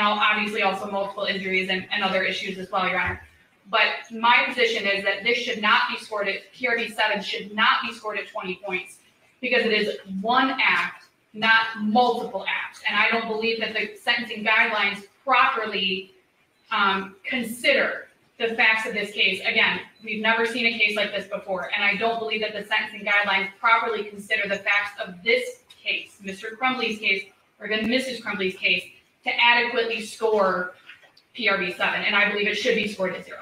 and obviously also multiple injuries and, and other issues as well, Your Honor. But my position is that this should not be scored at, PRV seven should not be scored at twenty points because it is one act, not multiple acts. And I don't believe that the sentencing guidelines properly um, consider the facts of this case. Again, we've never seen a case like this before, and I don't believe that the sentencing guidelines properly consider the facts of this case, Mr. Crumbley's case, or even Mrs. Crumbley's case, to adequately score PRV seven, and I believe it should be scored at zero.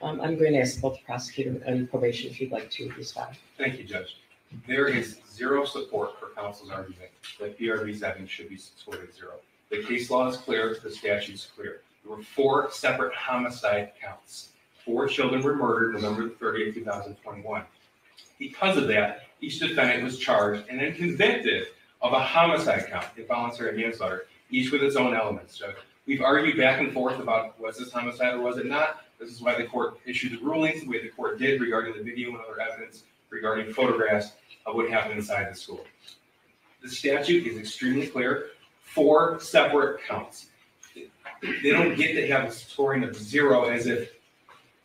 Um, I'm going to ask both the prosecutor and probation if you'd like to respond. Thank you, Judge. There is zero support for counsel's argument that PRV seven should be scored at zero. The case law is clear, the statute's clear. There were four separate homicide counts. Four children were murdered November thirtieth, two thousand twenty-one. Because of that, each defendant was charged and then convicted of a homicide count, involuntary manslaughter, each with its own elements, So We've argued back and forth about was this homicide or was it not? This is why the court issued the rulings the way the court did regarding the video and other evidence regarding photographs of what happened inside the school. The statute is extremely clear, four separate counts. They don't get to have a scoring of zero as if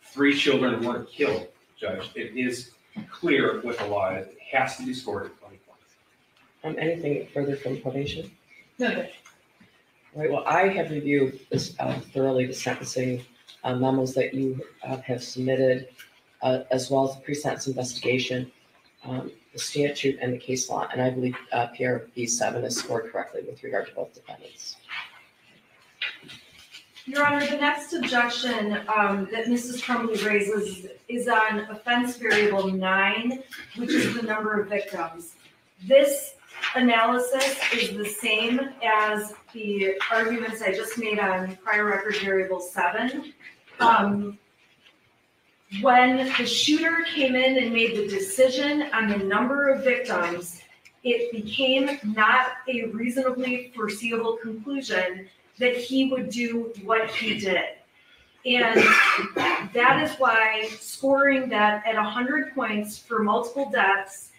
three children weren't killed, Judge. It is clear what the law is. It has to be scored at twenty points. Um, anything further from probation? No, Judge. Right, well, I have reviewed this uh, thoroughly, the sentencing uh, memos that you uh, have submitted, uh, as well as the pre-sentence investigation, um, the statute and the case law, and I believe uh, PRV seven is scored correctly with regard to both defendants. Your Honor, the next objection um, that Mrs. Crumbley raises is on offense variable nine, which is the number of victims. This analysis is the same as the arguments I just made on prior record variable seven. Um, When the shooter came in and made the decision on the number of victims, it became not a reasonably foreseeable conclusion that he would do what he did. And that is why scoring that at hundred points for multiple deaths,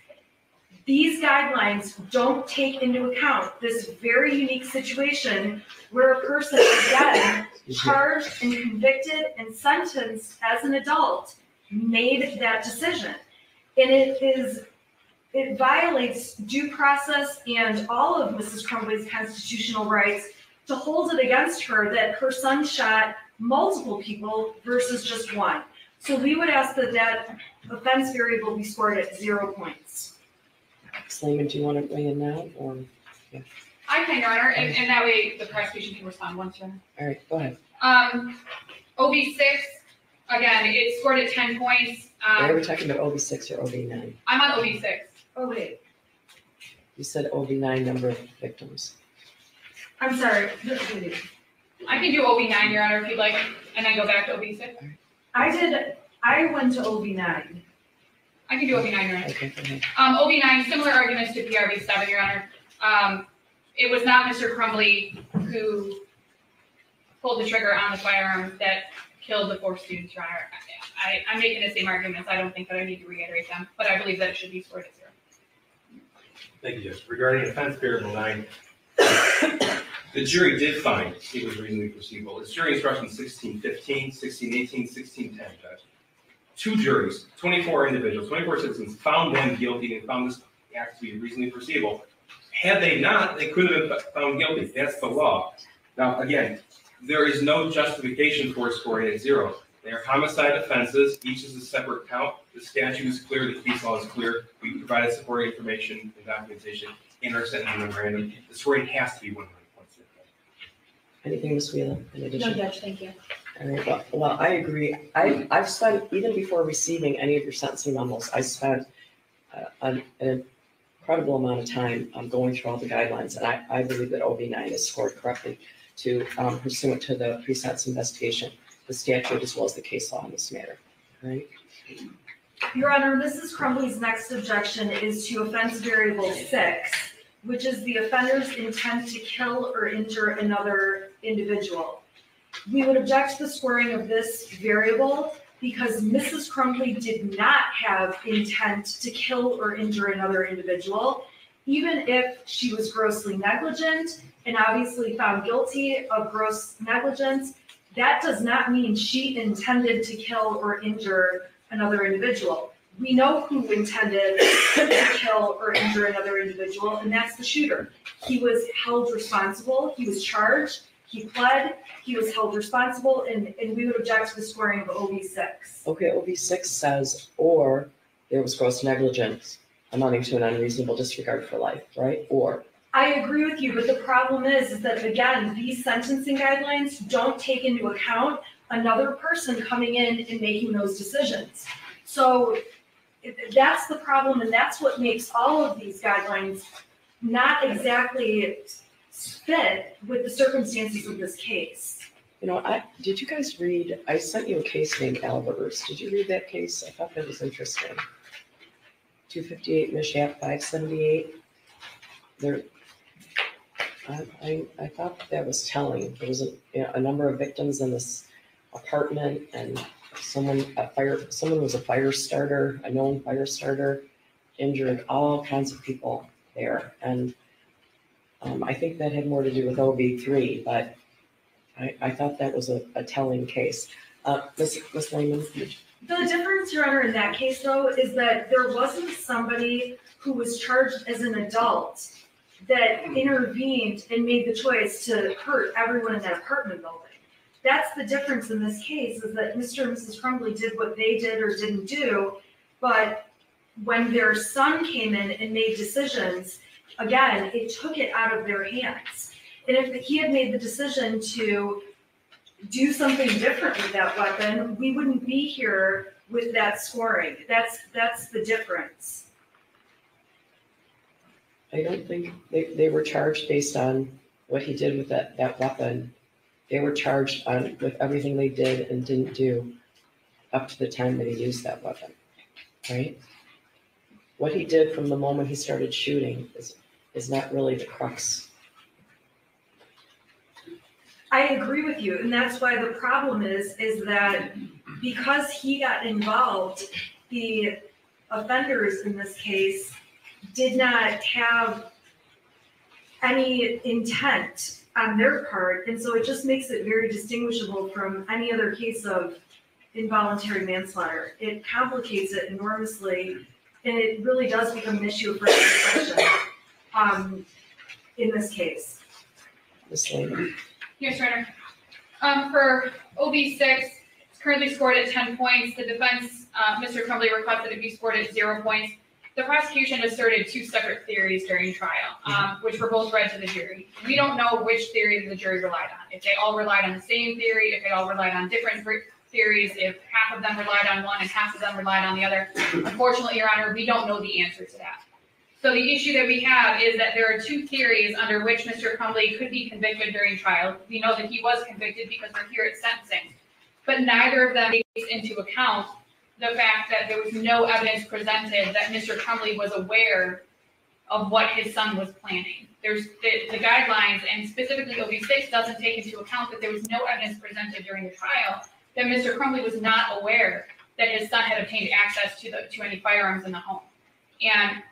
these guidelines don't take into account this very unique situation where a person again charged and convicted and sentenced as an adult made that decision. And it is, it violates due process and all of Mrs. Crumbley's constitutional rights to hold it against her that her son shot multiple people versus just one. So we would ask that that offense variable be scored at zero points. Slayman, do you want to weigh in now, or, I can, Your Honor, and, and that way the prosecution can respond once, Your Honor. all right, go ahead. Um, OV six, again, it scored at ten points. Are we Um, talking about OV six or OV nine? I'm on OV six. Oh, wait, You said OV nine number of victims. I'm sorry. I can do OV nine, Your Honor, if you'd like, and then go back to OV six. I did, I went to OV nine. I can do OV nine, Your Honor. Okay, go ahead. Um, OB nine, similar arguments to PRV seven, Your Honor. Um, it was not Mr. Crumbley who pulled the trigger on the firearm that killed the four students, Your Honor. I, I'm making the same arguments. I don't think that I need to reiterate them, but I believe that it should be scored at zero. Thank you, Judge. Regarding offense variable nine, the jury did find it was reasonably foreseeable. It's jury instruction 1615, 1618, 1610, Judge. Two juries, twenty-four individuals, twenty-four citizens found them guilty and found this act to be reasonably foreseeable. Had they not, they could have been found guilty. That's the law. Now, again, there is no justification for scoring at zero. They are homicide offenses. Each is a separate count. The statute is clear, the case law is clear. We provided supporting information and documentation in our sentencing memorandum. The scoring has to be one hundred points. Anything, Ms. Wheeler, in addition? Judge, thank you. Well, well, I agree. I, I've spent, even before receiving any of your sentencing memos, I spent uh, an an incredible amount of time um, going through all the guidelines, and I, I believe that OV nine is scored correctly to um, pursuant to the pre-sentence investigation, the statute, as well as the case law in this matter. All right? Your Honor, Mrs. Crumbley's next objection is to offense variable six, which is the offender's intent to kill or injure another individual. We would object to the squaring of this variable because Mrs. Crumbley did not have intent to kill or injure another individual, even if she was grossly negligent and obviously found guilty of gross negligence, that does not mean she intended to kill or injure another individual. We know who intended to kill or injure another individual, and that's the shooter. He was held responsible, he was charged, he pled, he was held responsible, and, and we would object to the scoring of OV six. Okay, OV six says, or there was gross negligence amounting to an unreasonable disregard for life, right? Or, I agree with you, but the problem is, is that again, these sentencing guidelines don't take into account another person coming in and making those decisions. So it- that's the problem, and that's what makes all of these guidelines not exactly fit with the circumstances of this case. you know, I, did you guys read, I sent you a case named Albers. Did you read that case? I thought that was interesting. Two fifty-eight Mich App, five seventy-eight. There, I, I, I thought that was telling. There was a, you know, a number of victims in this apartment and someone, a fire, someone was a fire starter, a known fire starter, injured all kinds of people there. And um, I think that had more to do with OV three, but I, I thought that was a, a telling case. Uh, Ms. Ms. Lehman, The difference, Your Honor, in that case though, is that there wasn't somebody who was charged as an adult that intervened and made the choice to hurt everyone in that apartment building. That's the difference in this case, is that Mr. and Mrs. Crumbley did what they did or didn't do, but when their son came in and made decisions, again, it took it out of their hands. And if he had made the decision to do something different with that weapon, we wouldn't be here with that scoring. That's, that's the difference. I don't think, they, they were charged based on what he did with that, that weapon. They were charged on, with everything they did and didn't do up to the time that he used that weapon, right? What he did from the moment he started shooting is, is not really the crux. I agree with you, and that's why the problem is, is that because he got involved, the offenders in this case did not have any intent on their part, and so it just makes it very distinguishable from any other case of involuntary manslaughter. It complicates it enormously, and it really does become an issue of first impression, um, in this case. Ms. Lehman, Yes, Your Honor. Um, for OV six, it's currently scored at ten points. The defense, uh, Mr. Crumbley requested it be scored at zero points. The prosecution asserted two separate theories during trial, um, which were both read to the jury. We don't know which theory the jury relied on. If they all relied on the same theory, if they all relied on different ver- theories, if half of them relied on one and half of them relied on the other. Unfortunately, Your Honor, we don't know the answer to that. So the issue that we have is that there are two theories under which Mr. Crumbley could be convicted during trial. We know that he was convicted because we're here at sentencing. But neither of them takes into account the fact that there was no evidence presented that Mr. Crumbley was aware of what his son was planning. There's, the, the guidelines and specifically OV six doesn't take into account that there was no evidence presented during the trial that Mr. Crumbley was not aware that his son had obtained access to the, to any firearms in the home. And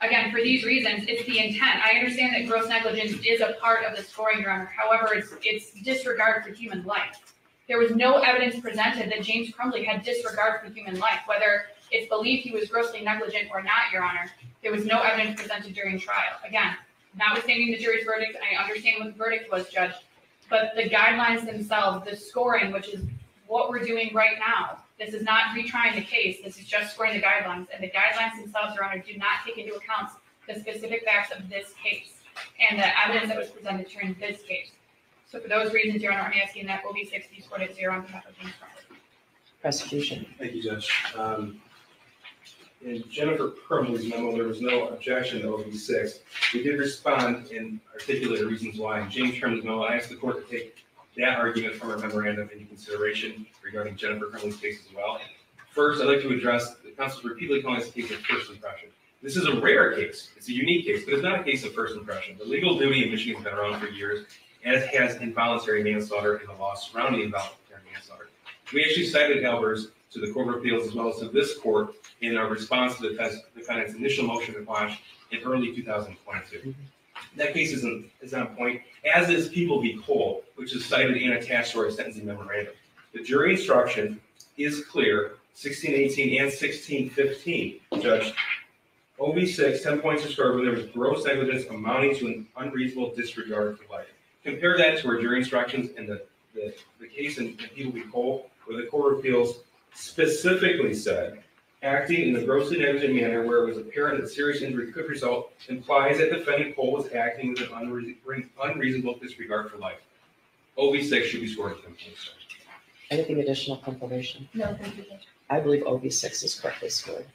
again, for these reasons, it's the intent. I understand that gross negligence is a part of the scoring, Your Honor. However, it's, it's disregard for human life. There was no evidence presented that James Crumbley had disregard for human life, whether it's believed he was grossly negligent or not, Your Honor. There was no evidence presented during trial. Again, notwithstanding the jury's verdict, I understand what the verdict was, Judge. But the guidelines themselves, the scoring, which is what we're doing right now, this is not retrying the case, this is just scoring the guidelines, and the guidelines themselves, Your Honor, do not take into account the specific facts of this case and the evidence that was presented during this case. So for those reasons, Your Honor, I'm asking that OV six be scored at zero on behalf of James Crumbley. prosecution. Thank you, Judge. Um, In Jennifer Crumbley's memo, there was no objection to OV six. We did respond and articulate the reasons why. In James Crumbley's memo, I asked the court to take that argument from our memorandum into consideration regarding Jennifer Crumbley's case as well. First, I'd like to address, the council's repeatedly calling this case of first impression. This is a rare case. It's a unique case, but it's not a case of first impression. The legal duty in Michigan has been around for years, as has involuntary manslaughter and the law surrounding involuntary manslaughter. We actually cited Albers to the Court of Appeals as well as to this court in our response to the defendant's initial motion to quash in early 2022. That case isn't, is on point, as is People v. Cole, which is cited and attached to our sentencing memorandum. The jury instruction is clear, sixteen eighteen and sixteen fifteen, Judge. OV six, ten points are scored when there was gross negligence amounting to an unreasonable disregard for life. Compare that to our jury instructions in the, the, the case in in People v. Cole, where the Court of Appeals specifically said, acting in a grossly negligent manner where it was apparent that serious injury could result implies that defendant Cole was acting with an unreason- unreasonable disregard for life. OV six should be scored at ten points. Anything additional from probation? No, thank you, Judge. I believe OV six is correctly scored.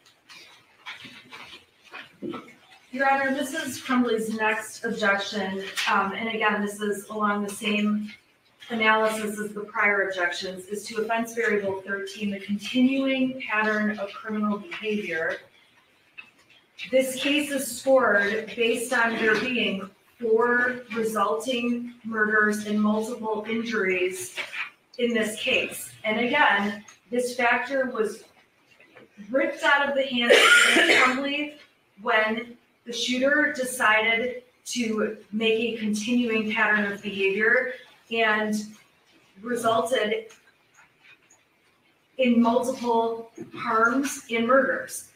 Your Honor, this is Crumbley's next objection, um, and again, this is along the same analysis of the prior objections, is to offense variable thirteen, the continuing pattern of criminal behavior. This case is scored based on there being four resulting murders and multiple injuries in this case. And again, this factor was ripped out of the hands of Crumbley when the shooter decided to make a continuing pattern of behavior and resulted in multiple harms and murders.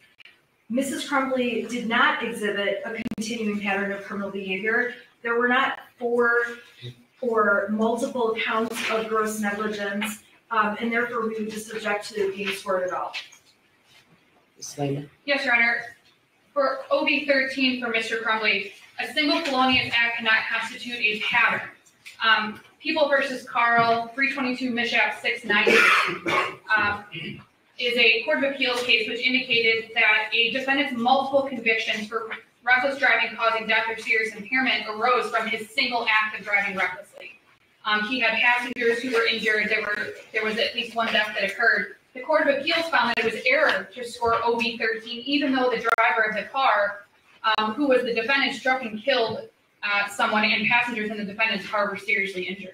Mrs. Crumbley did not exhibit a continuing pattern of criminal behavior. There were not four or multiple counts of gross negligence, um, and therefore we would just object to being scored at all. Ms. Lehman? Yes, Your Honor. For OV thirteen for Mr. Crumbley, a single felonious act cannot constitute a pattern. Um, People versus Carll, three twenty-two Mich App six ninety, um, is a Court of Appeals case which indicated that a defendant's multiple convictions for reckless driving causing death or serious impairment arose from his single act of driving recklessly. Um, he had passengers who were injured, there were, there was at least one death that occurred. The Court of Appeals found that it was error to score OV thirteen, even though the driver of the car, um, who was the defendant, struck and killed, uh, someone and passengers in the defendant's car were seriously injured.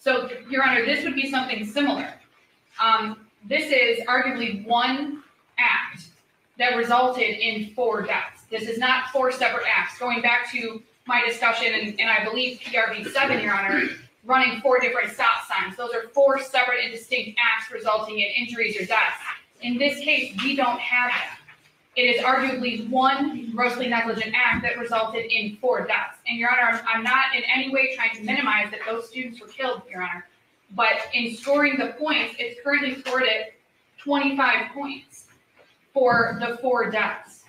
So, Your Honor, this would be something similar. Um, this is arguably one act that resulted in four deaths. This is not four separate acts. Going back to my discussion, and, and I believe PRV seven, Your Honor, running four different stop signs. Those are four separate and distinct acts resulting in injuries or deaths. In this case, we don't have that. It is arguably one grossly negligent act that resulted in four deaths. And Your Honor, I'm, not in any way trying to minimize that those students were killed, Your Honor. But in scoring the points, it's currently scored at twenty-five points for the four deaths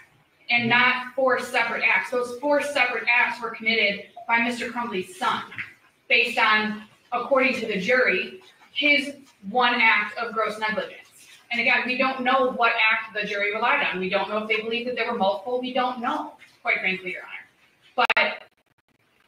and not four separate acts. Those four separate acts were committed by Mr. Crumbley's son based on, according to the jury, his one act of gross negligence. And again, we don't know what act the jury relied on. We don't know if they believe that there were multiple. We don't know, quite frankly, Your Honor. But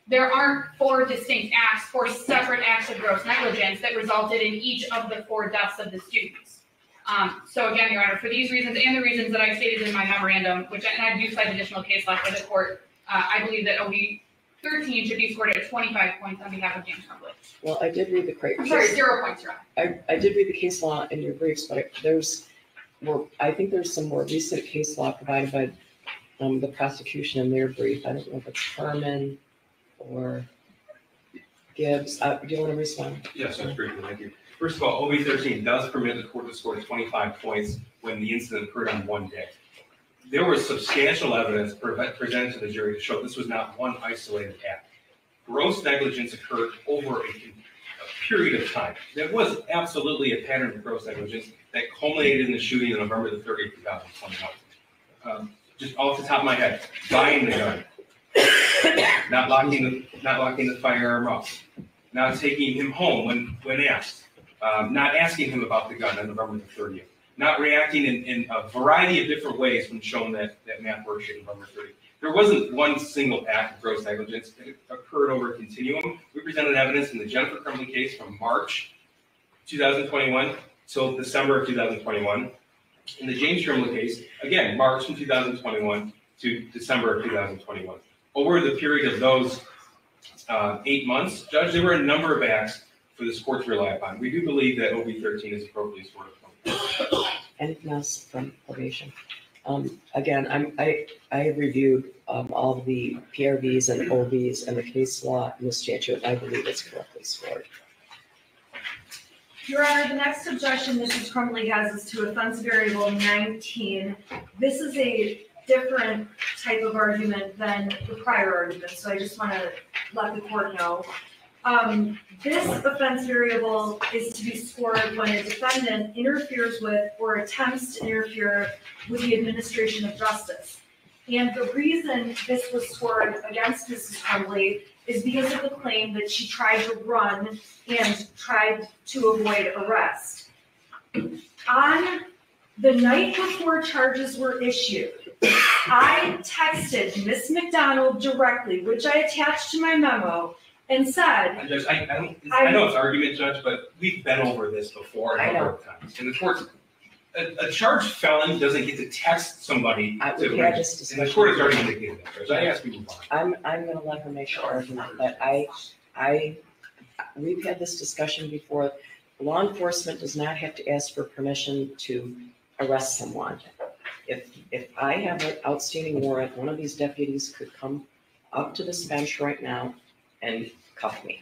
there aren't four distinct acts, four separate acts of gross negligence that resulted in each of the four deaths of the students. Um, so again, Your Honor, for these reasons and the reasons that I stated in my memorandum, which, and I do cite additional case law for the court, uh, I believe that OV thirteen should be scored at twenty-five points on behalf of James Crumbley. Well, I did read the cra- I'm sorry, zero points, Your Honor. I, I did read the case law in your briefs, but it- there's more, I think there's some more recent case law provided by um, the prosecution in their brief. I don't know if it's Herman or Gibbs. Uh, do you want to respond? Yes, that's great, thank you. First of all, OV thirteen does permit the court to score twenty-five points when the incident occurred on one day. There was substantial evidence presented to the jury to show this was not one isolated act. Gross negligence occurred over a, a period of time. There was absolutely a pattern of gross negligence that culminated in the shooting on November the thirtieth, two thousand twenty-one. Um, Just off the top of my head, buying the gun, not locking the, not locking the firearm up, not taking him home when, when asked, um, not asking him about the gun on November the thirtieth, not reacting in, in a variety of different ways when shown that, that map worksheet November thirtieth. There wasn't one single act of gross negligence. It occurred over a continuum. We presented evidence in the Jennifer Crumbley case from March two thousand twenty-one till December of two thousand twenty-one. In the James Trimble case, again, March from two thousand twenty-one to December of two thousand twenty-one. Over the period of those uh, eight months, Judge, there were a number of acts for this court to rely upon. We do believe that OV thirteen is appropriately at twenty. Anything else from probation? Um, again, I'm, I, I have reviewed, um, all the PRVs and OVs and the case law and the statute. I believe it's correctly scored. Your Honor, the next objection Mrs. Crumbley has is to offense variable nineteen. This is a different type of argument than the prior argument, so I just want to let the court know. Um, this offense variable is to be scored when a defendant interferes with or attempts to interfere with the administration of justice. And the reason this was scored against Mrs. Crumbley is because of the claim that she tried to run and tried to avoid arrest. On the night before charges were issued, I texted Miss McDonald directly, which I attached to my memo, and said, And Judge, I, I don't, I know it's argument, Judge, but we've been over this before I a number of times. And the court's, a, a charged felon doesn't get to text somebody I, to, we had this and the court has already indicated that, Judge. I ask you to move on. I'm, I'm gonna let her make her argument, but I, I, we've had this discussion before. Law enforcement does not have to ask for permission to arrest someone. If, if I have an outstanding warrant, one of these deputies could come up to this bench right now and cuff me.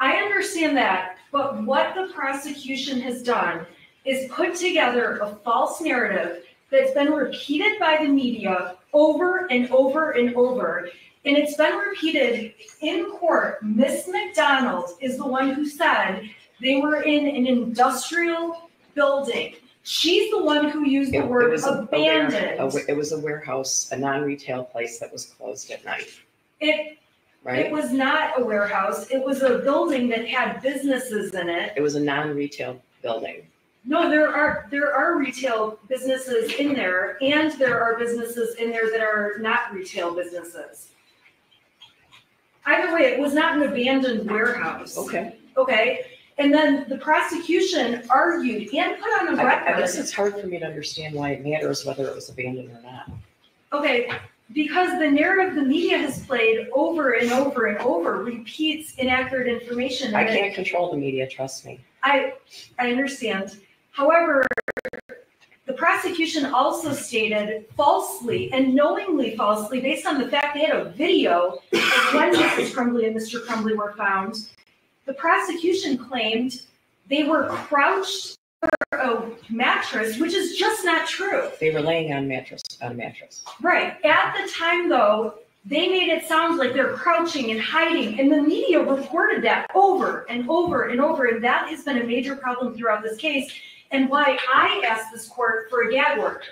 I understand that, but what the prosecution has done is put together a false narrative that's been repeated by the media over and over and over. And it's been repeated in court. Miss McDonald is the one who said they were in an industrial building. She's the one who used It- the it word was a- a abandoned. a It was a warehouse, a non-retail place that was closed at night, It, right? it was not a warehouse. It was a building that had businesses in it. It was a non-retail building. No, there are, there are retail businesses in there, and there are businesses in there that are not retail businesses. Either way, it was not an abandoned warehouse, Okay. okay? And then the prosecution argued and put on the I, I guess it's hard for me to understand why it matters whether it was abandoned or not. okay, because the narrative the media has played over and over and over repeats inaccurate information. I can't control the media, trust me. I, I understand. However, the prosecution also stated falsely and knowingly falsely, based on the fact they had a video of when Mrs. Crumbley and Mr. Crumbley were found. The prosecution claimed they were crouched a mattress, which is just not true. They were laying on mattress, on a mattress. Right. At the time, though, they made it sound like they're crouching and hiding, and the media reported that over and over and over, and that has been a major problem throughout this case, and why I asked this court for a gag order.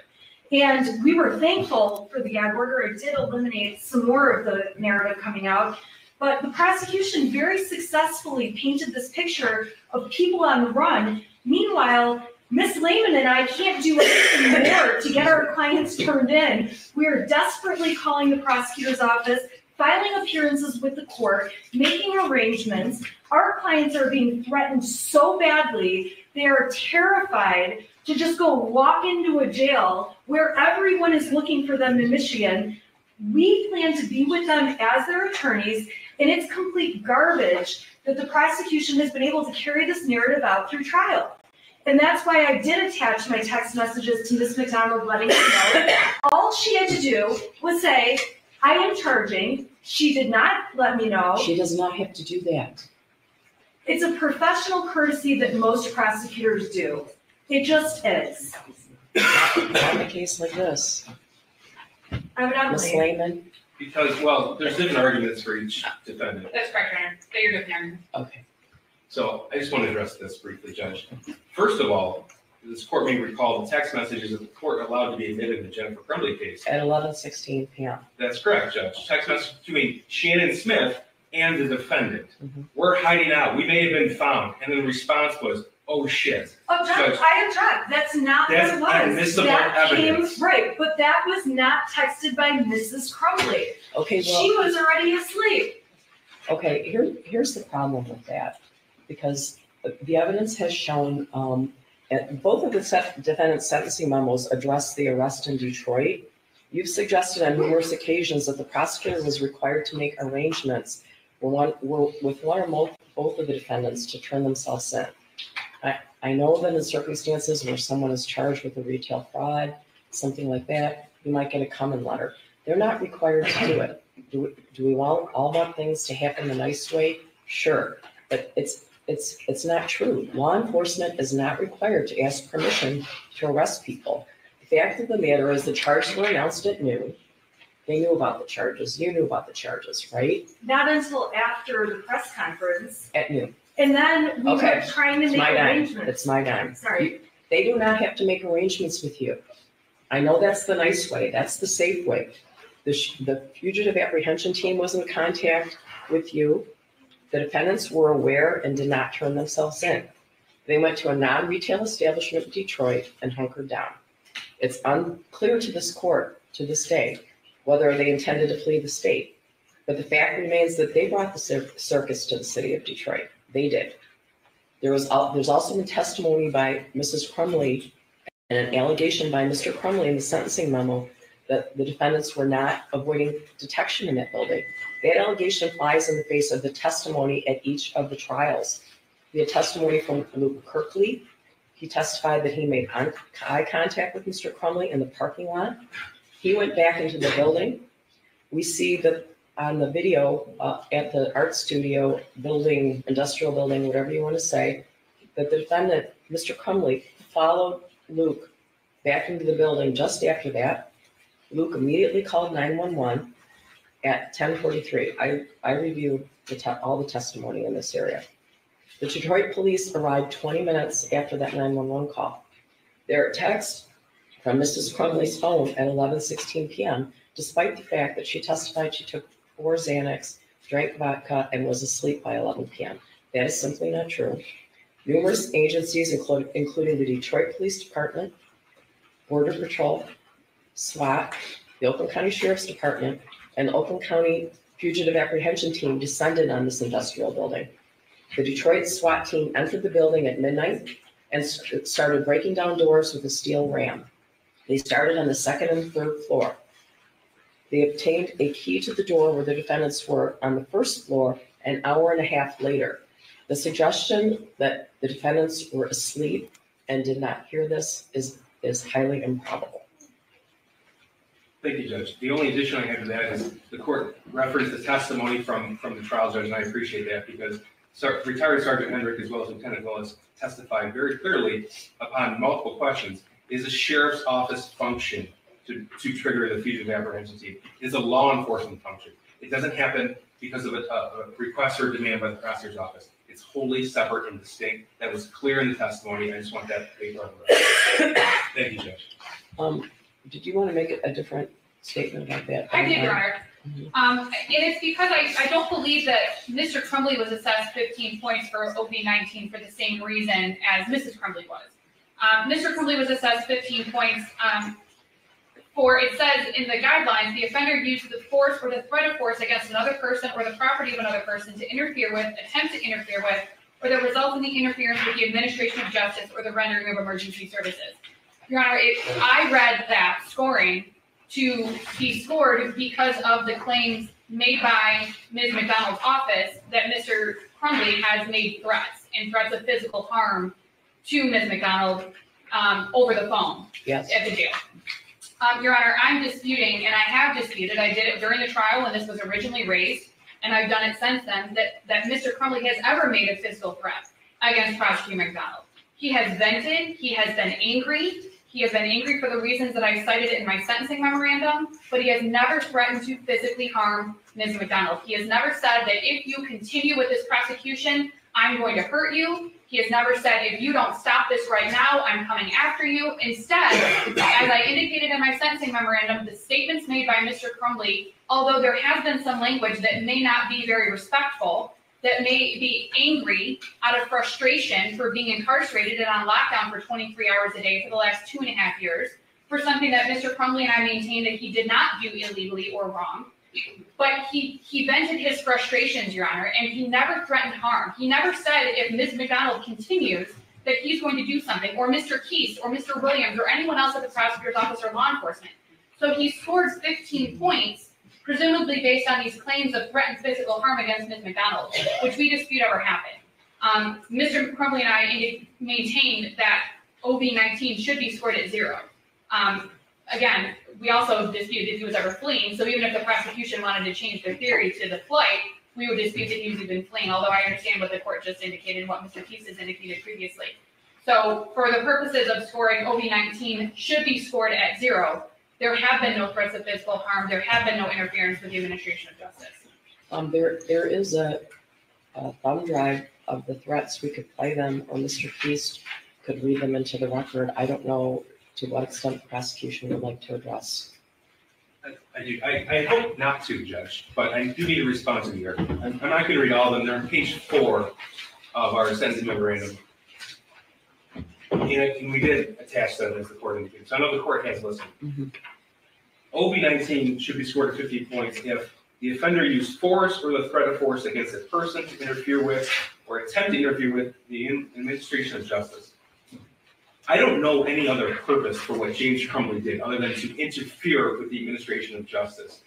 And we were thankful for the gag order. It did eliminate some more of the narrative coming out. But the prosecution very successfully painted this picture of people on the run. Meanwhile, Miss Lehman and I can't do anything more to get our clients turned in. We are desperately calling the prosecutor's office, filing appearances with the court, making arrangements. Our clients are being threatened so badly, they are terrified to just go walk into a jail where everyone is looking for them in Michigan. We plan to be with them as their attorneys, and it's complete garbage that the prosecution has been able to carry this narrative out through trial. And that's why I did attach my text messages to Ms. McDonald letting her know. All she had to do was say, I am charging. She did not let me know. She does not have to do that. It's a professional courtesy that most prosecutors do. It just is. Not in a case like this. Ms. Evidently. Lehman, Because, well, there's different arguments for each defendant. That's correct, Your Honor. But you're good, Your Honor. okay. So I just want to address this briefly, Judge. First of all, this court may recall the text messages that the court allowed to be admitted in the Jennifer Crumbley case. At eleven sixteen PM. That's correct, Judge. Text message between Shannon Smith and the defendant. Mhm. We're hiding out. We may have been found. And then the response was, oh shit. Object, Judge. I object. That's not what That's it was. admissible That came, evidence. right, but that was not texted by Mrs. Crumbley. Okay, She well, was already asleep. okay, here, here's the problem with that. Because the evidence has shown, um, both of the defendant's sentencing memos address the arrest in Detroit. You've suggested on numerous occasions that the prosecutor was required to make arrangements with one, with one or both of the defendants to turn themselves in. I, I know that in circumstances where someone is charged with a retail fraud, something like that, you might get a common letter. They're not required to do it. Do, we- do we all, all want things to happen the nice way? Sure, but it's, it's, it's not true. Law enforcement is not required to ask permission to arrest people. The fact of the matter is the charges were announced at noon. They knew about the charges. You knew about the charges, right? Not until after the press conference, At noon. and then we were Okay. trying to It's make my dime. arrangements. It's my dime. Sorry, They do not have to make arrangements with you. I know that's the nice way, that's the safe way. The, sh- the fugitive apprehension team was in contact with you. The defendants were aware and did not turn themselves in. They went to a non-retail establishment in Detroit and hunkered down. It's unclear to this court, to this day, whether they intended to flee the state. But the fact remains that they brought the cir- circus to the city of Detroit. They did. There was, there's also been testimony by Mrs. Crumbley and an allegation by Mr. Crumbley in the sentencing memo that the defendants were not avoiding detection in that building. That allegation flies in the face of the testimony at each of the trials. We had testimony from Luke Kirkley. He testified that he made eye contact with Mr. Crumbley in the parking lot. He went back into the building. We see that on the video uh, at the art studio, building, industrial building, whatever you want to say, that the defendant, Mr. Crumbley, followed Luke back into the building just after that. Luke immediately called nine-one-one at ten forty-three. I, I reviewed the, te- all the testimony in this area. The Detroit police arrived twenty minutes after that nine-one-one call. Their text from Mrs. Crumbley's phone at eleven sixteen PM, despite the fact that she testified she took four Xanax, drank vodka, and was asleep by eleven PM. That is simply not true. Numerous agencies, including the Detroit Police Department, Border Patrol, SWAT, the Oakland County Sheriff's Department, and the Oakland County Fugitive Apprehension Team descended on this industrial building. The Detroit SWAT team entered the building at midnight and started breaking down doors with a steel ram. They started on the second and third floor. They obtained a key to the door where the defendants were on the first floor an hour and a half later. The suggestion that the defendants were asleep and did not hear this is, is highly improbable. Thank you, Judge. The only addition I have to that is the court referenced the testimony from, from the trial judge, and I appreciate that because retired Sergeant Hendrick as well as Lieutenant Willis testified very clearly upon multiple questions. Is a sheriff's office function to, to trigger the fugitive apprehension team? Is a law enforcement function. It doesn't happen because of a, a request or demand by the prosecutor's office. It's wholly separate and distinct. That was clear in the testimony. I just want that to be. Thank you, Judge. Um, did you want to make a- a different statement about that? I did, Your Honor. Mhm. Um, and it's because I, I don't believe that Mr. Crumbley was assessed fifteen points for OV nineteen for the same reason as Mrs. Crumbley was. Um, Mr. Crumbley was assessed fifteen points, um, for, it says in the guidelines, the offender used the force or the threat of force against another person or the property of another person to interfere with, attempt to interfere with, or that results in the interference with the administration of justice or the rendering of emergency services. Your Honor, it, I read that scoring to be scored because of the claims made by Ms. McDonald's office that Mr. Crumbley has made threats and threats of physical harm to Ms. McDonald um, over the phone Yes, at the jail. Um, Your Honor, I'm disputing, and I have disputed, I did it during the trial when this was originally raised, and I've done it since then, that, that Mr. Crumbley has ever made a physical threat against Prosecutor McDonald. He has vented, he has been angry, he has been angry for the reasons that I cited in my sentencing memorandum, but he has never threatened to physically harm Ms. McDonald. He has never said that if you continue with this prosecution, I'm going to hurt you. He has never said, if you don't stop this right now, I'm coming after you. Instead, as I indicated in my sentencing memorandum, the statements made by Mr. Crumbley, although there has been some language that may not be very respectful, that may be angry out of frustration for being incarcerated and on lockdown for 23 hours a day for the last two and a half years, for something that Mr. Crumbley and I maintain that he did not do illegally or wrong. But he, he vented his frustrations, Your Honor, and he never threatened harm. He never said if Ms. McDonald continues, that he's going to do something, or Mr. Keast, or Mr. Williams, or anyone else at the prosecutor's office or law enforcement. So he scores 15 points, presumably based on these claims of threatened physical harm against Ms. McDonald, which we dispute ever happened. Um, Mr. Crumbley and I indi- maintain that OV 19 should be scored at zero. Um, again, we also dispute if he was ever fleeing, so even if the prosecution wanted to change their theory to the flight, we would dispute that he was even fleeing, although I understand what the court just indicated, what Mr. Keast has indicated previously. So for the purposes of scoring OV nineteen should be scored at zero. There have been no threats of physical harm, there have been no interference with the administration of justice. Um, there, there is a, a thumb drive of the threats. We could play them, or Mr. Keast could read them into the record. I don't know to what extent the prosecution would like to address. I- I do, I, I hope not to, Judge, but I do need a response to the argument. I'm, I'm not gonna read all of them, they're on page four of our sentencing memorandum. And, we did attach them as the court indicated, so I know the court has listened. Mhm. OV nineteen should be scored at fifty points if the offender used force or the threat of force against a person to interfere with or attempt to interfere with the in- administration of justice. I don't know any other purpose for what James Crumbley did other than to interfere with the administration of justice.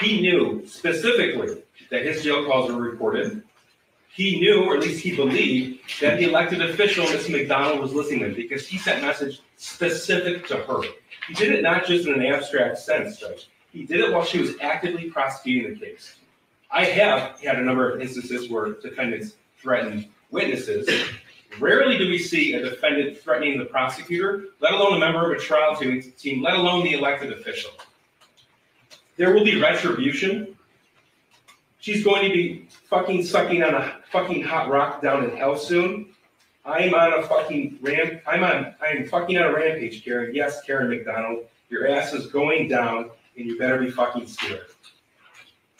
He knew specifically that his jail calls were recorded. He knew, or at least he believed, that the elected official, Ms. McDonald, was listening because he sent message specific to her. He did it not just in an abstract sense, Judge. He did it while she was actively prosecuting the case. I have had a number of instances where defendants threatened witnesses. Rarely do we see a defendant threatening the prosecutor, let alone a member of a trial team, let alone the elected official. There will be retribution. She's going to be fucking sucking on a fucking hot rock down in hell soon. I'm on a fucking ramp. I'm on, I'm fucking on a rampage, Karen. Yes, Karen McDonald, your ass is going down and you better be fucking scared.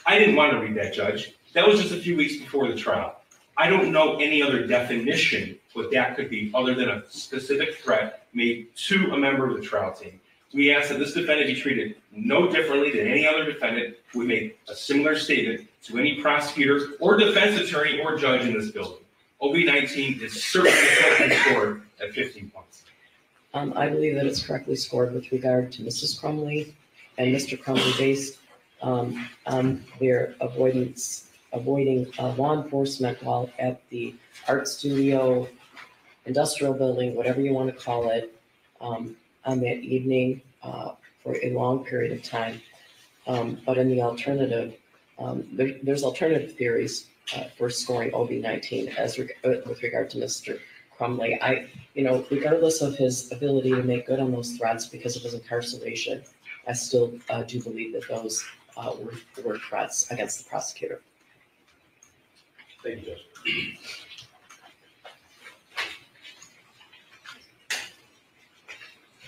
I didn't want to read that, Judge. That was just a few weeks before the trial. I don't know any other definition what that could be other than a specific threat made to a member of the trial team. We ask that this defendant be treated no differently than any other defendant who would make a similar statement to any prosecutor or defense attorney or judge in this building. OV nineteen is certainly scored at fifteen points. Um, I believe that it's correctly scored with regard to Mrs. Crumbley and Mr. Crumbley based, um, on their avoidance, avoiding, uh, law enforcement while at the art studio, industrial building, whatever you want to call it, um, on that evening, uh, for a long period of time. Um, but in the alternative, um, there, there's alternative theories, uh, for scoring OV nineteen as, reg- uh, with regard to Mr. Crumbley. I, you know, regardless of his ability to make good on those threats because of his incarceration, I still uh, do believe that those uh, were, were threats against the prosecutor. Thank you.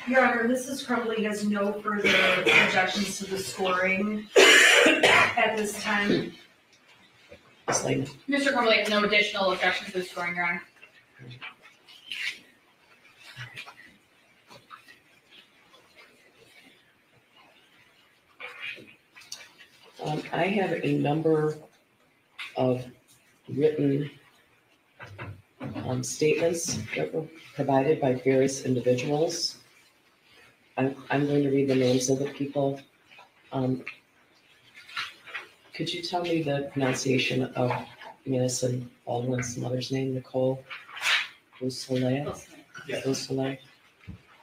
Your Honor, Mrs. Crumbley has no further objections to the scoring at this time. Ms. Lehman, Mr. Corley has no additional objections to the scoring, Your Honor. um, I have a number of written um, statements that were provided by various individuals. I'm, I'm going to read the names of the people. Um, Could you tell me the pronunciation of Madisyn Baldwin's mother's name, Nicole Beausoleil? Yeah. Beausoleil.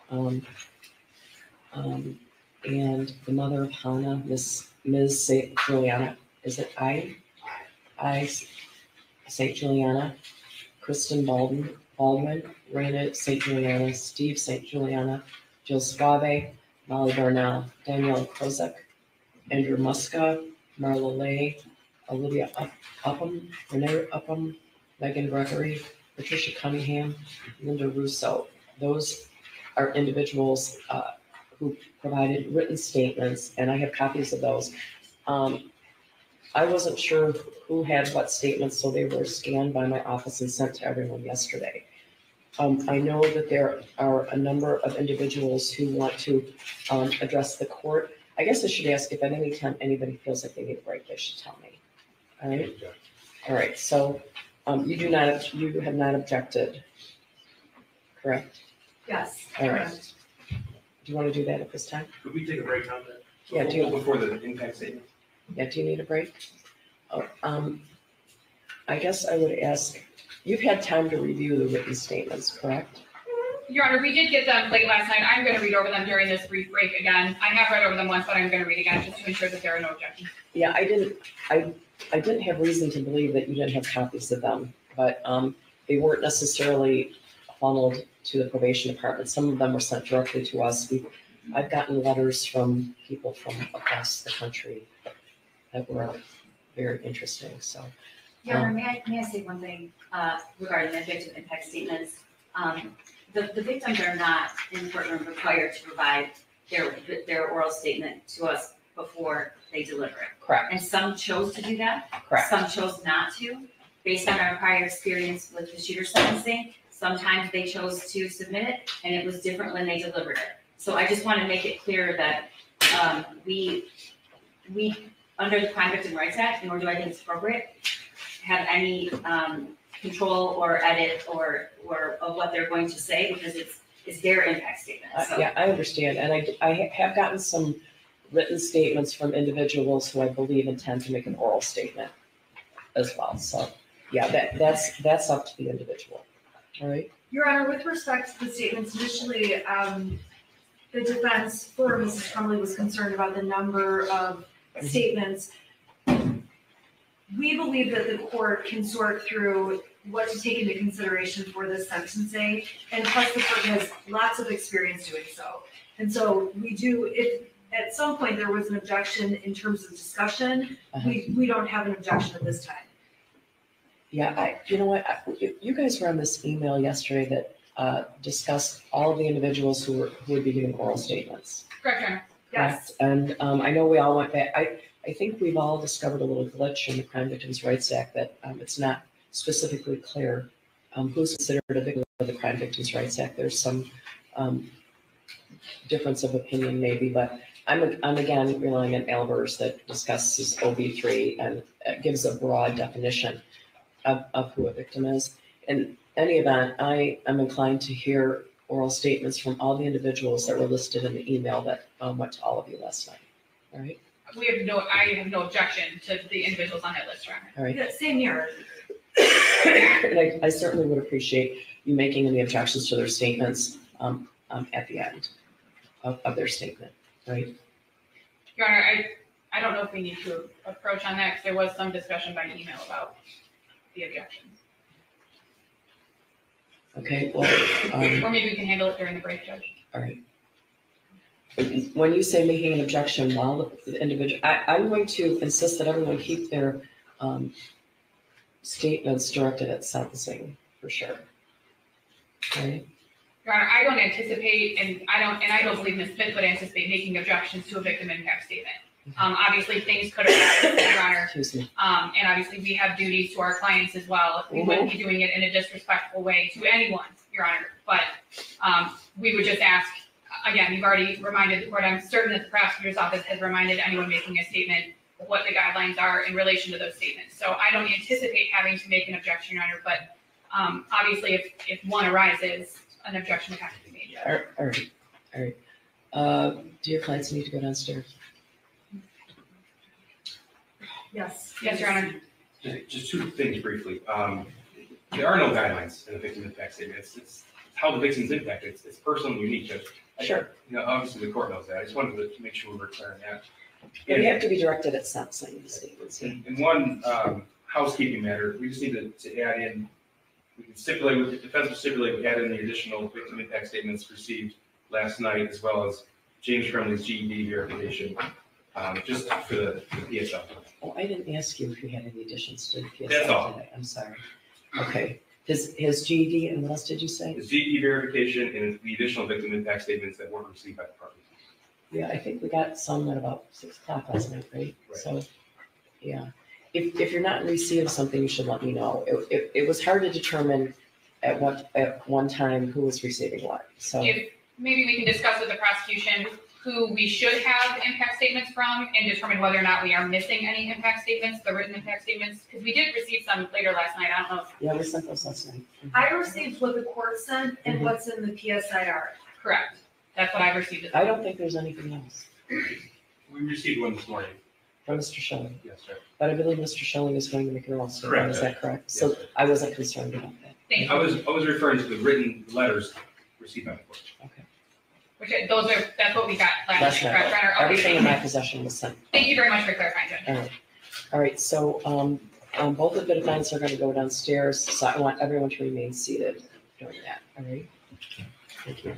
Um, um, and the mother of Hana, Miss, Ms. Saint Juliana, is it I? I, Saint Juliana, Kristen Baldwin, Baldwin, Reina Saint Juliana, Steve Saint Juliana, Jill Soave, Molly Darnell, Danielle Krozek, Andrew Muska, Marla Lay, Olivia Up- Upham, Renee Upham, Megan Gregory, Patricia Cunningham, Linda Russo. Those are individuals uh, who provided written statements, and I have copies of those. Um, I wasn't sure who had what statements, so they were scanned by my office and sent to everyone yesterday. Um, I know that there are a number of individuals who want to um, address the court. I guess I should ask if at any time anybody feels like they need a break, they should tell me. All right, all right, so um, you do not, you have not objected, correct? Yes. All right. Do you want to do that at this time? Could we take a break now then? Yeah, do you- Before the impact statement? Yeah, do you need a break? Oh, um, I guess I would ask, you've had time to review the written statements, correct? Your Honor, we did get them late last night. I'm gonna read over them during this brief break again. I have read over them once, but I'm gonna read again just to ensure that there are no objections. Yeah, I didn't, I, I didn't have reason to believe that you didn't have copies of them, but, um, they weren't necessarily funneled to the probation department. Some of them were sent directly to us. We, I've gotten letters from people from across the country that were very interesting, so. Your Honor, may I, may I say one thing uh, regarding the victim impact statements? Um, The, the victims are not in the courtroom required to provide their, their oral statement to us before they deliver it. Correct, And some chose to do that, correct. some chose not to, based on our prior experience with the shooter sentencing. Sometimes they chose to submit it, and it was different when they delivered it. So I just want to make it clear that um, we, we, under the Crime Victim Rights Act, nor do I think it's appropriate, have any um, control or edit or, or of what they're going to say, because it's, it's their impact statement, Uh, so. Yeah, I understand, and I, I ha- have gotten some written statements from individuals who I believe intend to make an oral statement as well, so, yeah, that, that's, that's up to the individual, all right? Your Honor, with respect to the statements initially, um, the defense for Mrs. Crumbley was concerned about the number of statements. We believe that the court can sort through what to take into consideration for this sentencing, and plus the court has lots of experience doing so. And so we do, if at some point there was an objection in terms of discussion, Uh-huh. we, we don't have an objection at this time. Yeah, I, you know what, I- you, you guys were on this email yesterday that, uh, discussed all of the individuals who were, who would be giving oral statements. Correct, Your Honor. Yes, correct? And, um, I know we all went back, I, I think we've all discovered a little glitch in the Crime Victims' Rights Act that, um, it's not specifically clear, um, who's considered a victim of the Crime Victims' Rights Act. There's some, um, difference of opinion maybe, but I'm, I'm again relying on Albers that discusses OV three and uh, gives a broad definition of, of who a victim is. In any event, I am inclined to hear oral statements from all the individuals that were listed in the email that um, went to all of you last night. All right, We have no, I have no objection to the individuals on that list, Your Honor. all right. Yeah, same here. And I, I certainly would appreciate you making any objections to their statements um, um, at the end of, of their statement, right? Your Honor, I, I don't know if we need to approach on that, because there was some discussion by email about the objections. Okay, well, um, Or maybe we can handle it during the break, Judge. all right. When you say making an objection while the individual, I, I'm going to insist that everyone keep their um, statements directed at sentencing, for sure. Okay, Your Honor, I don't anticipate, and I don't, and I don't believe Ms. Smith would anticipate making objections to a victim impact statement. Um, obviously, things could have happened, Your Honor, excuse me. um, and obviously, we have duties to our clients as well. We wouldn't be doing it in a disrespectful way to anyone, Your Honor. But, um, we would just ask, again, you've already reminded the court, I'm certain that the prosecutor's office has reminded anyone making a statement of what the guidelines are in relation to those statements. So I don't anticipate having to make an objection, Your Honor, but, um, obviously, if, if one arises, an objection would have to be made, All right, all right, all right. Uh, Do your clients need to go downstairs? Yes. Yes, Your Honor. Just, just two things briefly. Um, there are no guidelines in the victim impact statement. It's, it's how the victim's impacted. It's, it's personal and unique. Judge. Sure. You know, obviously the court knows that. I just wanted to make sure we were clear on that. They have to be directed at statements. yeah. In, in one, um, housekeeping matter, we just need to, to add in, we can stipulate, with the defense will stipulate, we add in the additional victim impact statements received last night, as well as James Crumbley's GED verification, um, just for the, for the PSI. Oh, I didn't ask you if you had any additions to the PSI That's all. today. I'm sorry. Okay, his, his GED and what else did you say? His GED verification and the additional victim impact statements that weren't received by the department. Yeah, I think we got some at about six o'clock last night, right? Right. So, yeah. If, if you're not in receipt of something, you should let me know. It, it, it was hard to determine at what, at one time who was receiving what, so. If, maybe we can discuss with the prosecution who we should have impact statements from and determine whether or not we are missing any impact statements, the written impact statements, because we did receive some later last night, I don't know if Yeah, we sent those last night. I received what the court sent and Mhm. what's in the PSIR. correct. That's what I've received. I don't think there's anything else We received one this morning. from Mr. Shilling, Yes, sir. but I believe Mr. Shilling is going to make an oral statement, Correct. is that correct? So sir. I wasn't concerned about that. Thank you. I was, I was referring to the written letters received by the court. Which, uh, those are, that's what we got last night. correct, Your Okay, Everything in my possession was sent. Thank you very much for clarifying, Judge. All right, so, um, um, both of the defendants are gonna go downstairs, so I want everyone to remain seated during that, all right? Thank you.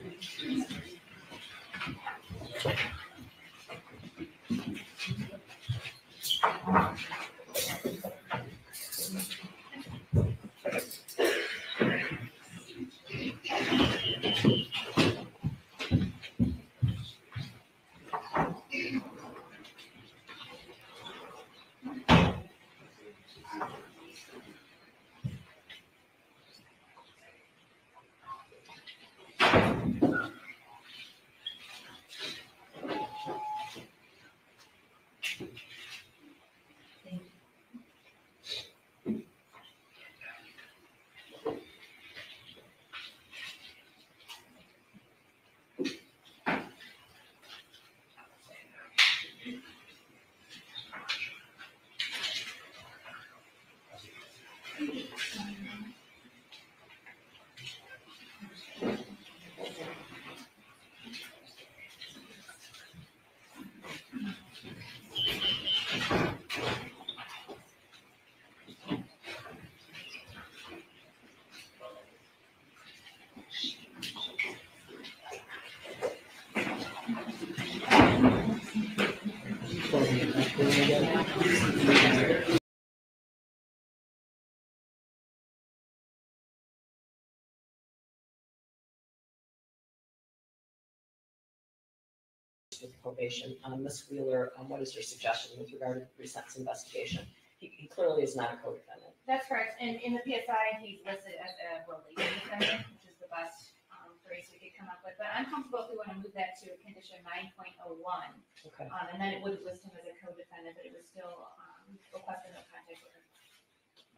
With probation, um, Ms. Wheeler, um, what is your suggestion with regard to the pre-sentence investigation? He, he clearly is not a co-defendant. That's correct, and in the PSI, he's listed as a related defendant, which is the best um, phrase we could come up with, but I'm comfortable if we want to move that to condition nine point oh one. Okay, Um, and then it would list him as a co-defendant, but it was still, um, requested no contact with him.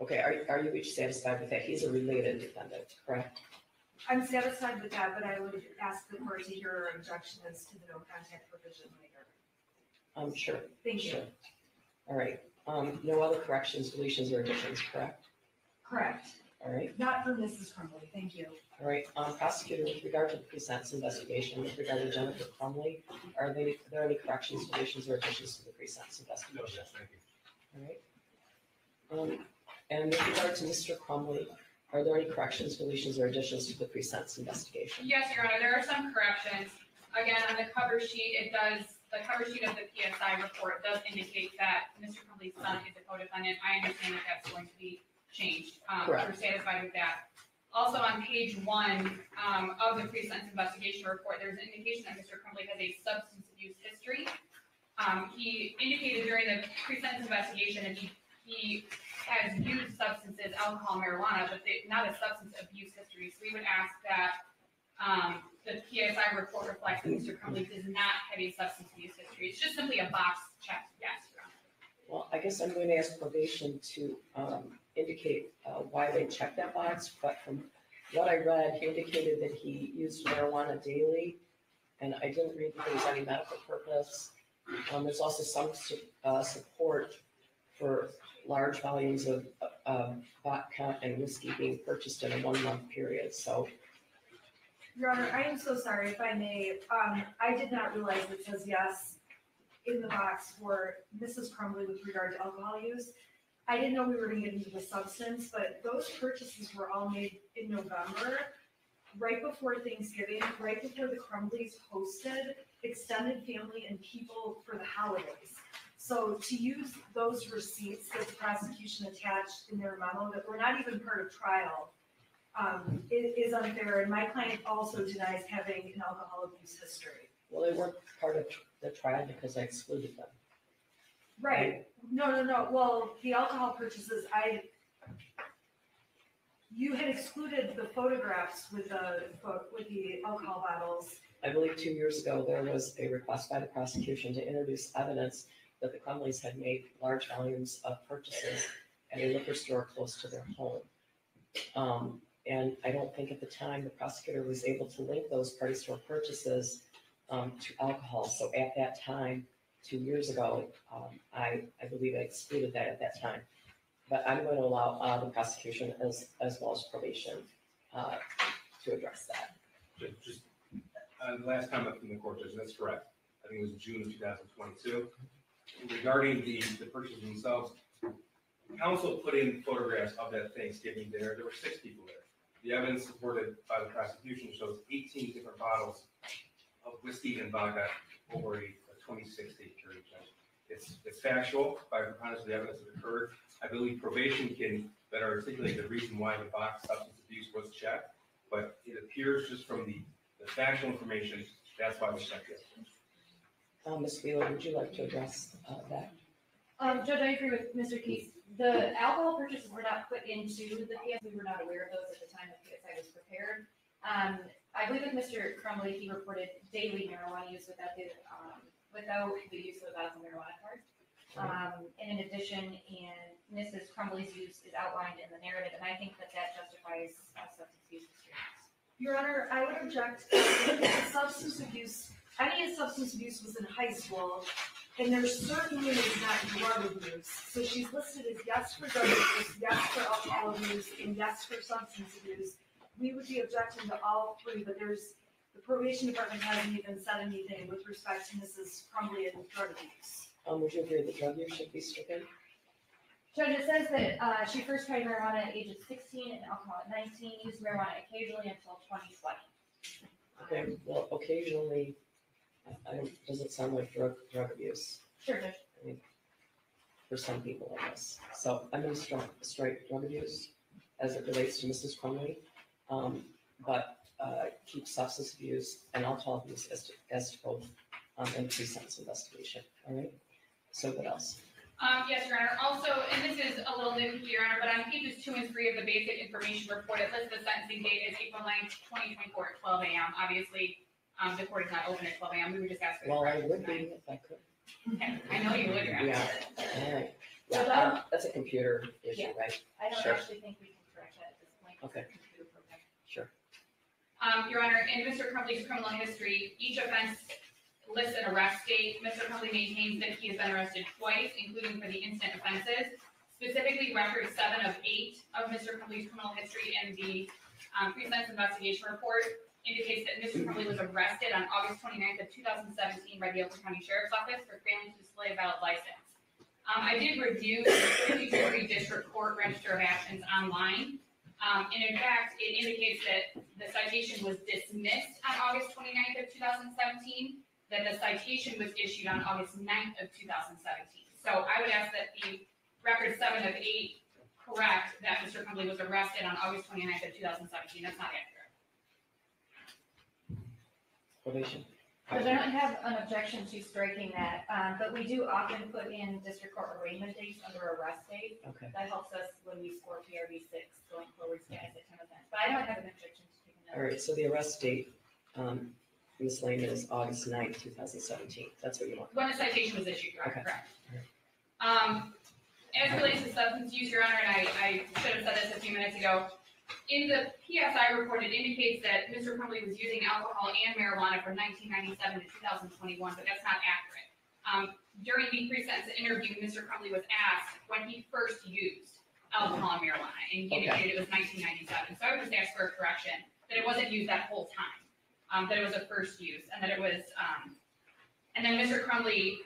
okay, are, are you each satisfied with that? He's a related defendant, correct? I'm satisfied with that, but I would ask the court to hear our objections to the no contact provision later. Um, sure. Thank you. Sure. All right, um, no other corrections, deletions, or additions, correct? Correct. All right, Not for Mrs. Crumbley, thank you. all right, um, prosecutor, with regard to the pre-sentence investigation, with regard to Jennifer Crumbley, are they, are there any corrections, deletions, or additions to the pre-sentence No, investigation? yes, thank you. All right. Um, and with regard to Mr. Crumbley, are there any corrections, deletions, or additions to the pre-sentence investigation? Yes, Your Honor, there are some corrections. Again, on the cover sheet, it does, the cover sheet of the PSI report does indicate that Mr. Crumbley's son is a co-defendant. I understand that that's going to be changed. Um, Correct. We're satisfied with that. Also, on page one um, of the pre-sentence investigation report, there's an indication that Mr. Crumbley has a substance abuse history. Um, He indicated during the pre-sentence investigation that he, he has used substances, alcohol, marijuana, but they- not a substance abuse history. So we would ask that um, the PSI report reflects that Mr. Crumbley does not have a substance abuse history. It's just simply a box checked, yes. Well, I guess I'm going to ask probation to um, indicate uh, why they checked that box, but from what I read, he indicated that he used marijuana daily, and I didn't read that there was any medical purpose. Um, There's also some su- uh, support for large volumes of uh, vodka and whiskey being purchased in a one-month period, so, Your Honor, I am so sorry if I may, um, I did not realize it says yes in the box for Mrs. Crumbley with regard to alcohol use. I didn't know we were gonna get into the substance, but those purchases were all made in November, right before Thanksgiving, right before the Crumbleys hosted extended family and people for the holidays. So to use those receipts that the prosecution attached in their memo that were not even part of trial, um, i- is unfair, and my client also denies having an alcohol abuse history. well, they weren't part of the trial because I excluded them. Right, no, no, no, well, the alcohol purchases, I, you had excluded the photographs with the, pho- with the alcohol bottles. I believe two years ago, there was a request by the prosecution to introduce evidence that the Crumbleys had made large volumes of purchases at a liquor store close to their home. Um, and I don't think at the time the prosecutor was able to link those party store purchases um, to alcohol. So at that time, two years ago, um, I, I believe I excluded that at that time. But I'm going to allow uh, the prosecution as, as well as probation uh, to address that. Ju- Just, uh, last comment from the court judge, that's correct. I think it was June of two thousand twenty-two. Regarding the, the purchases themselves, counsel put in photographs of that Thanksgiving dinner. There were six people there. The evidence supported by the prosecution shows eighteen different bottles of whiskey and vodka over a twenty-six day period. Judge. It's, it's factual by preponderance of the evidence that occurred. I believe probation can better articulate the reason why the box substance abuse was checked. But it appears just from the, the factual information, that's why we checked it. Uh, Ms. Wheeler, would you like to address, uh, that? Um, Judge, I agree with Mr. Keast. The alcohol purchases were not put into the PS, we were not aware of those at the time the PSI was prepared. Um, I believe with Mr. Crumbley, he reported daily marijuana use without the, um, without the use of a medical marijuana card. Um, and in addition, and Mrs. Crumbley's use is outlined in the narrative, and I think that that justifies uh, substance use restrictions. Your Honor, I would object, substance abuse, any substance abuse was in high school, and there certainly is not drug abuse. So she's listed as yes for drug abuse, yes for alcohol abuse, and yes for substance abuse. We would be objecting to all three, but there's, the probation department hasn't even said anything with respect to Mrs. Crumbley and drug abuse. Um, would you agree that drug use should be stricken? Judge, it says that, uh, she first tried marijuana at ages sixteen and alcohol at nineteen, used marijuana occasionally until twenty twenty. Okay, well, occasionally, I, I don't, doesn't sound like drug, drug abuse Sure, Judge. for some people, I guess. So I'm gonna strike, strike drug abuse as it relates to Mrs. Crumbley. Um, but, uh, keep substance abuse and alcohol abuse as to, as to both, um, in pre-sentence investigation, all right? So what else? Um, yes, Your Honor. Also, and this is a little nitpicky, Your Honor, but on pages two and three of the basic information report, it lists the sentencing date as April 9th, twenty twenty-four at twelve AM. Obviously, um, the court is not open at twelve AM. We would just ask for the Well, I correction would be tonight. if I could. Okay, I know you would, Your Honor. Yeah, all right. So Yeah, that- that's a computer issue, Yeah. right? I don't Sure. actually think we can correct that at this point. Okay. Computer program. Sure. Um, Your Honor, in Mr. Crumbley's criminal history, each offense lists an arrest date. Mr. Crumbley maintains that he has been arrested twice, including for the instant offenses. Specifically, record seven of eight of Mr. Crumbley's criminal history in the, um, pre-sentence investigation report indicates that Mr. Crumbley was arrested on August 29th of two thousand seventeen by the Oakland County Sheriff's Office for failing to display a valid license. Um, I did review the fifty-three district court register of actions online. Um, and in fact, it indicates that the citation was dismissed on August 29th of two thousand seventeen, that the citation was issued on August 9th of two thousand seventeen. So I would ask that the record seven of eight correct that Mr. Crumbley was arrested on August 29th of two thousand seventeen. That's not accurate. Judge, I don't have an objection to striking that, um, but we do often put in district court arraignment dates under arrest date. Okay. That helps us when we score PRV six going forward, stands at ten events, but I don't have an objection to taking that. All right, so the arrest date, um, Ms. Lane is August 9th, two thousand seventeen. That's what you want. When the citation was issued, Your Honor, Okay. correct. Um, as it relates to substance use, Your Honor, and I, I should have said this a few minutes ago, in the PSI reported indicates that Mr. Crumbley was using alcohol and marijuana from nineteen ninety-seven to two thousand twenty-one, but that's not accurate. Um, during the pre-sentence interview, Mr. Crumbley was asked when he first used alcohol and marijuana, and he Okay. indicated it was nineteen ninety-seven. So I would just ask for a correction, that it wasn't used that whole time, um, that it was a first use, and that it was, um, and then Mr. Crumbley,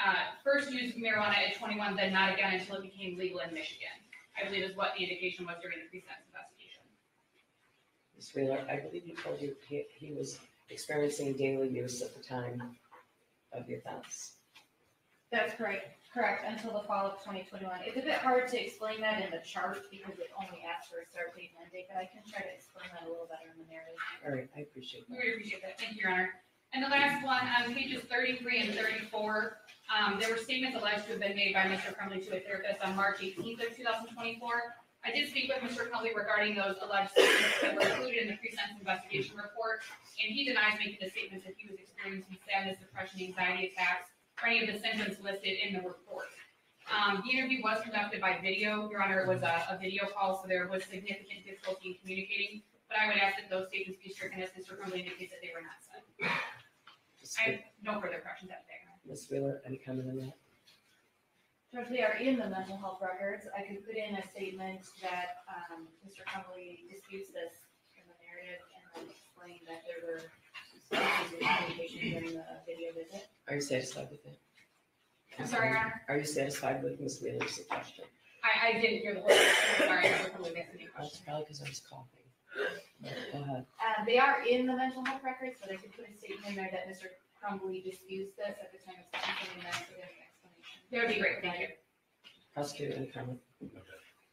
uh, first used marijuana at twenty-one, then not again until it became legal in Michigan. I believe is what the indication was during the pre-sentence Wheeler, I believe he told you he, he was experiencing daily use at the time of the offense. That's correct, correct, until the fall of twenty twenty-one. It's a bit hard to explain that in the chart because it only asks for a start date and end date, but I can try to explain that a little better in the narrative. All right, I appreciate We that. would appreciate that, thank you, Your Honor. And the last one, on pages thirty-three and thirty-four, um, there were statements alleged to have been made by Mr. Crumbley to a therapist on March eighteenth of two thousand twenty-four. I did speak with Mr. Crumbley regarding those alleged statements that were included in the pre-sentence investigation report, and he denies making the statements that he was experiencing sadness, depression, anxiety attacks, or any of the symptoms listed in the report. Um, the interview was conducted by video, Your Honor, it was a, a video call, so there was significant difficulty in communicating, but I would ask that those statements be stricken as Mr. Crumbley indicates that they were not said. I have no further questions at the time. Ms. Wheeler, any comment on that? They are in the mental health records. I could put in a statement that um, Mr. Connolly disputes this in the narrative and then explain that there were some communication during the video visit. Are you satisfied with it? I'm sorry, Your Honor. Are you satisfied with Ms. Wheeler's question? I, I didn't hear the whole. Sorry, I was probably a question. probably because I was coughing. Go ahead. Um, they are in the mental health records, but I could put a statement in there that Mr. Crumbley disputes this at the time of sentencing and visit. That would be great, thank you. Prosecutor, any comment?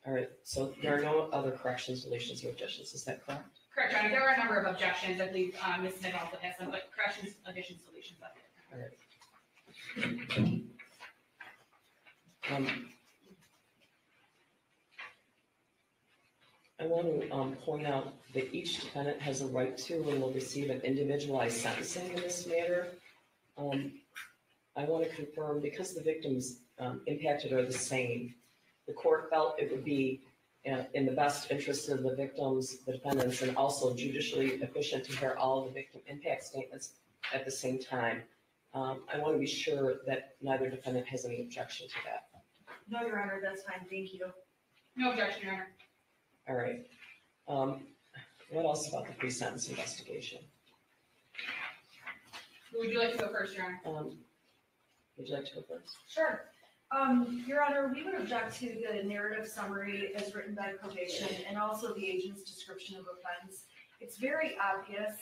All right, so there are no other corrections, deletions, or additions, is that correct? Correct, Your Honor, there are a number of objections, I believe, uh, Ms. Smith also has some, but corrections, additions, deletions, that's it. All right. Um, I want to um, point out that each defendant has a right to and will receive an individualized sentencing in this matter. Um, I want to confirm, because the victims um, impacted are the same, the court felt it would be uh, in the best interest of the victims, the defendants, and also judicially efficient to hear all the victim impact statements at the same time. Um, I want to be sure that neither defendant has any objection to that. No, Your Honor, that's fine, thank you. No objection, Your Honor. All right. Um, what else about the pre-sentence investigation? Would you like to go first, Your Honor? Um, would you like to go first? Sure. Um, Your Honor, we would object to the narrative summary as written by probation and also the agent's description of offense. It's very obvious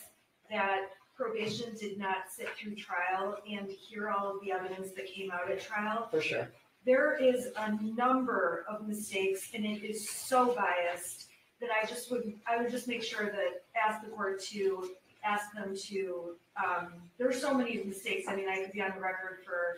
that probation did not sit through trial and hear all of the evidence that came out at trial. For sure. There is a number of mistakes and it is so biased that I just would, I would just make sure that, ask the court to, ask them to, um, there's so many mistakes. I mean, I could be on the record for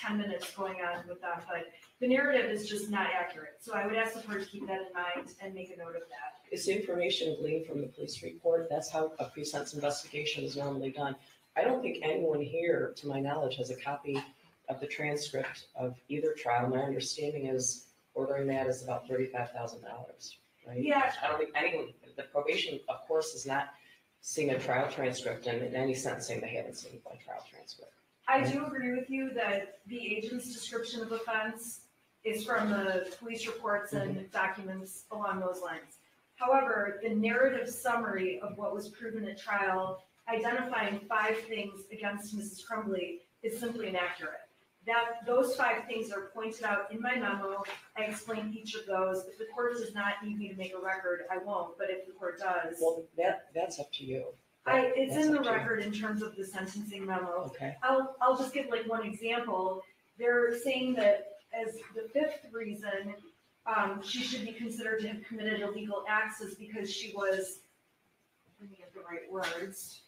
ten minutes going on with that, but the narrative is just not accurate. So I would ask the court to keep that in mind and make a note of that. Is the information gleaned from the police report? That's how a pre-sentence investigation is normally done. I don't think anyone here, to my knowledge, has a copy of the transcript of either trial. My understanding is ordering that is about thirty-five thousand dollars, right? Yeah. I don't think anyone, the probation, of course, is not seeing a trial transcript and in any sentencing, they haven't seen a trial transcript. I do agree with you that the agent's description of offense is from the police reports and mm-hmm. documents along those lines. However, the narrative summary of what was proven at trial, identifying five things against Mrs. Crumbley is simply inaccurate. That, those five things are pointed out in my memo. I explain each of those. If the court does not need me to make a record, I won't, but if the court does. Well, that, that's up to you. I, it's in the That's record in terms of the sentencing memo. Okay, I'll, I'll just give like one example. They're saying that as the fifth reason, um, she should be considered to have committed illegal acts is because she was, let me get the right words.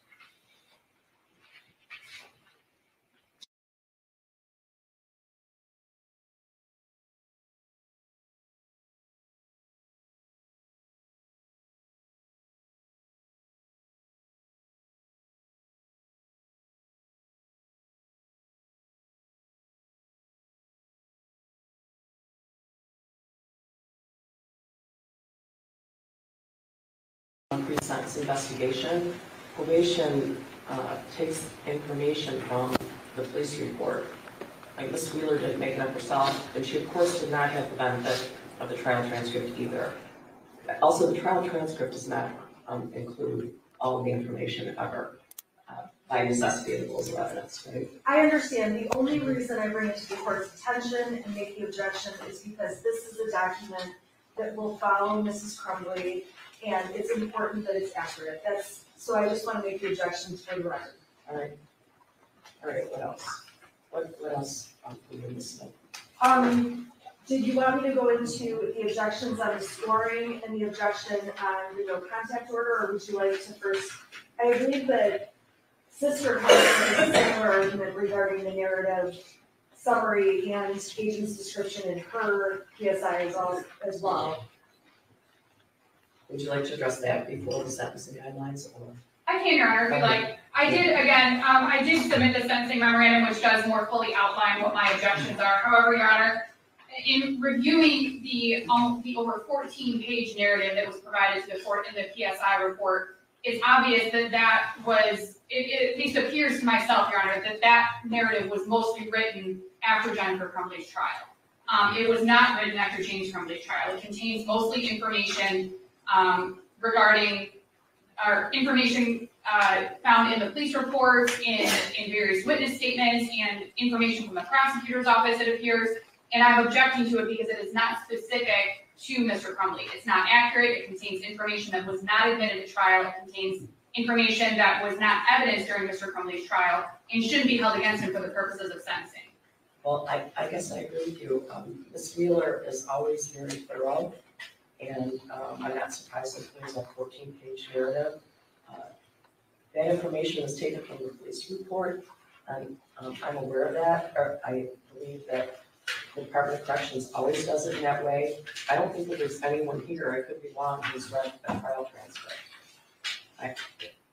Pre-sentence investigation, probation uh, takes information from the police report. Like Ms. Wheeler didn't make it up herself, and she of course did not have the benefit of the trial transcript either. Also, the trial transcript does not um, include all of the information ever uh, by necessity of the rules of evidence, right? I understand. The only reason I bring it to the court's attention and make the objection is because this is a document that will follow Mrs. Crumbley, and it's important that it's accurate. That's, so I just want to make the objections for the record. All right. All right, what else? What, what else? um, we missed? Um, did you want me to go into the objections on the scoring and the objection on the no contact order, or would you like to first? I believe that sister has a similar argument regarding the narrative summary and agent's description in her PSI as well, as well. Would you like to address that before the sentencing guidelines or? I can, Your Honor, if you like. I did, again, um, I did submit the sentencing memorandum, which does more fully outline what my objections are. However, Your Honor, in reviewing the, um, the over fourteen page narrative that was provided to the court in the PSI report, it's obvious that that was, it, it at least appears to myself, Your Honor, that that narrative was mostly written after Jennifer Crumbley's trial. Um, it was not written after James Crumbley's trial. It contains mostly information, um, regarding or information, uh, found in the police reports, in, in various witness statements, and information from the prosecutor's office, it appears. And I'm objecting to it because it is not specific to Mr. Crumbley. It's not accurate, it contains information that was not admitted to trial, it contains information that was not evidence during Mr. Crumbley's trial, and shouldn't be held against him for the purposes of sentencing. Well, I, I guess I agree with you. Um, Ms. Wheeler is always very thorough, and, um, I'm not surprised that there's a fourteen page narrative. Uh, That information was taken from the police report, and, um, I'm aware of that, or I believe that the Department of Corrections always does it in that way. I don't think that there's anyone here, I could be wrong, who's read a trial transcript. I,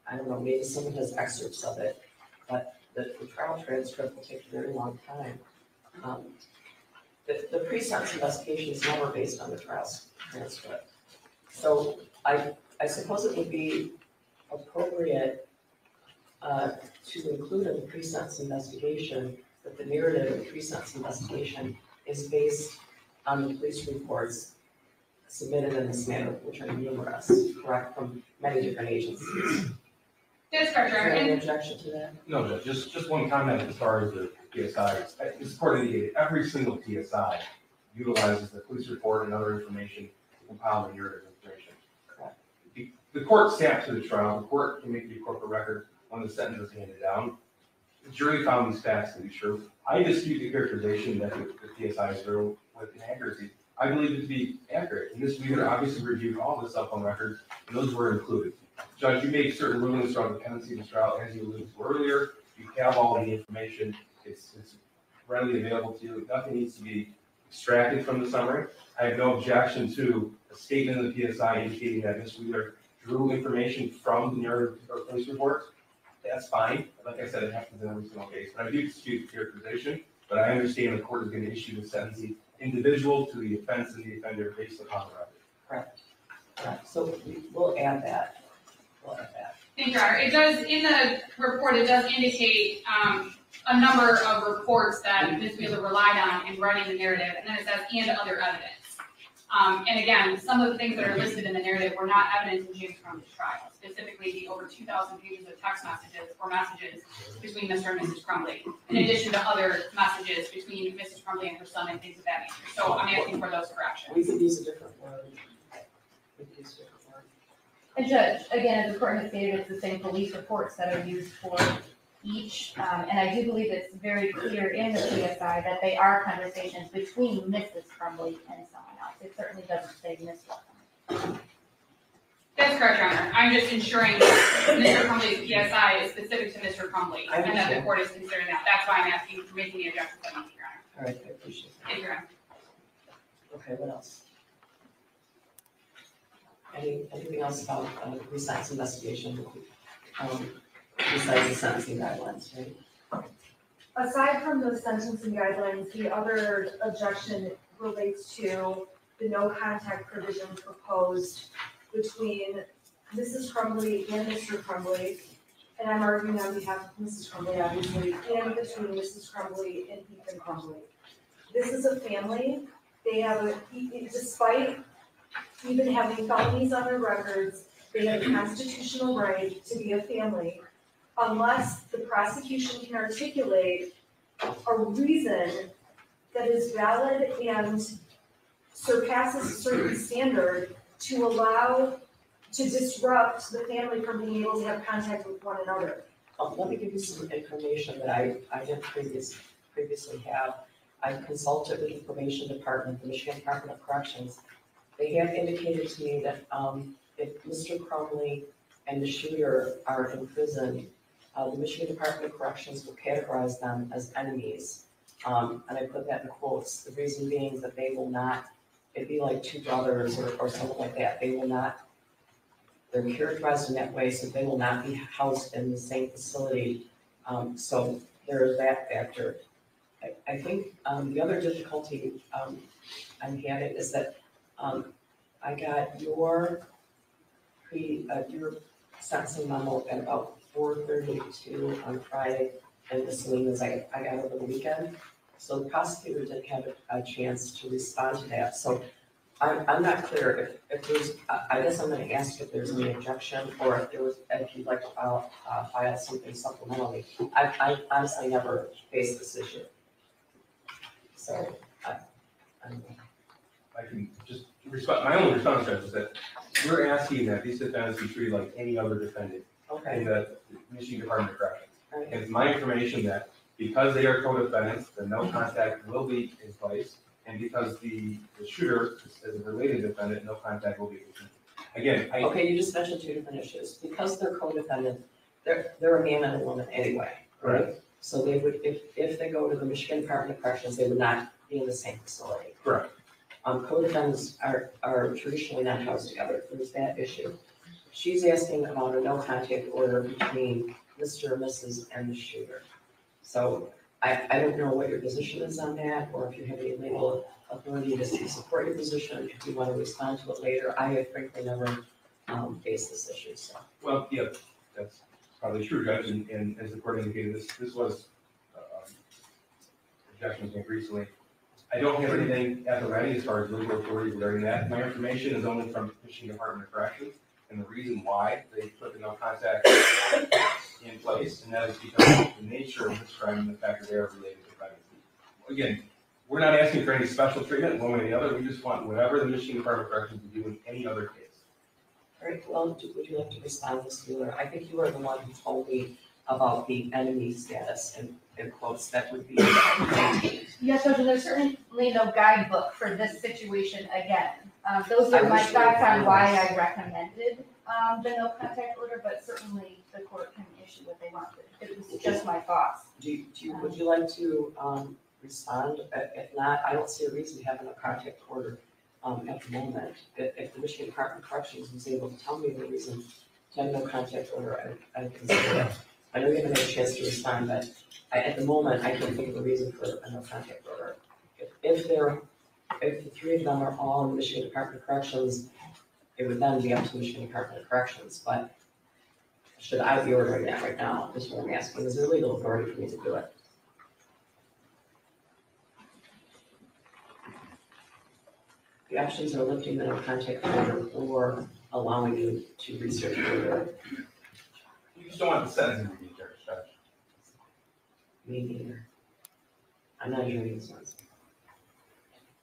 I don't know, maybe someone has excerpts of it, but the, the trial transcript will take a very long time. Um, The, the pre-sentence investigation is never based on the trial transcript. So I, I suppose it would be appropriate uh, to include in the pre-sentence investigation that the narrative of the pre-sentence investigation is based on the police reports submitted in this manner, which are numerous, correct, from many different agencies. That's correct, Is there any objection to that? No, Judge, just, just one comment as far as the PSI. As part of the, every single PSI utilizes the police report and other information to compile the narrative information. The- The court stamped to the trial, the court can make the corporate record when the sentence is handed down. The jury found these facts to be true. I dispute the characterization that the the PSI is very with inaccuracy. I believe it to be accurate, and this, we had obviously reviewed all the cell phone records, and those were included. Judge, you made certain rulings throughout the pendency of this trial, as you alluded to earlier, you have all the information, it's, it's readily available to you, nothing needs to be extracted from the summary. I have no objection to a statement in the PSI indicating that Ms. Wheeler drew information from the narrative or police report. That's fine, like I said, it happens in every single case, but I do dispute the characterization, but I understand the court is gonna issue the sentencing individual to the offense and the offender based upon the record. Correct. So we, we'll add that. We'll add that. Thank you, Your Honor. It does, in the report, it does indicate, um, a number of reports that Ms. Wheeler relied on in writing the narrative, and then it says, and other evidence. Um, and again, some of the things that are listed in the narrative were not evidence in James Crumbley's trial, specifically the over two thousand pages of text messages or messages between Mr. and Mrs. Crumbley, in addition to other messages between Mrs. Crumbley and her son and things of that nature. So I'm asking for those corrections. We could use a different word. We could use a different word. And Judge, again, as the court has stated, it's the same police reports that are used for each. Um, and I do believe it's very clear in the PSI that they are conversations between Mrs. Crumbley and someone else. It certainly doesn't say Miss Welcome. That's correct, Your Honor. I'm just ensuring that Mr. Crumbley's PSI is specific to Mr. Crumbley, I and that the understand. court is considering that. That's why I'm asking, for making the objections that I make, Your Honor. All right, I appreciate that. Thank you, Your Honor. Okay, what else? Any, anything else about, uh, recess investigation? Um, besides the sentencing guidelines, right? Aside from the sentencing guidelines, the other objection relates to the no contact provision proposed between Mrs. Crumbley and Mr. Crumbley. And I'm arguing on behalf of Mrs. Crumbley, obviously, and between Mrs. Crumbley and Ethan Crumbley. This is a family, they have a, despite even having felonies on their records, they have a constitutional right to be a family unless the prosecution can articulate a reason that is valid and surpasses a certain standard to allow, to disrupt the family from being able to have contact with one another. Um, let me give you some information that I, I didn't previous, previously have. I consulted with the probation department, the Michigan Department of Corrections. They have indicated to me that, um, if Mr. Crumbley and the shooter are in prison, uh, the Michigan Department of Corrections will categorize them as enemies. Um, and I put that in quotes, the reason being that they will not, it'd be like two brothers or, or something like that, they will not, they're characterized in that way, so they will not be housed in the same facility. Um, so there is that factor. I, I think, um, the other difficulty, um, I'm having is that, um, I got your pre, uh, your sentencing memo at about four thirty-two on Friday, and miscellaneous I, I got over the weekend. So the prosecutor didn't have a, a chance to respond to that, so I'm, I'm not clear if, if there's, I, guess I'm gonna ask if there's any objection, or if there was, if you'd like to file, uh, file something supplementally. I, I honestly never faced this issue. So, I, I don't. I can just respond, my only response is that we're asking that these defendants be treated like any other defendant okay, in the Michigan Department of Corrections. all right, And it's my information that because they are co-defendants, the no contact will be in place. And because the, the shooter is a related defendant, no contact will be. Again, I, okay, you just mentioned two different issues, because they're co-defendant, they're, they're a man and a woman anyway, right? So they would, if, if they go to the Michigan Department of Corrections, they would not be in the same facility. Correct. Um, co-defendants are, are traditionally not housed together, there's that issue. She's asking about a no contact order between Mr. and Mrs. and the shooter. So I, I don't know what your position is on that, or if you have any legal authority to support your position, if you want to respond to it later. I have frankly never, um, faced this issue, so. well, yeah, that's probably true, Judge, and, and as the court indicated, this, this was, um, objections made recently. I don't have anything at the ready as far as legal authority regarding that. My information is only from the Michigan Department of Corrections. And the reason why they put the no contact in place, and that is because of the nature of this crime and the fact that they are related to pregnancy. Again, we're not asking for any special treatment, one way or the other, we just want whatever the Michigan Department of Corrections would do in any other case. All right, well, do- would you like to respond, Ms. Wheeler? I think you are the one who told me about the enemy status and, in quotes, that would be. Yes, so there's certainly no guidebook for this situation again. Um, those are my thoughts on why I recommended, um, the no contact order, but certainly the court can issue what they want. It was just my thoughts. Do you, do you, would you like to, um, respond? If, if not, I don't see a reason having a no contact order, um, at the moment. If, if the Michigan Department of Corrections was able to tell me the reason to have no contact order, I, I'd consider it. I know you haven't had a chance to respond, but I, at the moment, I can't think of a reason for a no contact order. If, if they're, if the three of them are all in the Michigan Department of Corrections, it would then be up to the Michigan Department of Corrections, but should I be ordering that right now, is what I'm asking, is there legal authority for me to do it? The options are lifting the no contact order or allowing you to research further, You just don't want the sentencing to be judged, Judge. me neither. I'm not hearing this one.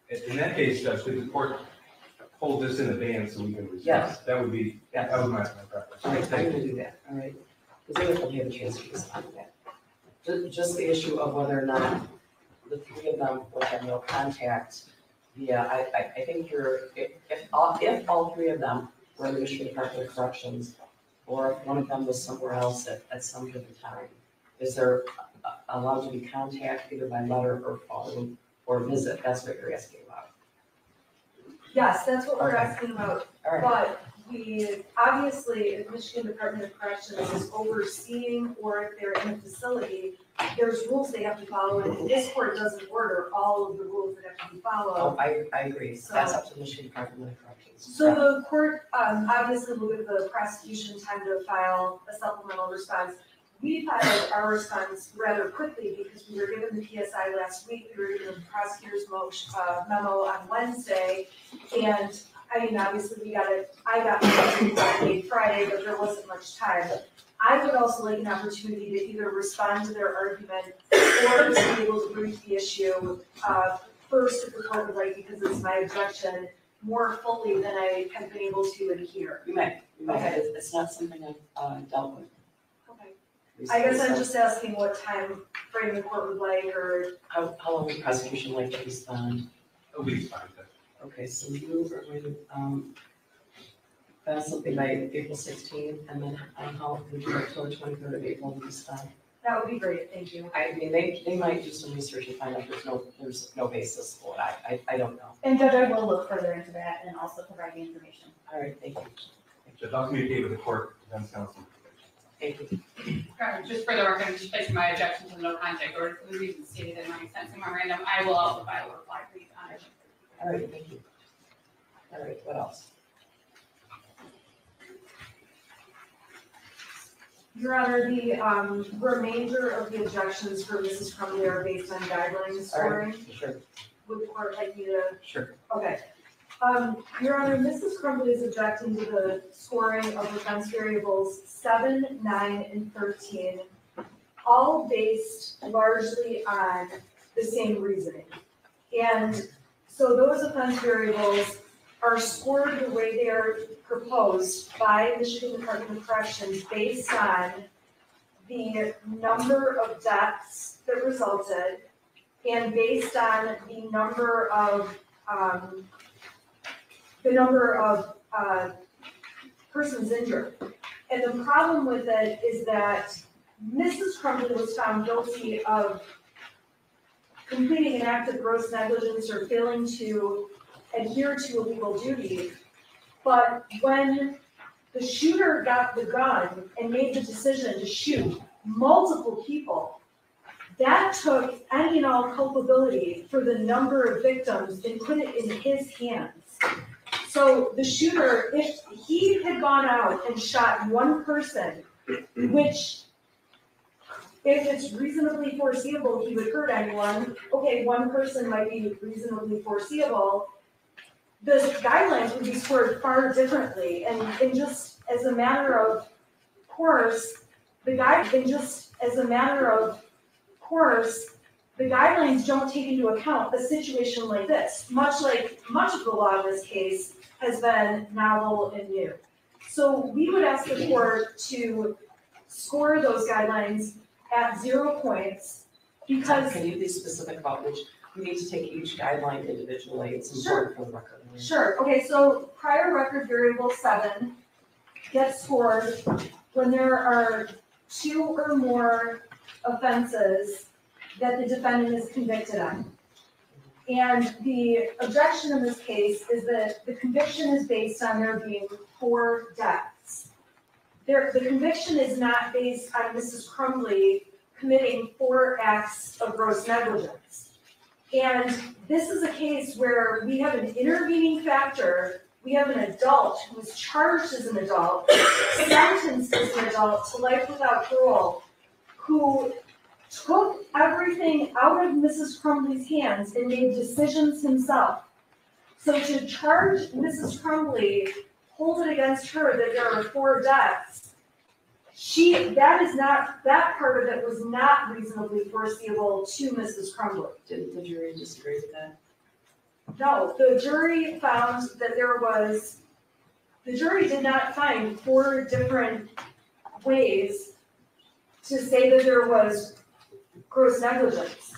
In, that case, Judge, could the court hold this in advance so we can respond? Yes. That would be, that would be my, my preference. all right, I'm Thank gonna do that, all right? Because they will have a chance to respond to that. Ju- Just the issue of whether or not the three of them would have no contact. Yeah, I, I, I think you're, if, if all, if all three of them were in the Michigan Department of Corrections, or if one of them was somewhere else at, at some given time, is there a- allowed to be contact either by letter or phone or visit? That's what you're asking about. Yes, that's what we're Okay. asking about, All right, but we, obviously, if Michigan Department of Corrections is overseeing or if they're in a facility, there's rules they have to follow, and this court doesn't order all of the rules that have to be followed. oh, I, I agree, that's up to the Michigan Department of Corrections. So the court, um, obviously will give the prosecution time to file a supplemental response. We filed our response rather quickly because we were given the PSI last week, we were given the prosecutor's motion, uh, memo on Wednesday. And, I mean, obviously, we got it, I got my paid Friday, but there wasn't much time. I would also like an opportunity to either respond to their argument or to be able to brief the issue, uh, first if the court would like, because it's my objection, more fully than I have been able to in here. You may, you may, Okay. it's, it's not something I've, uh, dealt with. Okay. I guess I'm just asking what time frame the court would like, or, How, how long would prosecution like to respond? It'll be fine, Okay, so you are going to, um, file something by April sixteenth, and then, um, how, would you wait till the twenty-third of April to respond? that would be great, thank you. I mean, they, they might do some research and find out there's no, there's no basis for it, I, I, I don't know. And Judge, I will look further into that and also provide the information. All right, thank you, Judge, I'll communicate with the court, defense counsel. Thank you. Just for the record, I'm just placing my objection to the no contact order for the reasons stated in my sentencing memorandum, I will also file a reply brief on it. All right, thank you. All right, what else? Your Honor, the, um, remainder of the objections for Mrs. Crumbley are based on guidelines All right. scoring. Sure, Would the court like me to, sure. okay. Um, Your Honor, Mrs. Crumbley is objecting to the scoring of offense variables seven, nine, and thirteen, all based largely on the same reasoning. And so those offense variables are scored the way they are proposed by the Michigan Department of Corrections based on the number of deaths that resulted and based on the number of, um, the number of, uh, persons injured. And the problem with it is that Mrs. Crumbley was found guilty of completing an act of gross negligence or failing to adhere to a legal duty. But when the shooter got the gun and made the decision to shoot multiple people, that took any and all culpability for the number of victims and put it in his hands. So the shooter, if he had gone out and shot one person, which if it's reasonably foreseeable he would hurt anyone, okay, one person might be reasonably foreseeable. The guidelines would be scored far differently and, and just as a matter of course, the guy, and just as a matter of course, the guidelines don't take into account a situation like this, much like, much of the law in this case has been novel and new. So we would ask the court to score those guidelines at zero points because, Can you be specific about which, we need to take each guideline individually, it's important for the record. sure, okay, so prior record variable seven gets scored when there are two or more offenses that the defendant is convicted on. And the objection in this case is that the conviction is based on there being four deaths. There, the conviction is not based on Mrs. Crumbley committing four acts of gross negligence. And this is a case where we have an intervening factor, we have an adult who is charged as an adult, sentenced as an adult to life without parole, who took everything out of Mrs. Crumbley's hands and made decisions himself. So to charge Mrs. Crumbley, hold it against her that there are four deaths, she, that is not, that part of it was not reasonably foreseeable to Mrs. Crumbley. Did the jury disagree with that? No, the jury found that there was, the jury did not find four different ways to say that there was gross negligence.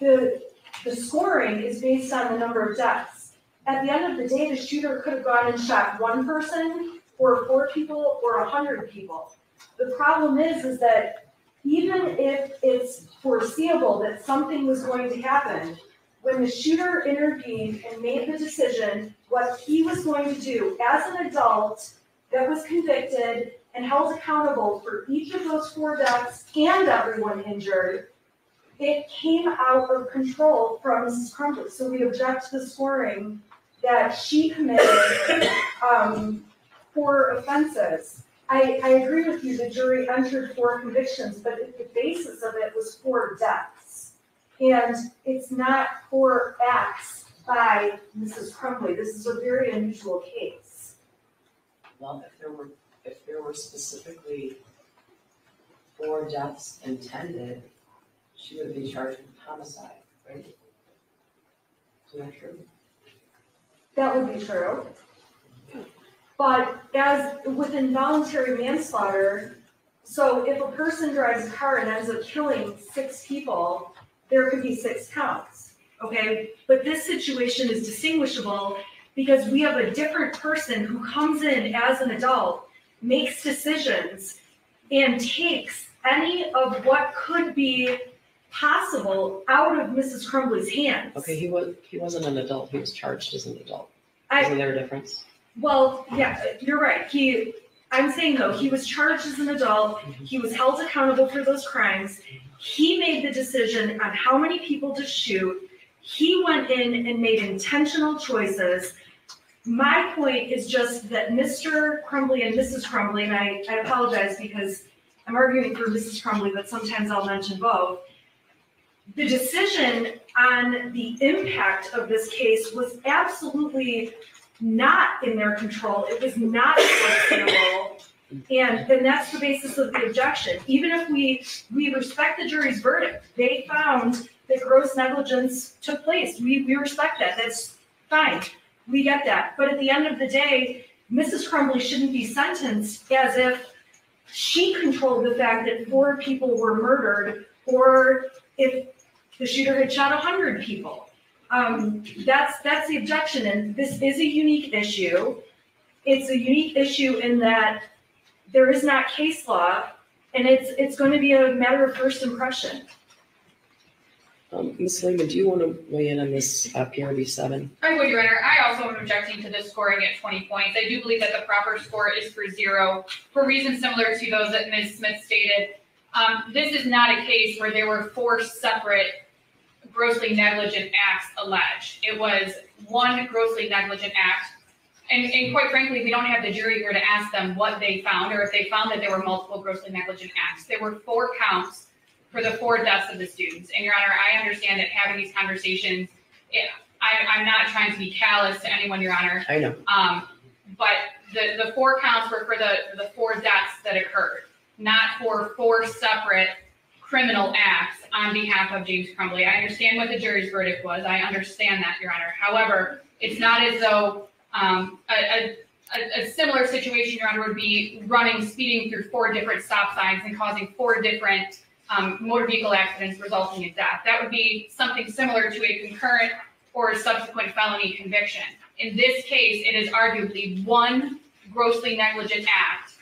The, the scoring is based on the number of deaths. At the end of the day, the shooter could have gone and shot one person, or four people, or a hundred people. The problem is, is that even if it's foreseeable that something was going to happen, when the shooter intervened and made the decision what he was going to do as an adult that was convicted and held accountable for each of those four deaths and everyone injured, it came out of control from Mrs. Crumbley. So we object to the scoring that she committed um, four offenses. I, I agree with you, the jury entered four convictions, but the the basis of it was four deaths. And it's not four acts by Mrs. Crumbley. This is a very unusual case. Well, if there were, if there were specifically four deaths intended, she would be charged with homicide, right? Isn't that true? That would be true. But as with involuntary manslaughter, so if a person drives a car and ends up killing six people, there could be six counts, okay? But this situation is distinguishable because we have a different person who comes in as an adult, makes decisions, and takes any of what could be possible out of Mrs. Crumbley's hands. Okay, he was, he wasn't an adult, he was charged as an adult. I- Isn't there a difference? Well, yeah, you're right. He, I'm saying though, he was charged as an adult. Mm-hmm. He was held accountable for those crimes. He made the decision on how many people to shoot. He went in and made intentional choices. My point is just that Mr. Crumbley and Mrs. Crumbley, and I, I apologize because I'm arguing for Mrs. Crumbley, but sometimes I'll mention both. the decision on the impact of this case was absolutely not in their control. It was not foreseeable. And then that's the basis of the objection. Even if we, we respect the jury's verdict, they found that gross negligence took place. We, we respect that. That's fine. We get that. But at the end of the day, Mrs. Crumbley shouldn't be sentenced as if she controlled the fact that four people were murdered or if the shooter had shot a hundred people. Um, that's, that's the objection, and this is a unique issue. It's a unique issue in that there is not case law, and it's, it's going to be a matter of first impression. Um, Ms. Lehman, do you want to weigh in on this uh, PRV seven? I would, Your Honor. I also am objecting to the scoring at twenty points. I do believe that the proper score is for zero, for reasons similar to those that Ms. Smith stated. Um, this is not a case where there were four separate grossly negligent acts alleged. It was one grossly negligent act. And, and quite frankly, we don't have the jury here to ask them what they found, or if they found that there were multiple grossly negligent acts. There were four counts for the four deaths of the students. And Your Honor, I understand that having these conversations, yeah, I, I'm not trying to be callous to anyone, Your Honor. I know. Um, but the, the four counts were for the, the four deaths that occurred, not for four separate criminal acts on behalf of James Crumbley. I understand what the jury's verdict was. I understand that, Your Honor. However, it's not as though, um, a, a, a similar situation, Your Honor, would be running, speeding through four different stop signs and causing four different, um, motor vehicle accidents resulting in death. That would be something similar to a concurrent or a subsequent felony conviction. In this case, it is arguably one grossly negligent act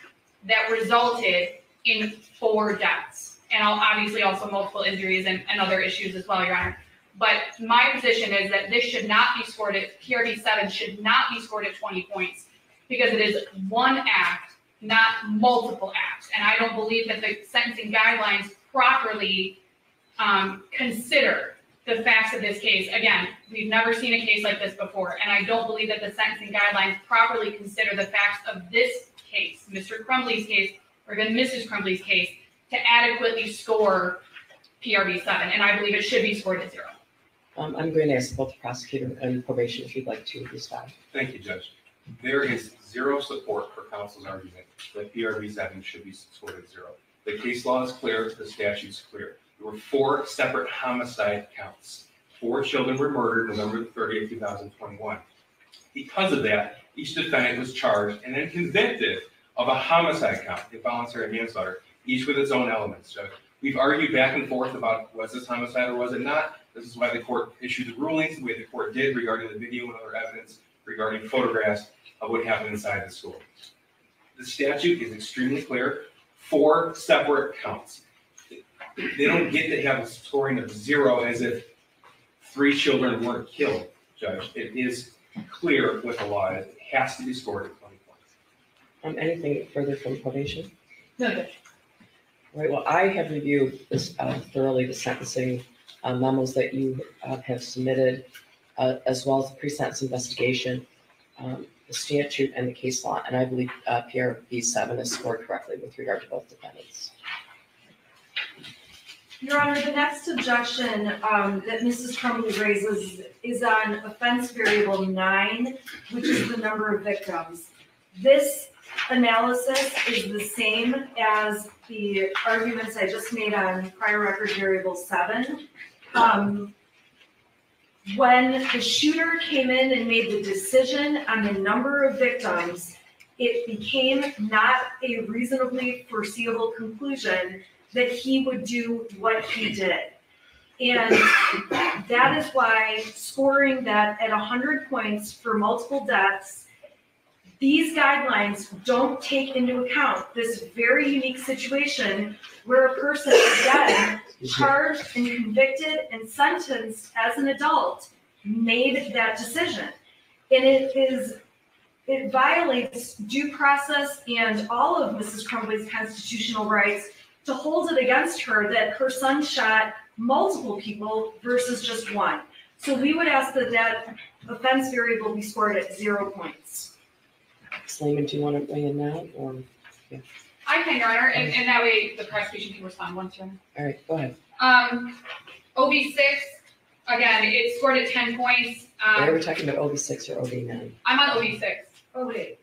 that resulted in four deaths. And obviously also multiple injuries and, and other issues as well, Your Honor. But my position is that this should not be scored at, PRV seven should not be scored at twenty points because it is one act, not multiple acts. And I don't believe that the sentencing guidelines properly um, consider the facts of this case. Again, we've never seen a case like this before, and I don't believe that the sentencing guidelines properly consider the facts of this case, Mr. Crumbley's case, or even Mrs. Crumbley's case, to adequately score PRV seven, and I believe it should be scored at zero. Um, I'm going to ask both the prosecutor and probation if you'd like to respond. Thank you, Judge. There is zero support for counsel's argument that PRV seven should be scored at zero. The case law is clear, the statute's clear. There were four separate homicide counts. Four children were murdered November thirtieth, two thousand twenty-one. Because of that, each defendant was charged and then convicted of a homicide count, involuntary manslaughter, each with its own elements, Judge. We've argued back and forth about was this homicide or was it not? This is why the court issued the rulings the way the court did regarding the video and other evidence regarding photographs of what happened inside the school. The statute is extremely clear, four separate counts. They don't get to have a scoring of zero as if three children weren't killed, Judge. It is clear with the law. It has to be scored at twenty points. Um, anything further from probation? No, Judge. All right, well, I have reviewed this uh, thoroughly, the sentencing uh, memos that you uh, have submitted, uh, as well as the pre-sentence investigation, um, the statute and the case law, and I believe uh, PRV seven is scored correctly with regard to both defendants. Your Honor, the next objection um, that Mrs. Crumbley raises is on offense variable nine, which is the number of victims. This analysis is the same as the arguments I just made on prior record variable seven. Um, When the shooter came in and made the decision on the number of victims, it became not a reasonably foreseeable conclusion that he would do what he did. And that is why scoring that at hundred points for multiple deaths, these guidelines don't take into account this very unique situation where a person again charged and convicted and sentenced as an adult made that decision. And it is, it violates due process and all of Mrs. Crumbley's constitutional rights to hold it against her that her son shot multiple people versus just one. So we would ask that that offense variable be scored at zero points. Ms. Lehman, do you want to weigh in now, or, I can, Your Honor, and, and that way the prosecution can respond once, Your Honor. all right, go ahead. Um, OV six, again, it scored at ten points. Are we Um, talking about OV six or OV nine? I'm on OV six. Wait,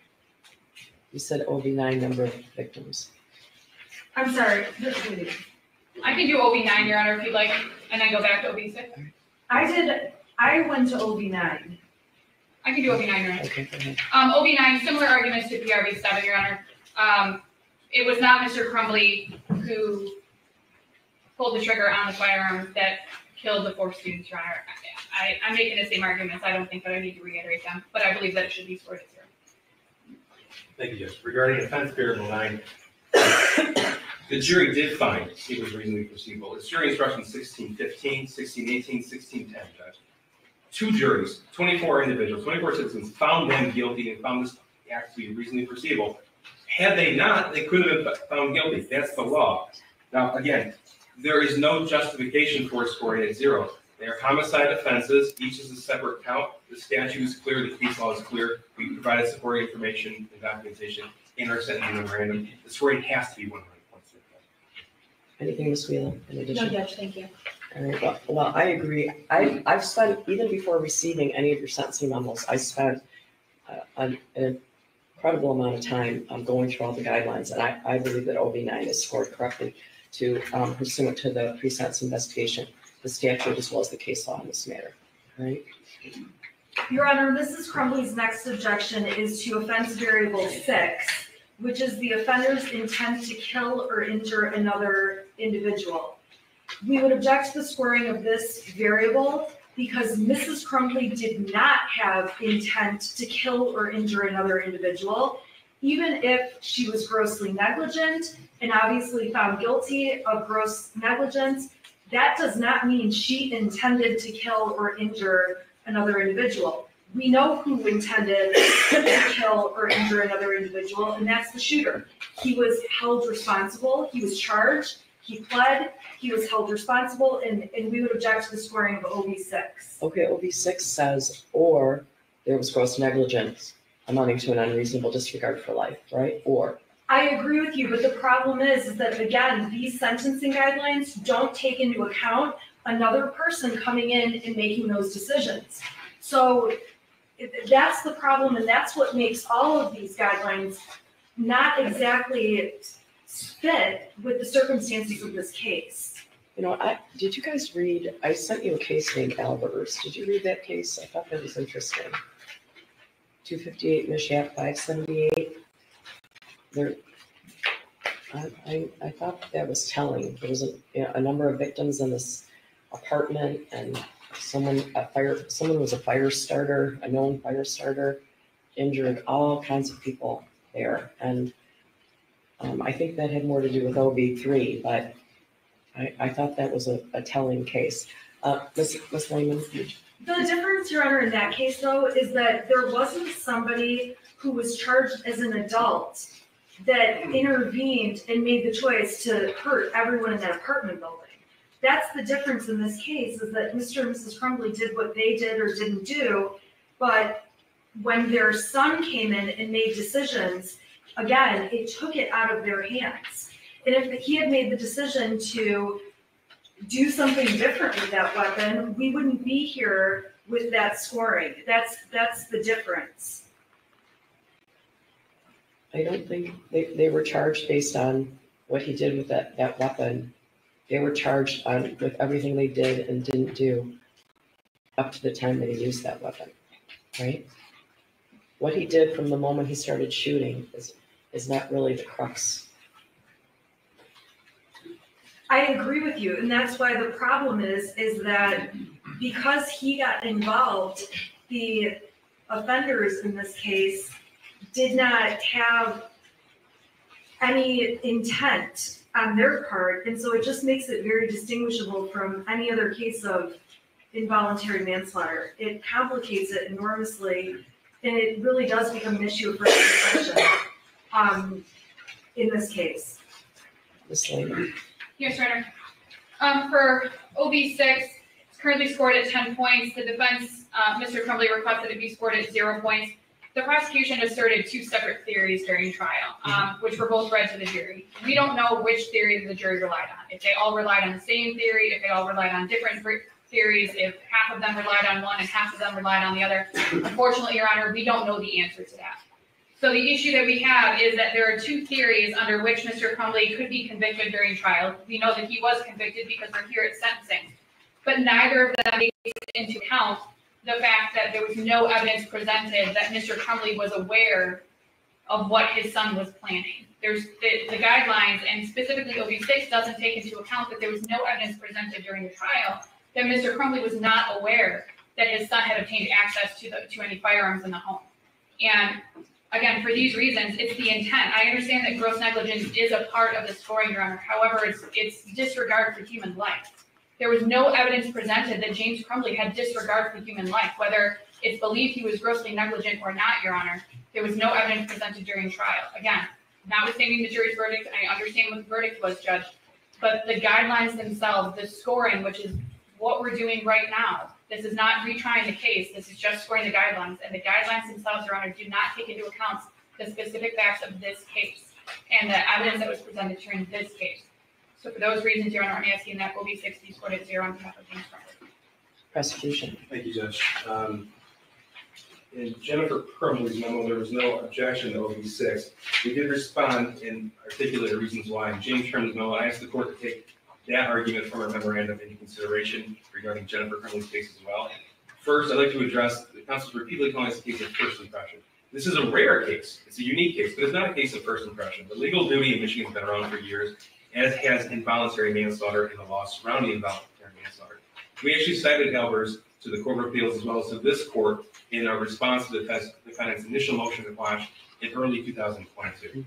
You said OV nine number of victims. I'm sorry. Wait. I can do OV nine, Your Honor, if you'd like, and then go back to OV six. I did, I went to OV nine. I can do OV nine, Your Honor. Okay, go ahead. Um, OV nine, similar arguments to PRV seven, Your Honor. Um, it was not Mr. Crumbley who pulled the trigger on the firearm that killed the four students, Your Honor. I, I'm making the same arguments. I don't think that I need to reiterate them, but I believe that it should be scored at zero. Thank you, Judge. Regarding offense variable nine, the jury did find he was reasonably foreseeable. It's jury instruction 1615, 1618, 1610, Judge. Two juries, twenty-four individuals, twenty-four citizens found them guilty and found this act to be reasonably foreseeable. Had they not, they could have been found guilty. That's the law. Now, again, there is no justification for scoring at zero. They are homicide offenses, each is a separate count. The statute is clear, the case law is clear. We provided supporting information and documentation in our sentencing memorandum. The scoring has to be one hundred points. Anything, Ms. Wheeler, in No, addition? Judge, thank you. Well, well, I agree. I, I've spent, even before receiving any of your sentencing memos, I spent uh, an an incredible amount of time um, going through all the guidelines, and I, I believe that OV nine is scored correctly to um, pursuant to the pre-sentence investigation, the statute as well as the case law in this matter, right? Your Honor, Mrs. Crumbley's next objection is to offense variable six, which is the offender's intent to kill or injure another individual. We would object to the squaring of this variable because Mrs. Crumbley did not have intent to kill or injure another individual, even if she was grossly negligent and obviously found guilty of gross negligence. That does not mean she intended to kill or injure another individual. We know who intended to kill or injure another individual, and that's the shooter. He was held responsible, he was charged, he pled, he was held responsible, and, and we would object to the scoring of OV six. Okay, OV six says, or there was gross negligence amounting to an unreasonable disregard for life, right? Or, I agree with you, but the problem is, is that again, these sentencing guidelines don't take into account another person coming in and making those decisions. So it- that's the problem, and that's what makes all of these guidelines not exactly fit with the circumstances of this case. you know, I, did you guys read, I sent you a case named Albers. Did you read that case? I thought that was interesting. Two fifty-eight Mich App, five seventy-eight. There, I, I, I thought that was telling. There was a, you know, a number of victims in this apartment and someone, a fire, someone was a fire starter, a known fire starter, injured all kinds of people there. And um, I think that had more to do with OV three, but I, I thought that was a, a telling case. Uh, Ms. Ms. Lehman, The difference, Your Honor, in that case though, is that there wasn't somebody who was charged as an adult that intervened and made the choice to hurt everyone in that apartment building. That's the difference in this case, is that Mr. and Mrs. Crumbley did what they did or didn't do, but when their son came in and made decisions, again, it took it out of their hands. And if he had made the decision to do something different with that weapon, we wouldn't be here with that scoring. That's, that's the difference. I don't think they, they were charged based on what he did with that, that weapon. They were charged on, with everything they did and didn't do up to the time that he used that weapon, right? What he did from the moment he started shooting is, is not really the crux. I agree with you, and that's why the problem is, is that because he got involved, the offenders in this case did not have any intent on their part, and so it just makes it very distinguishable from any other case of involuntary manslaughter. It complicates it enormously, and it really does become an issue of first impression, um, in this case. Ms. Lehman, Yes, Your Honor. Um, for OV six, it's currently scored at ten points. The defense, uh, Mr. Crumbley requested it be scored at zero points. the prosecution asserted two separate theories during trial, um, which were both read to the jury. We don't know which theory the jury relied on. If they all relied on the same theory, if they all relied on different theories, if half of them relied on one and half of them relied on the other. Unfortunately, Your Honor, we don't know the answer to that. So the issue that we have is that there are two theories under which Mr. Crumbley could be convicted during trial. We know that he was convicted because we're here at sentencing. But neither of them takes into account the fact that there was no evidence presented that Mr. Crumbley was aware of what his son was planning. There's the, the guidelines and specifically OV six doesn't take into account that there was no evidence presented during the trial that Mr. Crumbley was not aware that his son had obtained access to the, to any firearms in the home. And again, for these reasons, it's the intent. I understand that gross negligence is a part of the scoring, Your Honor. However, it's, it's disregard for human life. There was no evidence presented that James Crumbley had disregard for human life, whether it's believed he was grossly negligent or not, Your Honor. There was no evidence presented during trial. Again, notwithstanding the jury's verdict, I understand what the verdict was, Judge. But the guidelines themselves, the scoring, which is what we're doing right now, this is not retrying the case, this is just scoring the guidelines. And the guidelines themselves, Your Honor, do not take into account the specific facts of this case and the evidence that was presented during this case. So for those reasons, Your Honor, I'm asking that OV six be scored at zero on behalf of James Crumbley. Prosecution. Thank you, Judge. Um, In Jennifer Crumbley's memo, there was no objection to OV six. We did respond and articulate reasons why. In James Sherman's memo, I asked the court to take that argument from our memorandum into consideration regarding Jennifer Crumbley's case as well. First, I'd like to address, the counsel's repeatedly calling this a case of first impression. This is a rare case. It's a unique case, but it's not a case of first impression. The legal duty in Michigan has been around for years, as has involuntary manslaughter and the law surrounding involuntary manslaughter. We actually cited Albers to the Court of Appeals as well as to this court in our response to the defendant's initial motion to quash in early two thousand twenty-two.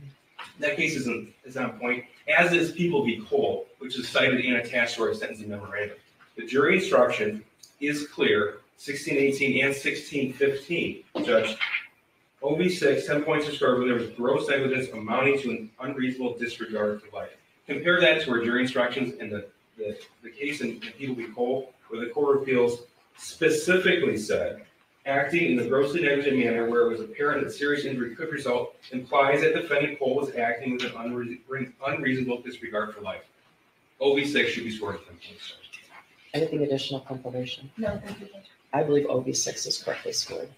That case is, in- is on point, as is People v. Cole, which is cited and attached to our sentencing memorandum. The jury instruction is clear, sixteen eighteen and sixteen fifteen, Judge. OV six, ten points are scored where there was gross negligence amounting to an unreasonable disregard for life. Compare that to our jury instructions in the, the, the case in in People v. Cole, where the Court of Appeals specifically said, acting in a grossly negligent manner where it was apparent that serious injury could result implies that defendant Cole was acting with an unre- unreasonable disregard for life. OV six should be scored at ten points. Anything additional from probation? No, thank you, I believe OB six is correctly scored.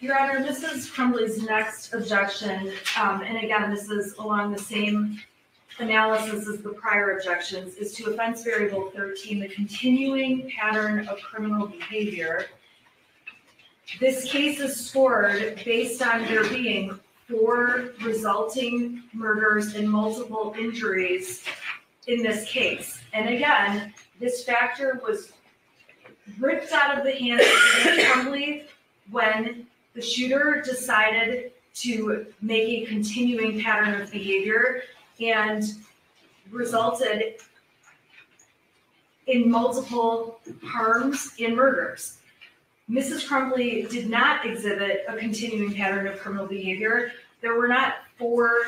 Your Honor, Mrs. Crumbley's next objection, um, and again, this is along the same analysis as the prior objections, is to offense variable thirteen, the continuing pattern of criminal behavior. This case is scored based on there being four resulting murders and multiple injuries in this case. And again, this factor was ripped out of the hands of the Crumbley when the shooter decided to make a continuing pattern of behavior and resulted in multiple harms and murders. Mrs. Crumbley did not exhibit a continuing pattern of criminal behavior. There were not four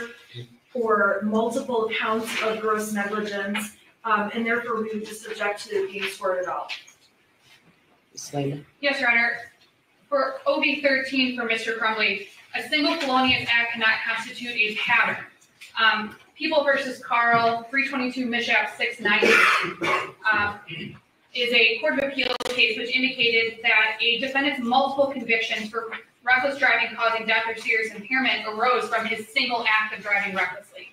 or multiple counts of gross negligence, um, and therefore we would just object to it being scored at all. Ms. Lehman. Yes, Your Honor. For OV thirteen for Mr. Crumbley, a single felonious act cannot constitute a pattern. Um, People versus Carll, three twenty-two Mich App six ninety, um, is a Court of Appeals case which indicated that a defendant's multiple convictions for reckless driving causing death or serious impairment arose from his single act of driving recklessly.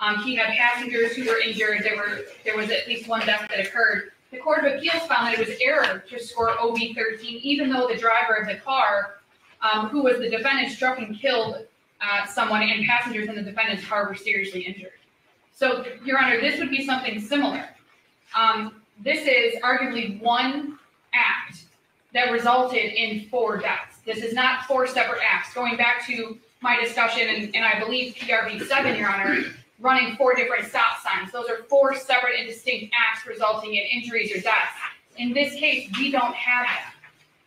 Um, he had passengers who were injured, there were, there was at least one death that occurred. The Court of Appeals found that it was error to score OV thirteen, even though the driver of the car, um, who was the defendant, struck and killed, uh, someone and passengers in the defendant's car were seriously injured. So, Your Honor, this would be something similar. Um, this is arguably one act that resulted in four deaths. This is not four separate acts. Going back to my discussion, and, and I believe PRV seven, Your Honor, running four different stop signs. Those are four separate and distinct acts resulting in injuries or deaths. In this case, we don't have that.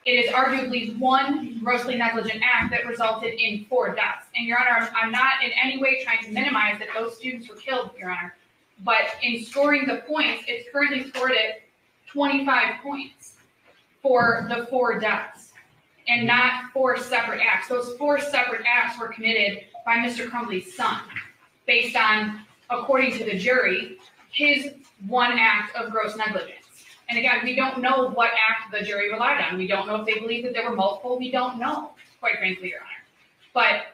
It is arguably one grossly negligent act that resulted in four deaths. And Your Honor, I'm, not in any way trying to minimize that those students were killed, Your Honor. But in scoring the points, it's currently scored at twenty-five points for the four deaths. and not four separate acts. Those four separate acts were committed by Mr. Crumbley's son, based on, according to the jury, his one act of gross negligence. And again, we don't know what act the jury relied on. We don't know if they believe that there were multiple. We don't know, quite frankly, Your Honor. But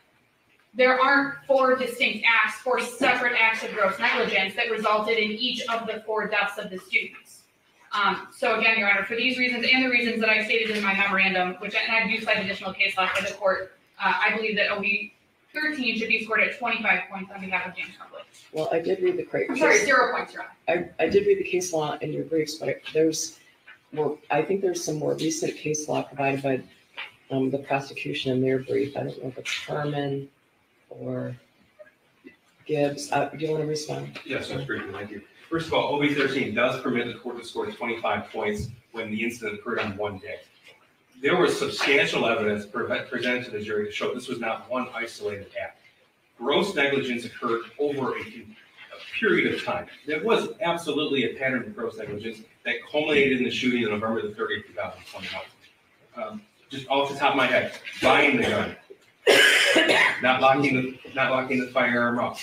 there aren't four distinct acts, four separate acts of gross negligence that resulted in each of the four deaths of the students. Um, so again, Your Honor, for these reasons and the reasons that I stated in my memorandum, which, and I do cite additional case law for the court, uh, I believe that OV thirteen should be scored at twenty-five points on behalf of James Crumbley. Well, I did read the crate. I'm sorry, zero points, Your Honor. I, I did read the case law in your briefs, but it- there's, more I think there's some more recent case law provided by um, the prosecution in their brief. I don't know if it's Herman or Gibbs. Uh, do you want to respond? Yes, that's great, thank you. First of all, OV thirteen does permit the court to score twenty-five points when the incident occurred on one day. There was substantial evidence presented to the jury to show this was not one isolated act. Gross negligence occurred over a, a period of time. There was absolutely a pattern of gross negligence that culminated in the shooting on November the thirtieth, two thousand twenty-one. Um, Just off the top of my head, buying the gun, not locking the, not locking the firearm up,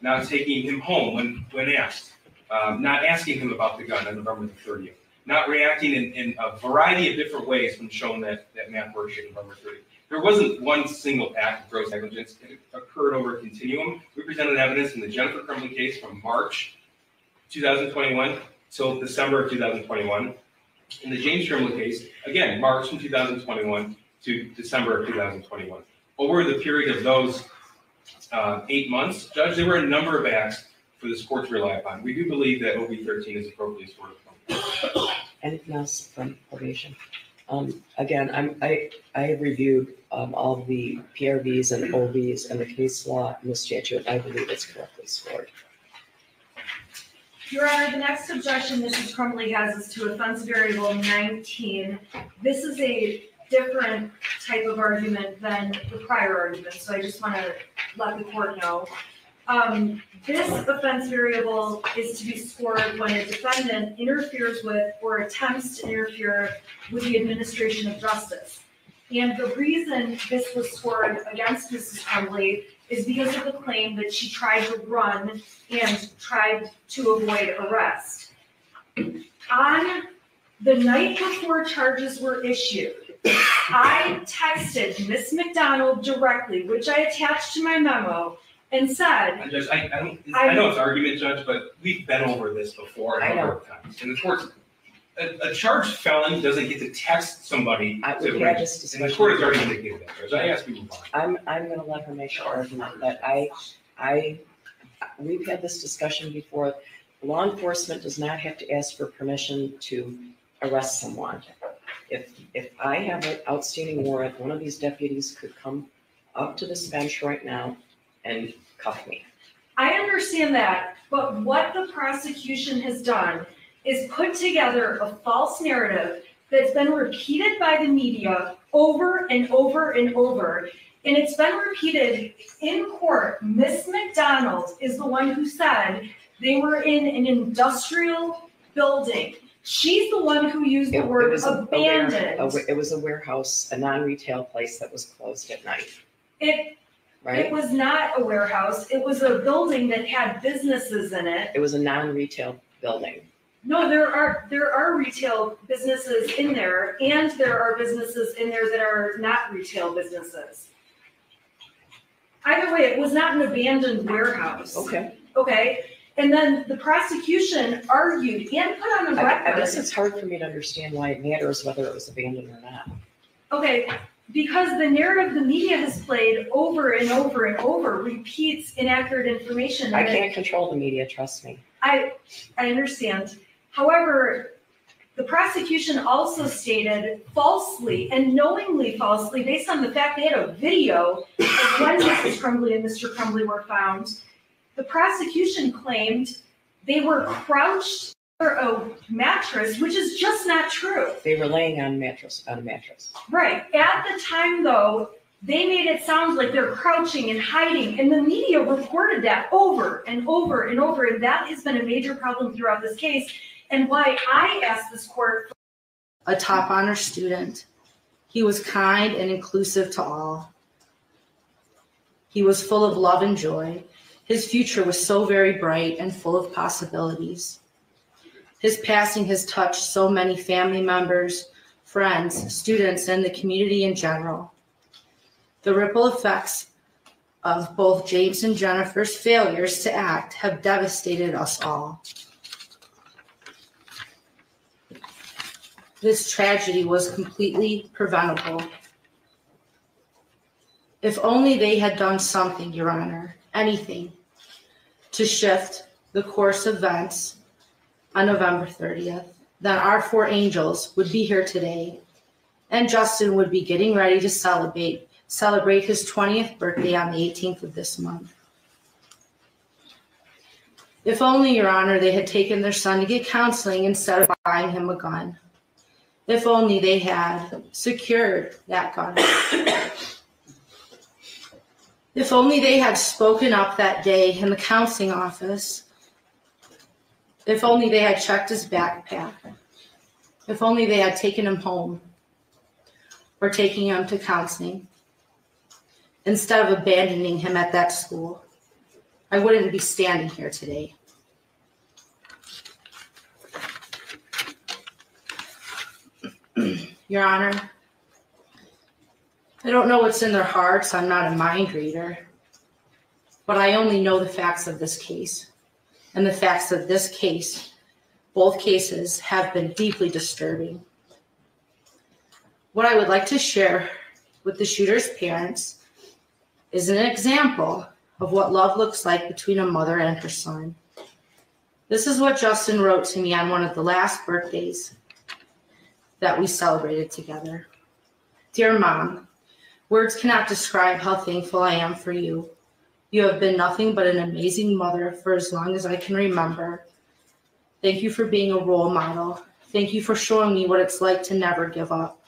not taking him home when, when asked, um, not asking him about the gun on November the thirtieth, not reacting in, in a variety of different ways when shown that, that map worksheet November thirtieth. There wasn't one single act of gross negligence. It occurred over a continuum. We presented evidence in the Jennifer Crumbley case from March two thousand twenty-one till December of two thousand twenty-one. In the James Crumbley case, again, March from two thousand twenty-one to December of two thousand twenty-one. Over the period of those uh, eight months, Judge, there were a number of acts for this court to rely upon. We do believe that OV thirteen is appropriately scored. Anything else from probation? Um, again, I'm, I, I have reviewed, um, all the PRVs and OVs and the case law and the statute. I believe it's correctly scored. Your Honor, the next objection Mrs. Crumbley has is to offense variable nineteen. This is a different type of argument than the prior argument, so I just want to let the court know. Um, this offense variable is to be scored when a defendant interferes with or attempts to interfere with the administration of justice. And the reason this was scored against Mrs. Crumbley is because of the claim that she tried to run and tried to avoid arrest. On the night before charges were issued, I texted Miss McDonald directly, which I attached to my memo, and said, And Judge, I, I don't, I know it's argument, Judge, but we've been over this before I a number of times. And the court's, a, a charged felon doesn't get to text somebody I, to, we had this and the court has discussion. already indicated that, Judge. I ask you to move on. I'm, I'm gonna let her make her argument but I, I, we've had this discussion before. Law enforcement does not have to ask for permission to arrest someone. If, if I have an outstanding warrant, one of these deputies could come up to this bench right now and cuff me. I understand that, but what the prosecution has done is put together a false narrative that's been repeated by the media over and over and over. And it's been repeated in court. Miss McDonald is the one who said they were in an industrial building. She's the one who used It- the it word was a- a abandoned. a It was a warehouse, a non-retail place that was closed at night, It, it right? was not a warehouse. It was a building that had businesses in it. It was a non-retail building. No, there are, there are retail businesses in there, and there are businesses in there that are not retail businesses. Either way, it was not an abandoned warehouse. Okay. Okay, and then the prosecution argued and put on the I, I guess record, it's hard for me to understand why it matters whether it was abandoned or not. okay, because the narrative the media has played over and over and over repeats inaccurate information. I can't control the media, trust me. I, I understand. However, the prosecution also stated falsely and knowingly falsely, based on the fact they had a video of when Mrs. Crumbley and Mr. Crumbley were found. The prosecution claimed they were crouched a mattress, which is just not true. They were laying on mattress, on a mattress. Right. At the time, though, they made it sound like they're crouching and hiding, and the media reported that over and over and over, and that has been a major problem throughout this case, and why I asked this court a top honor student He was kind and inclusive to all. He was full of love and joy. His future was so very bright and full of possibilities. His passing has touched so many family members, friends, students, and the community in general. The ripple effects of both James and Jennifer's failures to act have devastated us all. This tragedy was completely preventable. If only they had done something, Your Honor, anything, to shift the course of events on November 30th, then our four angels would be here today, and Justin would be getting ready to celebrate celebrate his 20th birthday on the 18th of this month. If only, Your Honor, they had taken their son to get counseling instead of buying him a gun. If only they had secured that gun. If only they had spoken up that day in the counseling office. If only they had checked his backpack. If only they had taken him home or taking him to counseling instead of abandoning him at that school. I wouldn't be standing here today. Your Honor, I don't know what's in their hearts. I'm not a mind reader. But I only know the facts of this case. And the facts of this case, both cases, have been deeply disturbing. What I would like to share with the shooter's parents is an example of what love looks like between a mother and her son. This is what Justin wrote to me on one of the last birthdays that we celebrated together. Dear Mom, words cannot describe how thankful I am for you. You have been nothing but an amazing mother for as long as I can remember. Thank you for being a role model. Thank you for showing me what it's like to never give up.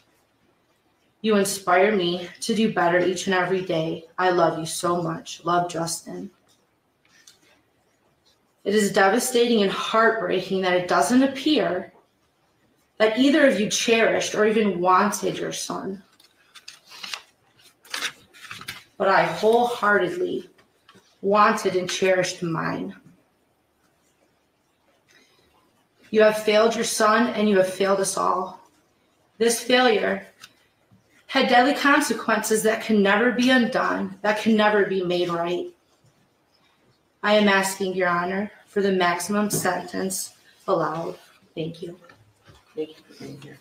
You inspire me to do better each and every day. I love you so much. Love, Justin. It is devastating and heartbreaking that it doesn't appear that either of you cherished or even wanted your son. But I wholeheartedly wanted and cherished mine. You have failed your son and you have failed us all. This failure had deadly consequences that can never be undone, that can never be made right. I am asking, Your Honor, for the maximum sentence allowed. Thank you. Thank you for being here.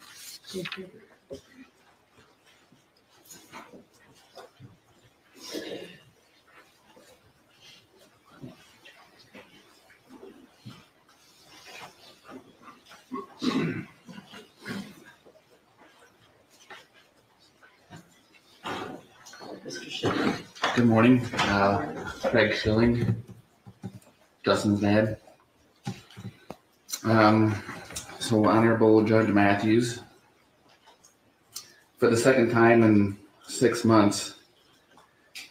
Good morning, uh, Craig Shilling, Justin's dad. Um, so Honorable Judge Matthews, for the second time in six months,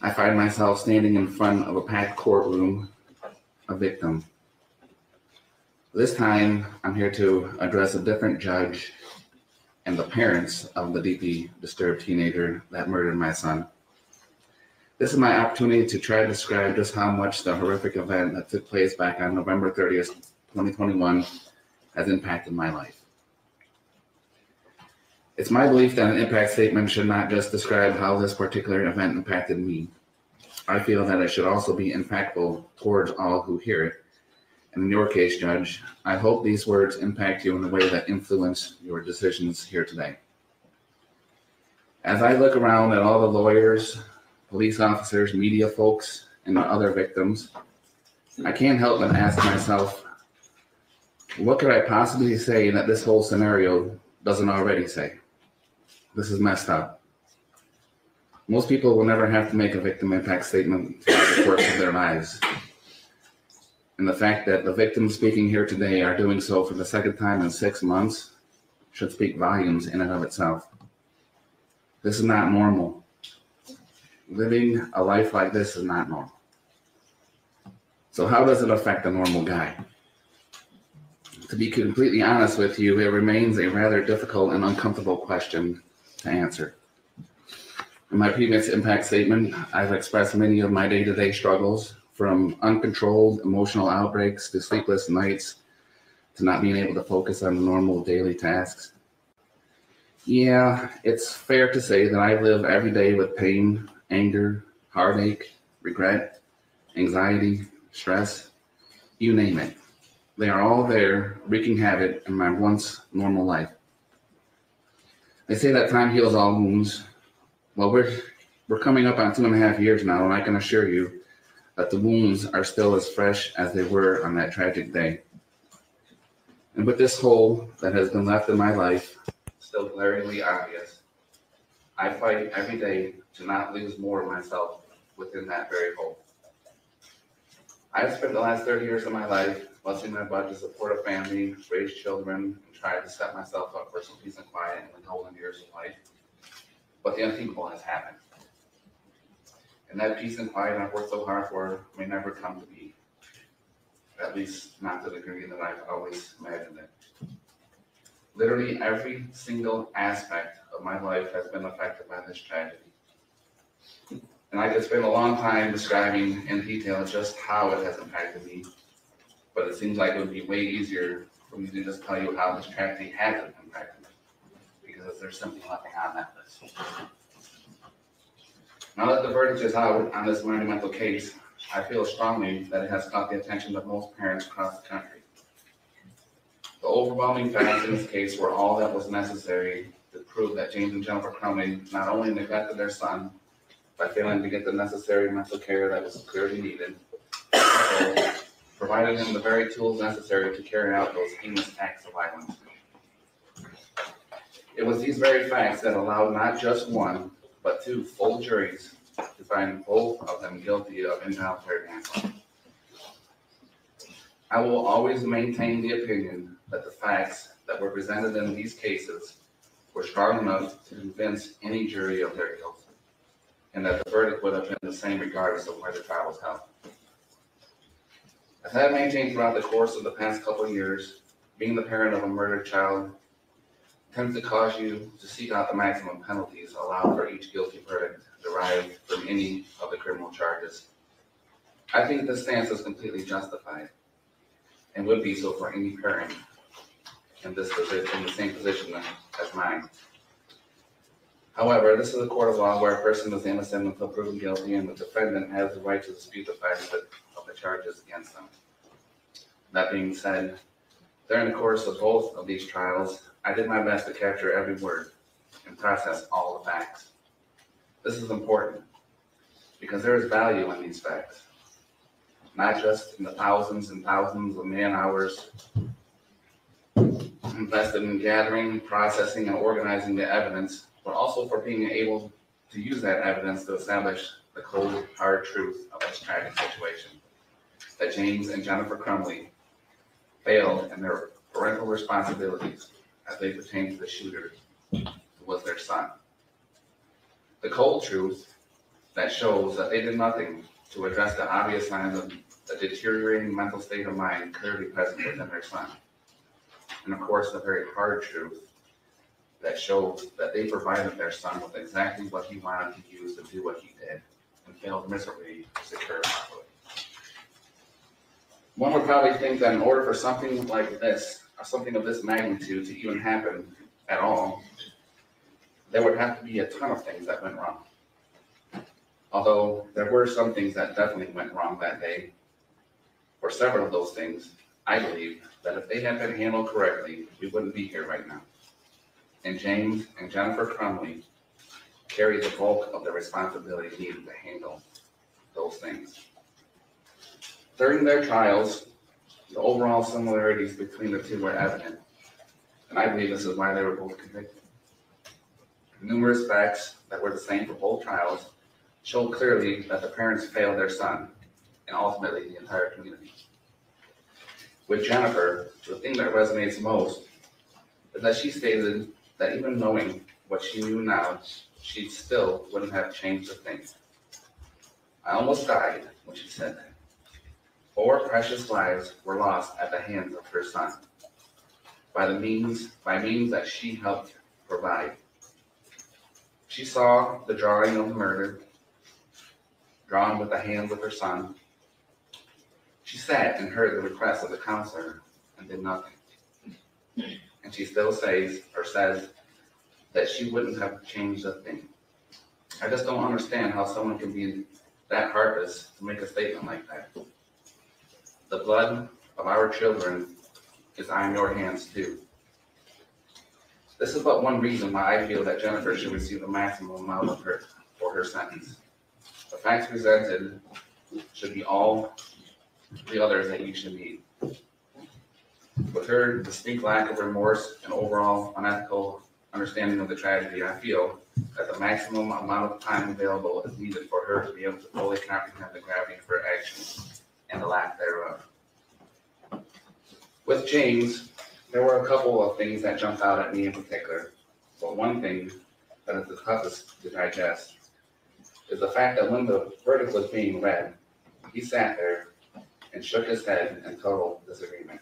I find myself standing in front of a packed courtroom, a victim. This time, I'm here to address a different judge and the parents of the deeply disturbed teenager that murdered my son. This is my opportunity to try to describe just how much the horrific event that took place back on November 30th, 2021 has impacted my life. It's my belief that an impact statement should not just describe how this particular event impacted me. I feel that it should also be impactful towards all who hear it. And in your case, Judge, I hope these words impact you in a way that influence your decisions here today. As I look around at all the lawyers, police officers, media folks, and the other victims, I can't help but ask myself, what could I possibly say that this whole scenario doesn't already say? This is messed up. Most people will never have to make a victim impact statement throughout the course of their lives. And the fact that the victims speaking here today are doing so for the second time in six months should speak volumes in and of itself. This is not normal living a life like this is not normal. So, how does it affect a normal guy? To be completely honest with you, it remains a rather difficult and uncomfortable question to answer. In my previous impact statement, I've expressed many of my day-to-day struggles, from uncontrolled emotional outbreaks to sleepless nights to not being able to focus on normal daily tasks. Yeah, it's fair to say that I live every day with pain, anger, heartache, regret, anxiety, stress, you name it. They are all there wreaking havoc in my once normal life. They say that time heals all wounds. Well, we're we're coming up on two and a half years now, and I can assure you that the wounds are still as fresh as they were on that tragic day. And with this hole that has been left in my life still glaringly obvious, I fight every day to not lose more of myself within that very hole. I have spent the last 30 years of my life busting my butt to support a family, raise children, and try to set myself up for some peace and quiet in the golden years of life. But the unthinkable has happened. And that peace and quiet I've worked so hard for may never come to be. At least not to the degree that I've always imagined it. Literally every single aspect of my life has been affected by this tragedy. And I could spend a long time describing in detail just how it has impacted me. But it seems like it would be way easier for me to just tell you how this tragedy hasn't impacted me. Because there's something left on that list. Now that the verdict is out on this monumental case, I feel strongly that it has caught the attention of most parents across the country. The overwhelming facts in this case were all that was necessary to prove that James and Jennifer Crumbley not only neglected their son by failing to get the necessary mental care that was clearly needed, but provided him the very tools necessary to carry out those heinous acts of violence. It was these very facts that allowed not just one, but two full juries to find both of them guilty of involuntary manslaughter. I will always maintain the opinion that the facts that were presented in these cases were strong enough to convince any jury of their guilt, and that the verdict would have been the same regardless of where the trial was held. As I have maintained throughout the course of the past couple years, being the parent of a murdered child tends to cause you to seek out the maximum penalties allowed for each guilty verdict derived from any of the criminal charges. I think this stance is completely justified and would be so for any parent in this position, in the same position as mine. However, this is a court of law where a person is innocent until proven guilty and the defendant has the right to dispute the facts of of the charges against them. That being said, during the course of both of these trials, I did my best to capture every word and process all the facts. This is important because there is value in these facts, not just in the thousands and thousands of man hours invested in gathering, processing, and organizing the evidence, but also for being able to use that evidence to establish the cold, hard truth of this tragic situation. That James and Jennifer Crumbley failed in their parental responsibilities as they pertain to the shooter was their son. The cold truth that shows that they did nothing to address the obvious signs of a deteriorating mental state of mind clearly present within their son. And of course, the very hard truth that shows that they provided their son with exactly what he wanted to use to do what he did and failed miserably to secure it properly. One would probably think that in order for something like this, Uh, something of this magnitude to even happen at all, there would have to be a ton of things that went wrong. Although there were some things that definitely went wrong that day. For several of those things, I believe that if they had been handled correctly, we wouldn't be here right now. And James and Jennifer Crumbley carry the bulk of the responsibility needed to handle those things. During their trials, the overall similarities between the two were evident, and I believe this is why they were both convicted. Numerous facts that were the same for both trials showed clearly that the parents failed their son and ultimately the entire community. With Jennifer, the thing that resonates most is that she stated that even knowing what she knew now, she still wouldn't have changed a thing. I almost died when she said that. Four precious lives were lost at the hands of her son by the means, by means that she helped provide. She saw the drawing of the murder, drawn with the hands of her son. She sat and heard the request of the counselor and did nothing. And she still says, or says, that she wouldn't have changed a thing. I just don't understand how someone can be that heartless to make a statement like that. The blood of our children is on your hands too. This is but one reason why I feel that Jennifer should receive the maximum amount of her, for her sentence. The facts presented should be all the others that you should need. With her distinct lack of remorse and overall unethical understanding of the tragedy, I feel that the maximum amount of time available is needed for her to be able to fully comprehend the gravity of her actions and the lack thereof. With James, there were a couple of things that jumped out at me in particular, but one thing that is the toughest to digest is the fact that when the verdict was being read, he sat there and shook his head in total disagreement,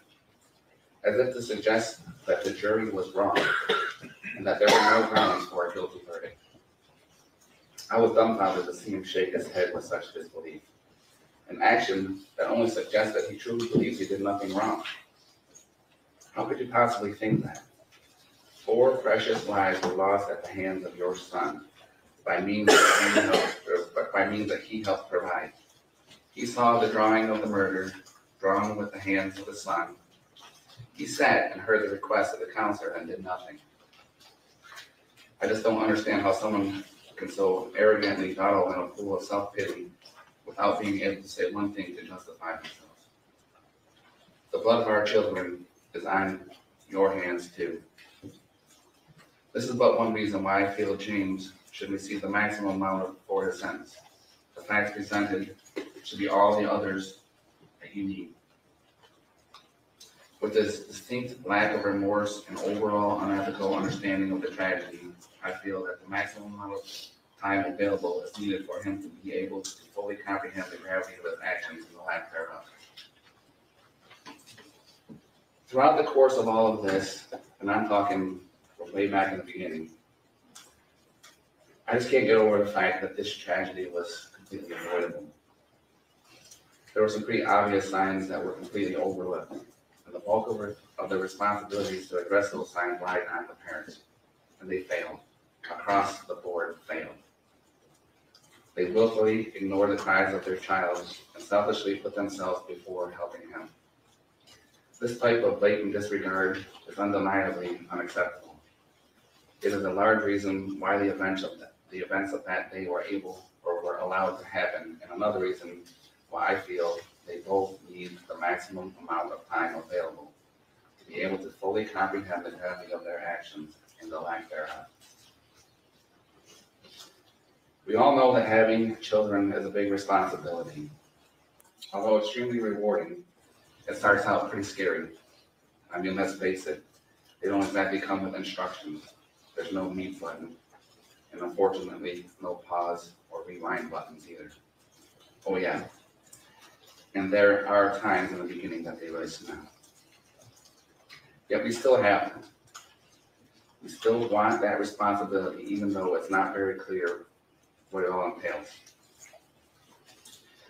as if to suggest that the jury was wrong and that there were no grounds for a guilty verdict. I was dumbfounded to see him shake his head with such disbelief, an action that only suggests that he truly believes he did nothing wrong. How could you possibly think that? Four precious lives were lost at the hands of your son by means that he helped, or by means that he helped provide. He saw the drawing of the murder, drawn with the hands of the son. He sat and heard the request of the counselor and did nothing. I just don't understand how someone can so arrogantly dawdle in a pool of self-pity without being able to say one thing to justify themselves. The blood of our children is on your hands too. This is but one reason why I feel James should receive the maximum amount of- for his sentence. The facts presented should be all the others that you need. With this distinct lack of remorse and overall unethical understanding of the tragedy, I feel that the maximum amount of time available is needed for him to be able to fully comprehend the gravity of his actions and the lack thereof. Throughout the course of all of this, and I'm talking from way back in the beginning, I just can't get over the fact that this tragedy was completely avoidable. There were some pretty obvious signs that were completely overlooked, and the bulk of, of the responsibilities to address those signs lied on the parents, and they failed, across the board failed. They willfully ignore the cries of their child and selfishly put themselves before helping him. This type of blatant disregard is undeniably unacceptable. It is a large reason why the events of, that- the events of that day were able or were allowed to happen, and another reason why I feel they both need the maximum amount of time available to be able to fully comprehend the gravity of their actions and the lack thereof. We all know that having children is a big responsibility. Although extremely rewarding, it starts out pretty scary. I mean, let's face it, they don't exactly come with instructions. There's no mute button. And unfortunately, no pause or rewind buttons either. Oh yeah. And there are times in the beginning that they really smell. Yet we still have them. We still want that responsibility, even though it's not very clear what it all entails.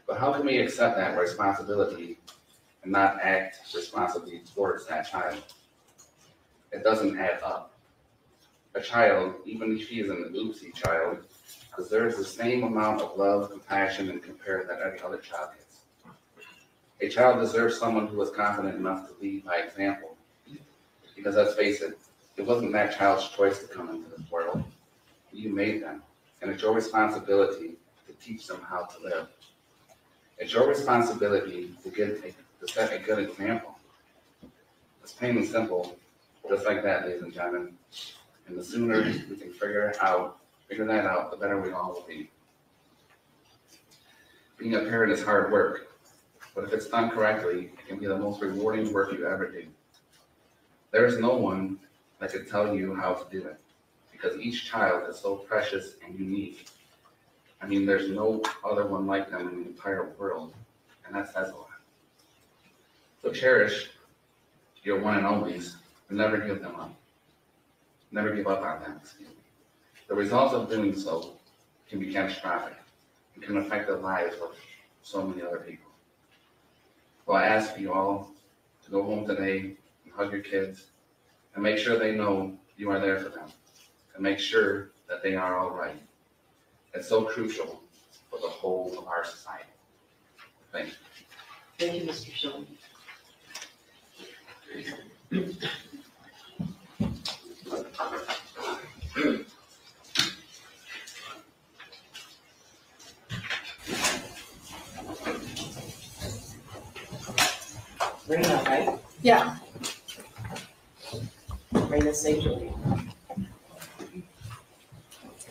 But how can we accept that responsibility and not act responsibly towards that child? It doesn't add up. A child, even if he is an oopsie child, deserves the same amount of love, compassion, and care that every other child gets. A child deserves someone who is confident enough to lead by example. Because let's face it, it wasn't that child's choice to come into this world. You made them, and it's your responsibility to teach them how to live. It's your responsibility to a- to set a good example. It's plain and simple, just like that, ladies and gentlemen. And the sooner we can figure out, figure that out, the better we all will be. Being a parent is hard work, but if it's done correctly, it can be the most rewarding work you ever do. There is no one that can tell you how to do it, because each child is so precious and unique. I mean, there's no other one like them in the entire world, and that says a lot. So cherish your one and onlys, and never give them up. Never give up on them. The results of doing so can be catastrophic and can affect the lives of so many other people. So I ask you all to go home today and hug your kids and make sure they know you are there for them and make sure that they are all right. It's so crucial for the whole of our society. Thank you. Thank you, Mr. Shilling. Reina, right? Yeah. Reina St. Julie.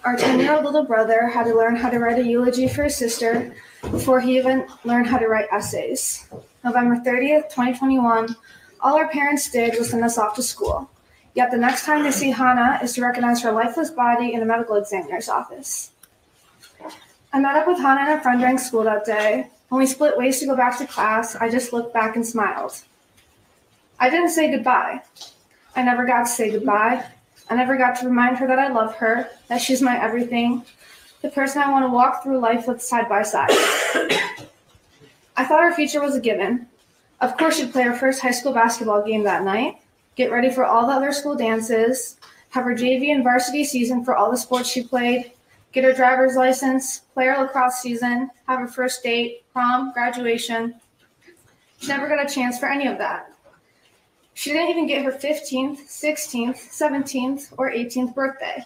Our 10 year old little brother had to learn how to write a eulogy for his sister before he even learned how to write essays. November 30th, 2021, all our parents did was send us off to school. Yet the next time they see Hana is to recognize her lifeless body in a medical examiner's office. I met up with Hana and a friend during school that day. When we split ways to go back to class, I just looked back and smiled. I didn't say goodbye. I never got to say goodbye. I never got to remind her that I love her, that she's my everything, the person I want to walk through life with side by side. I thought our future was a given. Of course, she'd play her first high school basketball game that night, get ready for all the other school dances, have her JV and varsity season for all the sports she played, get her driver's license, play her lacrosse season, have her first date, prom, graduation. She never got a chance for any of that. She didn't even get her 15th, 16th, 17th, or 18th birthday.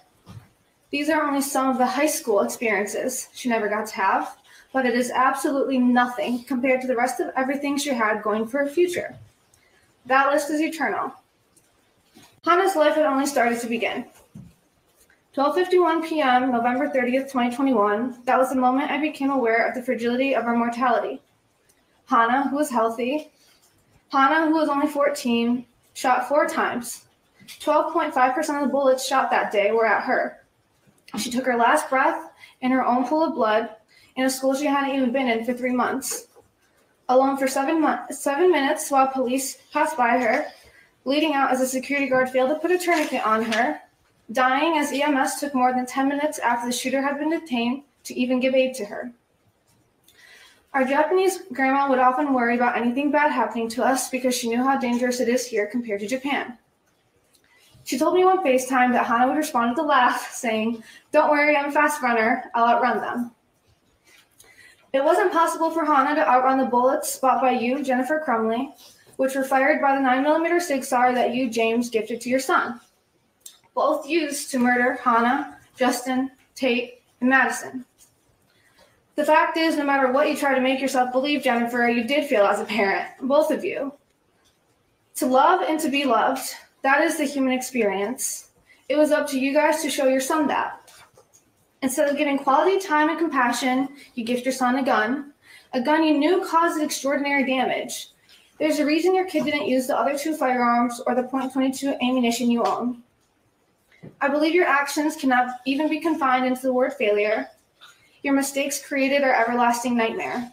These are only some of the high school experiences she never got to have, but it is absolutely nothing compared to the rest of everything she had going for her future. That list is eternal. Hana's life had only started to begin. 12:51 p.m., November 30th, 2021. That was the moment I became aware of the fragility of our mortality. Hana, who was healthy, Hana, who was only 14, shot four times. 12.5% of the bullets shot that day were at her. She took her last breath in her own pool of blood in a school she hadn't even been in for three months. Alone for seven, seven minutes while police passed by her, bleeding out as a security guard failed to put a tourniquet on her, dying as EMS took more than 10 minutes after the shooter had been detained to even give aid to her. Our Japanese grandma would often worry about anything bad happening to us because she knew how dangerous it is here compared to Japan. She told me on FaceTime that Hana would respond with a laugh, saying, Don't worry, I'm a fast runner. I'll outrun them. It wasn't possible for Hana to outrun the bullets bought by you, Jennifer Crumbley, which were fired by the 9mm Sig Sauer that you, James, gifted to your son. Both used to murder Hana, Justin, Tate, and Madisyn. The fact is, no matter what you try to make yourself believe, Jennifer, you did feel as a parent, both of you. To love and to be loved, that is the human experience. It was up to you guys to show your son that. Instead of giving quality time and compassion, you gift your son a gun, a gun you knew caused extraordinary damage. There's a reason your kid didn't use the other two firearms or the .22 ammunition you own. I believe your actions cannot even be confined into the word failure. Your mistakes created our everlasting nightmare.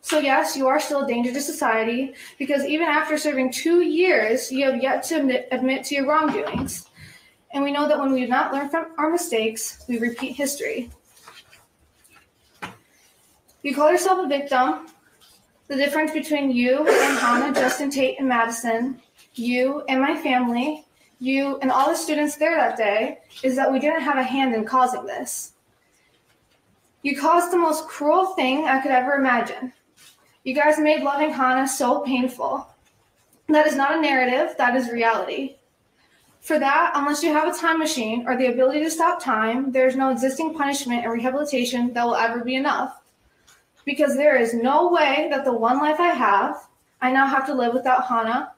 So, yes, you are still a danger to society because even after serving two years, you have yet to admit, to your wrongdoings. And we know that when we do not learn from our mistakes, we repeat history. You call yourself a victim. The difference between you and Hana, Justin, Tate, and Madisyn, you and my family, you and all the students there that day, is that we didn't have a hand in causing this. You caused the most cruel thing I could ever imagine. You guys made loving Hana so painful. That is not a narrative, that is reality. For that, unless you have a time machine or the ability to stop time, there is no existing punishment and rehabilitation that will ever be enough. Because there is no way that the one life I have, I now have to live without Hana,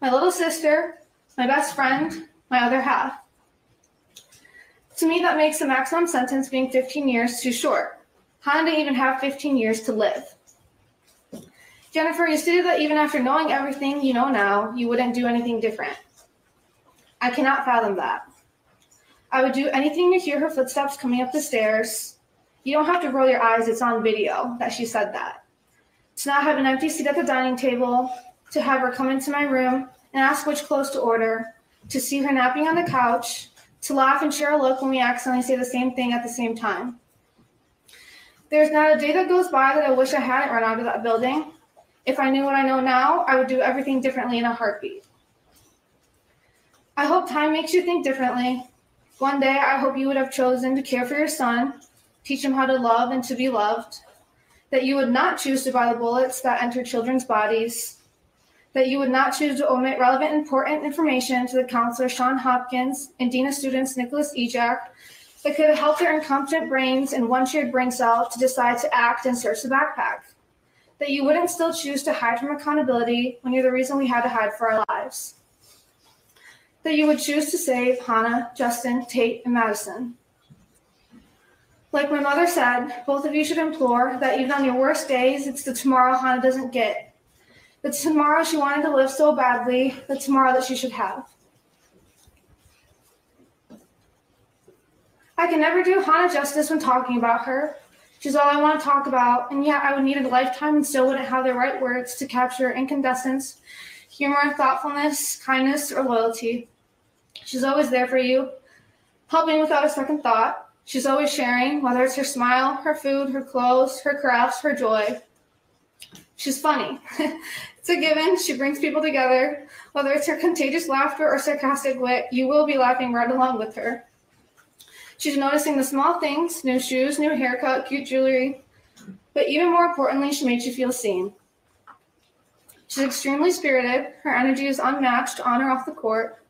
my little sister, my best friend, my other half. To me, that makes the maximum sentence being 15 years too short. Hana didn't even have 15 years to live. Jennifer, you stated that even after knowing everything you know now, you wouldn't do anything different. I cannot fathom that. I would do anything to hear her footsteps coming up the stairs. You don't have to roll your eyes, it's on video that she said that. To not have an empty seat at the dining table, to have her come into my room and ask which clothes to order, to see her napping on the couch, to laugh and share a look when we accidentally say the same thing at the same time. There's not a day that goes by that I wish I hadn't run out of that building. If I knew what I know now, I would do everything differently in a heartbeat. I hope time makes you think differently. One day, I hope you would have chosen to care for your son, teach him how to love and to be loved, that you would not choose to buy the bullets that enter children's bodies, that you would not choose to omit relevant important information to the counselor Shawn Hopkins and Dean of Students Nicholas Ejak that could helped their incompetent brains and one shared brain cell to decide to act and search the backpack. That you wouldn't still choose to hide from accountability when you're the reason we had to hide for our lives. That you would choose to save Hana, Justin, Tate, and Madisyn. Like my mother said, both of you should implore that even on your worst days, it's the tomorrow Hana doesn't get. The tomorrow she wanted to live so badly, the tomorrow that she should have. I can never do Hana justice when talking about her. She's all I want to talk about, and yet I would need a lifetime and still wouldn't have the right words to capture incandescence, humor, thoughtfulness, kindness, or loyalty. She's always there for you, helping without a second thought. She's always sharing, whether it's her smile, her food, her clothes, her crafts, her joy. She's funny. it's a given. She brings people together. Whether it's her contagious laughter or sarcastic wit, you will be laughing right along with her. She's noticing the small things new shoes, new haircut, cute jewelry. But even more importantly, she makes you feel seen. She's extremely spirited. Her energy is unmatched on or off the court.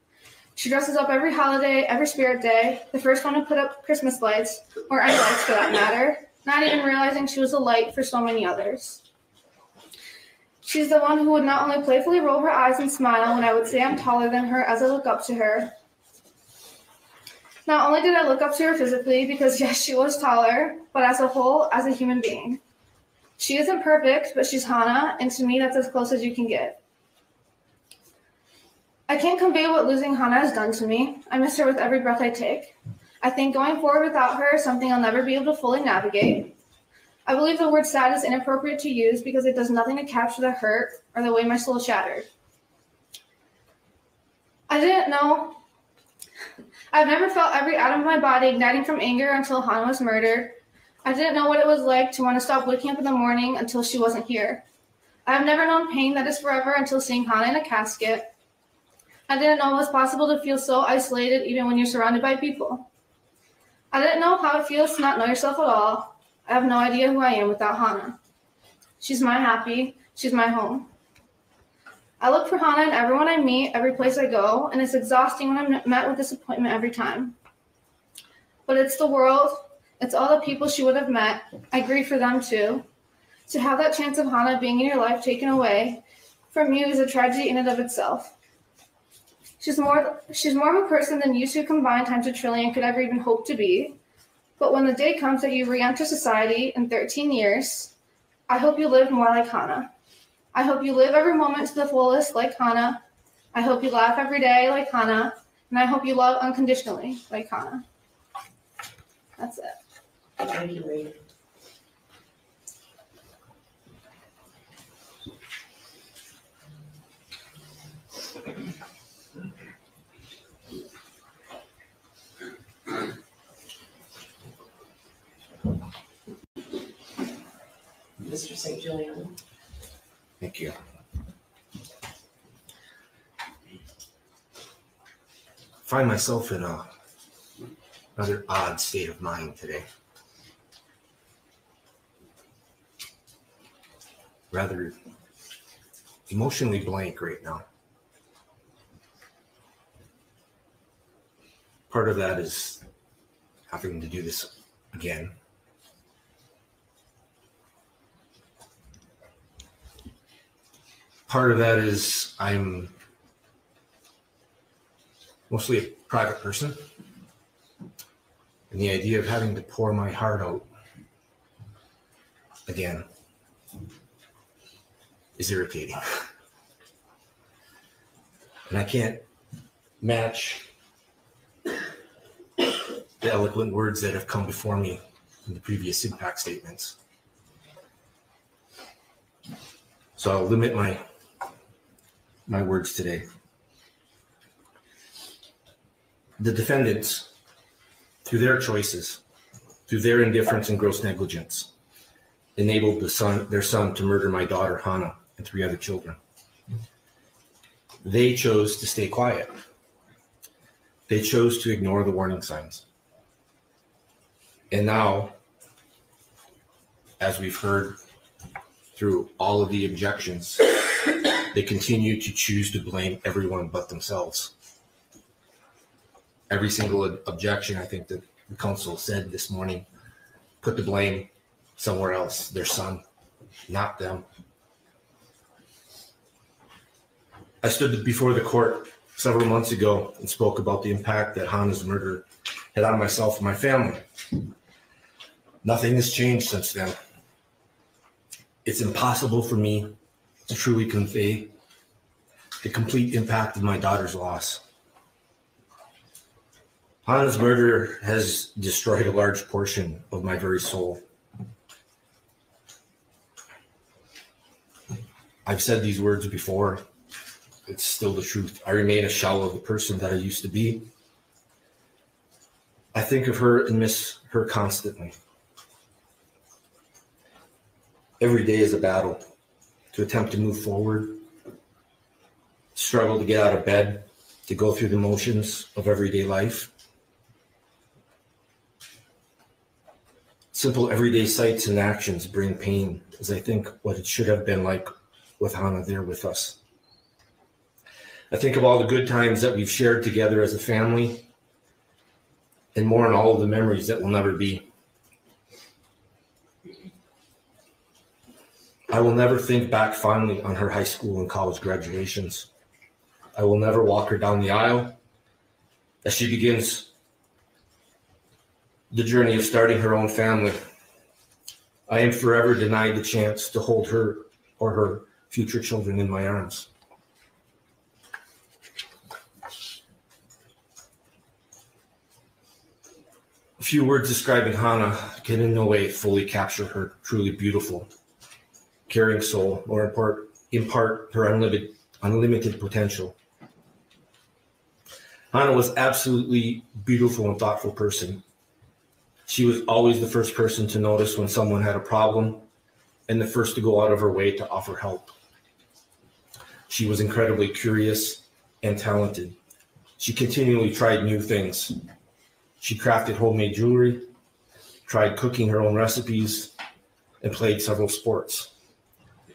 She dresses up every holiday, every spirit day, the first one to put up Christmas lights, or any lights for that matter, not even realizing she was a light for so many others. She's the one who would not only playfully roll her eyes and smile when I would say I'm taller than her as I look up to her. Not only did I look up to her physically, because yes, she was taller, but as a whole, as a human being. She isn't perfect, but she's Hana, and to me, that's as close as you can get. I can't convey what losing Hana has done to me. I miss her with every breath I take. I think going forward without her is something I'll never be able to fully navigate. I believe the word sad is inappropriate to use because it does nothing to capture the hurt or the way my soul shattered. I didn't know. I've never felt every atom of my body igniting from anger until Hana was murdered. I didn't know what it was like to want to stop waking up in the morning until she wasn't here. I have never known pain that is forever until seeing Hana in a casket. I didn't know it was possible to feel so isolated even when you're surrounded by people. I didn't know how it feels to not know yourself at all. I have no idea who I am without Hana. She's my happy, she's my home. I look for Hana in everyone I meet, every place I go, and it's exhausting when I'm met with disappointment every time. But it's the world, it's all the people she would have met. I grieve for them too. To have that chance of Hana being in your life taken away from you is a tragedy in and of itself. She's more she's more of a person than you two combined times a trillion could ever even hope to be. But when the day comes that you re-enter society in 13 years, I hope you live more like Hana. I hope you live every moment to the fullest like Hana. I hope you laugh every day like Hana. And I hope you love unconditionally like Hana. That's it. Thank you, Ray. Mr. St. Julian. Thank you. Find myself in a rather odd state of mind today. Rather emotionally blank right now. Part of that is having to do this again. Part of that is I'm mostly a private person. And the idea of having to pour my heart out again is irritating. And I can't match the eloquent words that have come before me in the previous impact statements. So I'll limit my my words today. the defendants, through their choices, through their indifference and gross negligence, enabled the son, their son to murder my daughter Hana and three other children. They chose to stay quiet. They chose to ignore the warning signs. And now, as we've heard through all of the objections, they continue to choose to blame everyone but themselves. Every single objection, I think that the counsel said this morning, put the blame somewhere else, their son, not them. I stood before the court several months ago and spoke about the impact that Hana's murder had on myself and my family. Nothing has changed since then. It's impossible for me to truly convey the complete impact of my daughter's loss. Hana's murder has destroyed a large portion of my very soul. I've said these words before. It's still the truth. I remain a shell of the person that I used to be. I think of her and miss her constantly. Every day is a battle to attempt to move forward, struggle to get out of bed, to go through the motions of everyday life. Simple everyday sights and actions bring pain, as I think what it should have been like with Hana there with us. I think of all the good times that we've shared together as a family, and more on all of the memories that will never be. I will never think back fondly on her high school and college graduations. I will never walk her down the aisle as she begins the journey of starting her own family. I am forever denied the chance to hold her or her future children in my arms. A few words describing Hana can in no way fully capture her truly beautiful, caring soul or impart, impart her unlimited, unlimited potential. Hana was absolutely beautiful and thoughtful person. She was always the first person to notice when someone had a problem and the first to go out of her way to offer help. She was incredibly curious and talented. She continually tried new things. She crafted homemade jewelry, tried cooking her own recipes, and played several sports.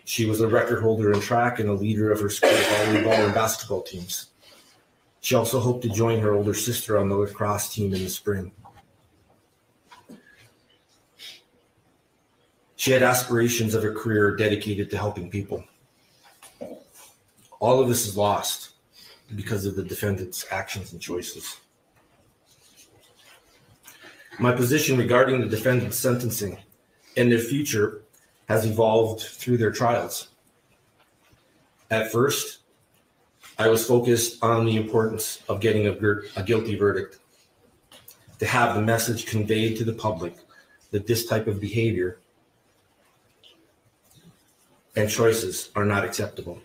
She was a record holder in track and a leader of her school volleyball and basketball teams. She also hoped to join her older sister on the lacrosse team in the spring. She had aspirations of a career dedicated to helping people. All of this is lost because of the defendant's actions and choices. My position regarding the defendant's sentencing and their future has evolved through their trials. At first, I was focused on the importance of getting a, a, guilty verdict, to have the message conveyed to the public that this type of behavior and choices are not acceptable.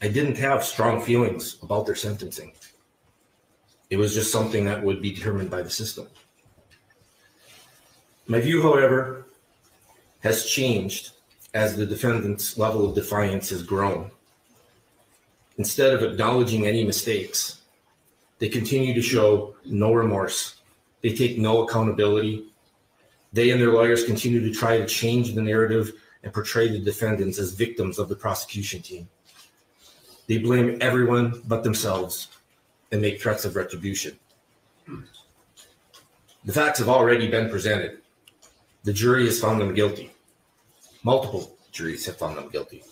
I didn't have strong feelings about their sentencing. It was just something that would be determined by the system. My view, however, has changed as the defendant's level of defiance has grown. Instead of acknowledging any mistakes, they continue to show no remorse. They take no accountability. They and their lawyers continue to try to change the narrative and portray the defendants as victims of the prosecution team. They blame everyone but themselves and make threats of retribution. The facts have already been presented. The jury has found them guilty. Multiple juries have found them guilty.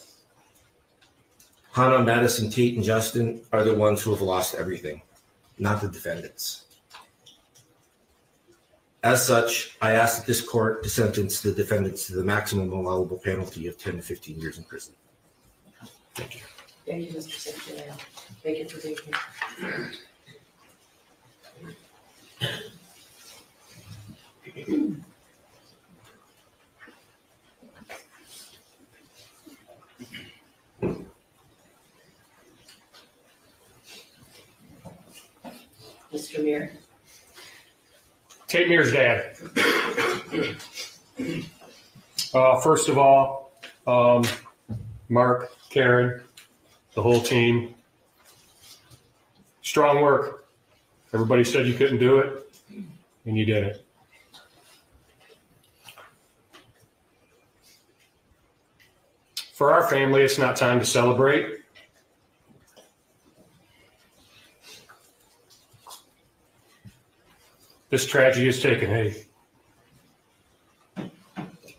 Hana, Madisyn, Tate, and Justin are the ones who have lost everything, not the defendants. As such, I ask that this court to sentence the defendants to the maximum allowable penalty of 10 to 15 years in prison. Thank you. Thank you, Mr. Secretary. Thank you for being here. Mayor. Tate dad. Uh, first of all, um, Marc, Karen, the whole team. Strong work. Everybody said you couldn't do it, and you did it. For our family, it's not time to celebrate. This tragedy has taken a an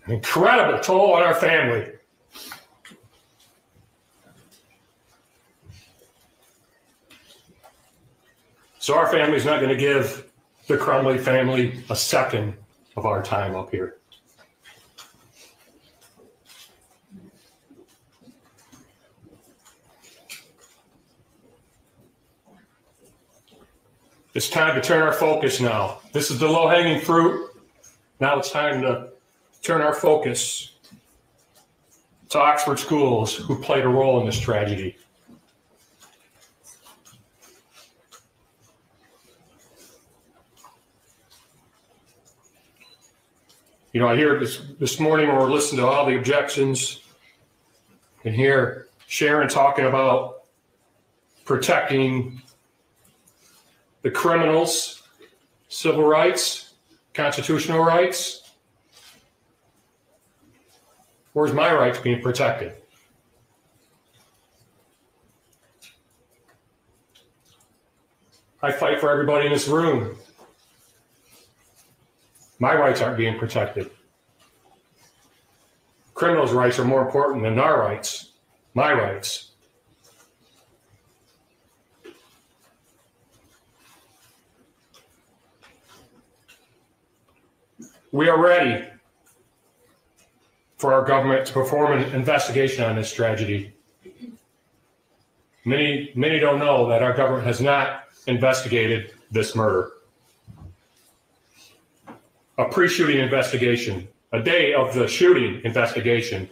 incredible toll on our family. So our family's not going to give the Crumbley family a second of our time up here. It's time to turn our focus now. This is the low hanging fruit. Now it's time to turn our focus to Oxford schools who played a role in this tragedy. You know, I hear this this morning when we're listening to all the objections and hear Shannon talking about protecting the criminals, civil rights, constitutional rights. Where's my rights being protected? I fight for everybody in this room. My rights aren't being protected. Criminals' rights are more important than our rights, my rights. We are ready for our government to perform an investigation on this tragedy. Many, many don't know that our government has not investigated this murder. A pre-shooting investigation, a day of the shooting investigation,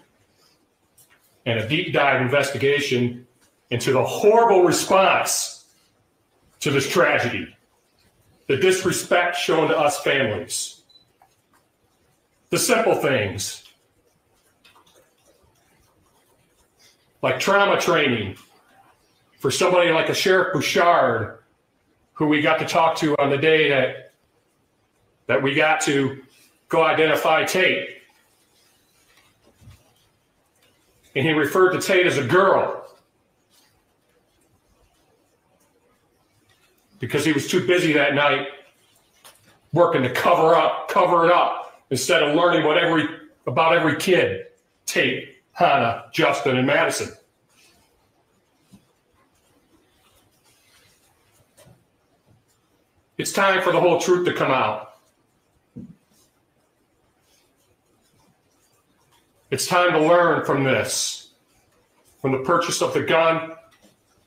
and a deep dive investigation into the horrible response to this tragedy, the disrespect shown to us families, the simple things. Like trauma training for somebody like a Sheriff Bouchard, who we got to talk to on the day that that we got to go identify Tate. And he referred to Tate as a girl. Because he was too busy that night working to cover up, cover it up instead of learning what every about every kid, Tate, Hana, Justin, and Madisyn. It's time for the whole truth to come out. It's time to learn from this, from the purchase of the gun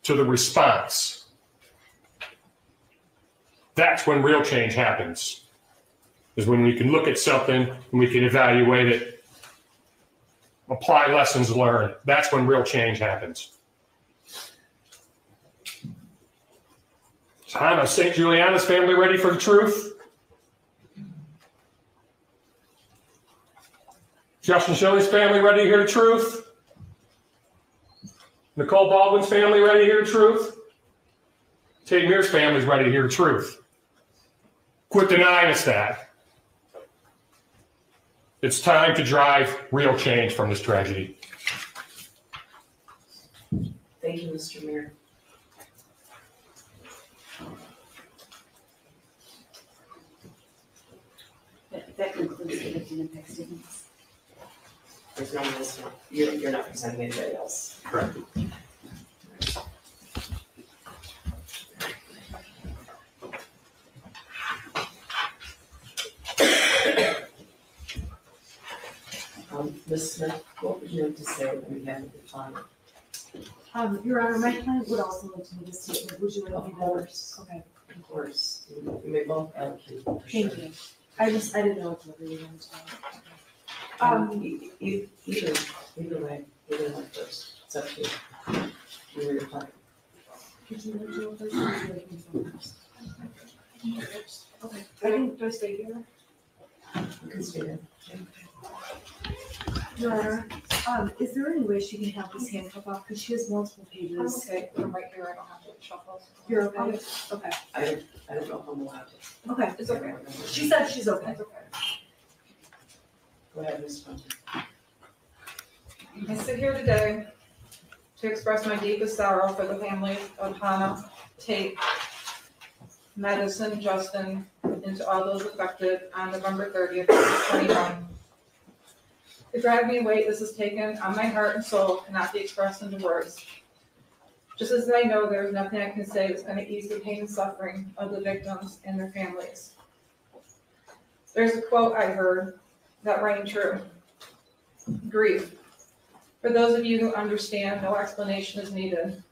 to the response. That's when real change happens, is when we can look at something and we can evaluate it, apply lessons learned. That's when real change happens. Is Hana St. Juliana's family ready for the truth? Justin Shelley's family ready to hear the truth? Nicole Baldwin's family ready to hear the truth? Tate Myre's family's ready to hear the truth. Quit denying us that. It's time to drive real change from this tragedy. Thank you, Mr. Myre. That that concludes the victim impact statements. There's no one else, you're, you're not presenting anybody else. Correct. Um, Ms. Smith, what would you like to say when we have the time? Um, Your Honor, my client would also like to make a statement. Would you like Of me to? course. Okay, Of course, you may both for thank sure. you. I just, I didn't know what to read on this one. Um, Um, e- e- either, either way, either one first, it's up to you. You were your time. Could you Joe first or would you like me to go first? stay here? You can stay there. Your Honor, um, is there any way she can have this handcuff off? Because she has multiple pages. Okay, from right here, I don't have to shuffle. You're okay. I don't, I don't know if I'm allowed to. Okay, it's okay. She said she's okay. It's okay. Go ahead, Ms. Spencer. I sit here today to express my deepest sorrow for the family of Hana, Tate, Madisyn, Justin, and to all those affected on November 30th, 2021. The gravity weight this has taken on my heart and soul cannot be expressed into words. Just as I know there is nothing I can say that's going to ease the pain and suffering of the victims and their families. There's a quote I heard that rang true grief. For those of you who understand, no explanation is needed.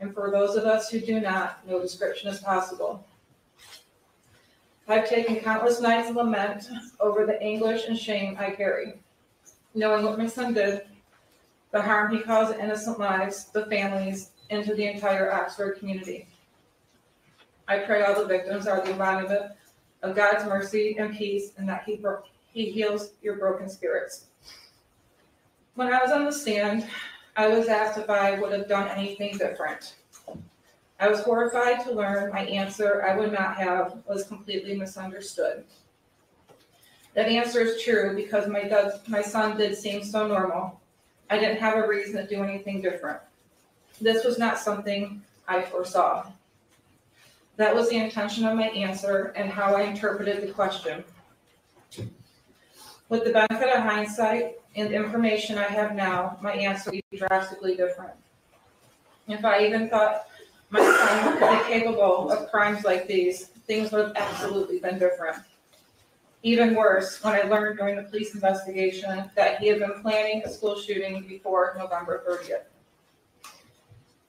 And for those of us who do not, no description is possible. I've taken countless nights of lament over the anguish and shame I carry knowing what my son did, the harm he caused innocent lives, the families, and to the entire Oxford community. I pray all the victims are the embodiment of God's mercy and peace, and that he, he heals your broken spirits. When I was on the stand, I was asked if I would have done anything different. I was horrified to learn my answer I would not have was completely misunderstood. That answer is true because my dad, my son did seem so normal. I didn't have a reason to do anything different. This was not something I foresaw. That was the intention of my answer and how I interpreted the question. With the benefit of hindsight and information I have now, my answer would be drastically different. If I even thought my son be capable of crimes like these, things would have absolutely been different. Even worse, when I learned during the police investigation that he had been planning a school shooting before November thirtieth.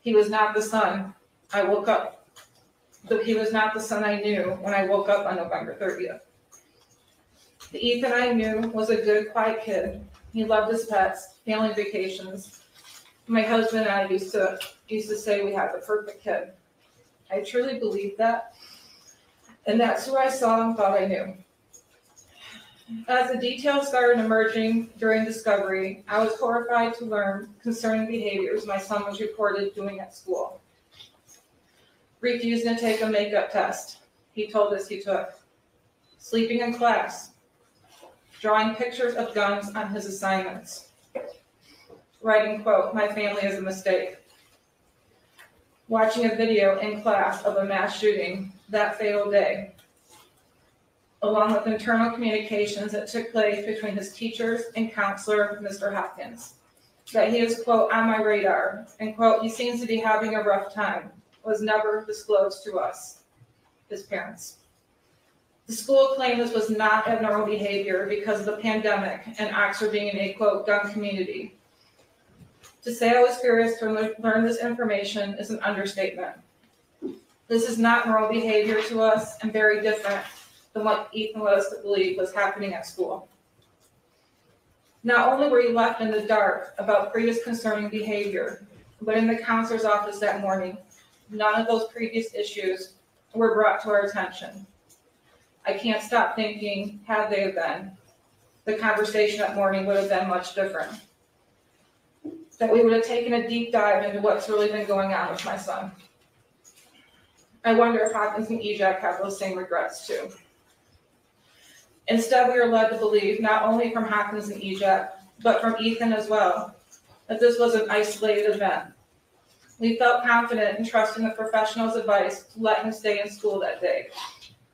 He was not the son I woke up, he was not the son I knew when I woke up on November thirtieth. The Ethan I knew was a good, quiet kid. He loved his pets, family vacations. My husband and I used to, used to say we had the perfect kid. I truly believed that. And that's who I saw and thought I knew. As the details started emerging during discovery, I was horrified to learn concerning behaviors my son was reported doing at school. Refusing to take a makeup test, he told us he took. Sleeping in class, drawing pictures of guns on his assignments. Writing quote, my family is a mistake. Watching a video in class of a mass shooting that fatal day. Along with internal communications that took place between his teachers and counselor, Mr. Hopkins. That he is quote, on my radar, and quote, he seems to be having a rough time, was never disclosed to us, his parents. The school claimed this was not abnormal behavior because of the pandemic and Oxford being in a quote gun community. To say I was curious to lear- learn this information is an understatement. This is not normal behavior to us and very different than what Ethan led us to believe was happening at school. Not only were you left in the dark about previous concerning behavior, but in the counselor's office that morning, none of those previous issues were brought to our attention. I can't stop thinking, had they been, the conversation that morning would have been much different. That we would have taken a deep dive into what's really been going on with my son. I wonder if Hopkins and Ejak have those same regrets too. Instead, we are led to believe, not only from Hopkins and Ejak, but from Ethan as well, that this was an isolated event. We felt confident in trusting the professional's advice to let him stay in school that day.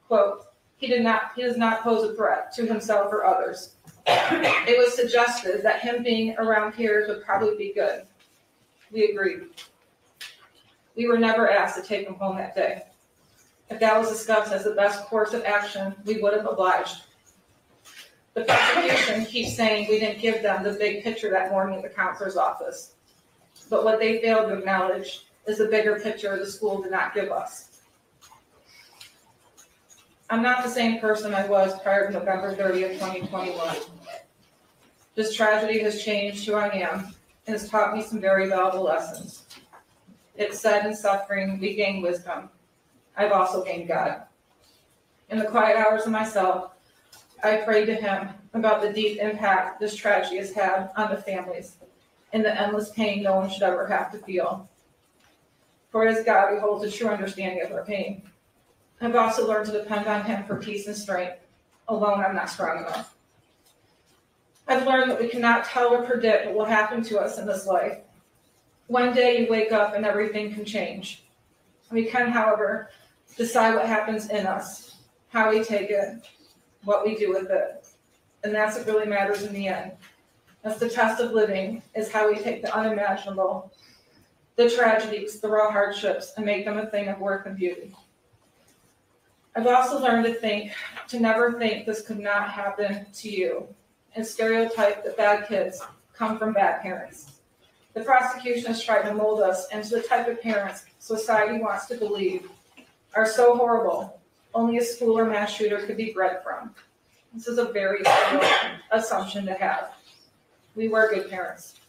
Quote, he did not, he does not pose a threat to himself or others. It was suggested that him being around peers would probably be good. We agreed. We were never asked to take him home that day. If that was discussed as the best course of action, we would have obliged. The prosecution keeps saying we didn't give them the big picture that morning at the counselor's office. But what they failed to acknowledge is the bigger picture the school did not give us. I'm not the same person I was prior to November thirtieth, twenty twenty-one. This tragedy has changed who I am and has taught me some very valuable lessons. It said in suffering, we gain wisdom. I've also gained God. In the quiet hours of my cell, I prayed to him about the deep impact this tragedy has had on the families and the endless pain no one should ever have to feel. For is God we hold a true understanding of our pain. I've also learned to depend on him for peace and strength. Alone, I'm not strong enough. I've learned that we cannot tell or predict what will happen to us in this life. One day you wake up and everything can change. We can, however, decide what happens in us, how we take it, what we do with it. And that's what really matters in the end. That's the test of living, is how we take the unimaginable, the tragedies, the raw hardships, and make them a thing of worth and beauty. I've also learned to think, to never think this could not happen to you, and stereotype that bad kids come from bad parents. The prosecution has tried to mold us into the type of parents society wants to believe are so horrible, only a school or mass shooter could be bred from. This is a very assumption to have. We were good parents.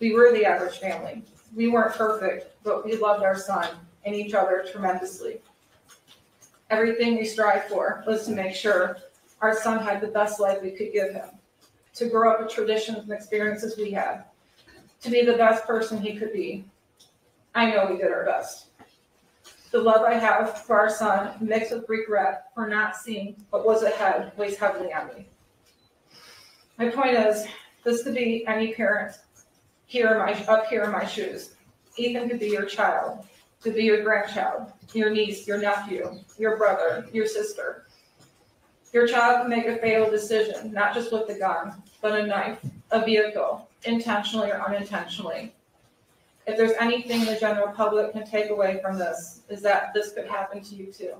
We were the average family. We weren't perfect, but we loved our son and each other tremendously. Everything we strived for was to make sure our son had the best life we could give him, to grow up with traditions and experiences we had, to be the best person he could be. I know we did our best. The love I have for our son, mixed with regret for not seeing what was ahead, weighs heavily on me. My point is, this could be any parent here in my, up here in my shoes. Ethan could be your child, could be your grandchild, your niece, your nephew, your brother, your sister. Your child can make a fatal decision, not just with a gun, but a knife, a vehicle, intentionally or unintentionally. If there's anything the general public can take away from this, is that this could happen to you too.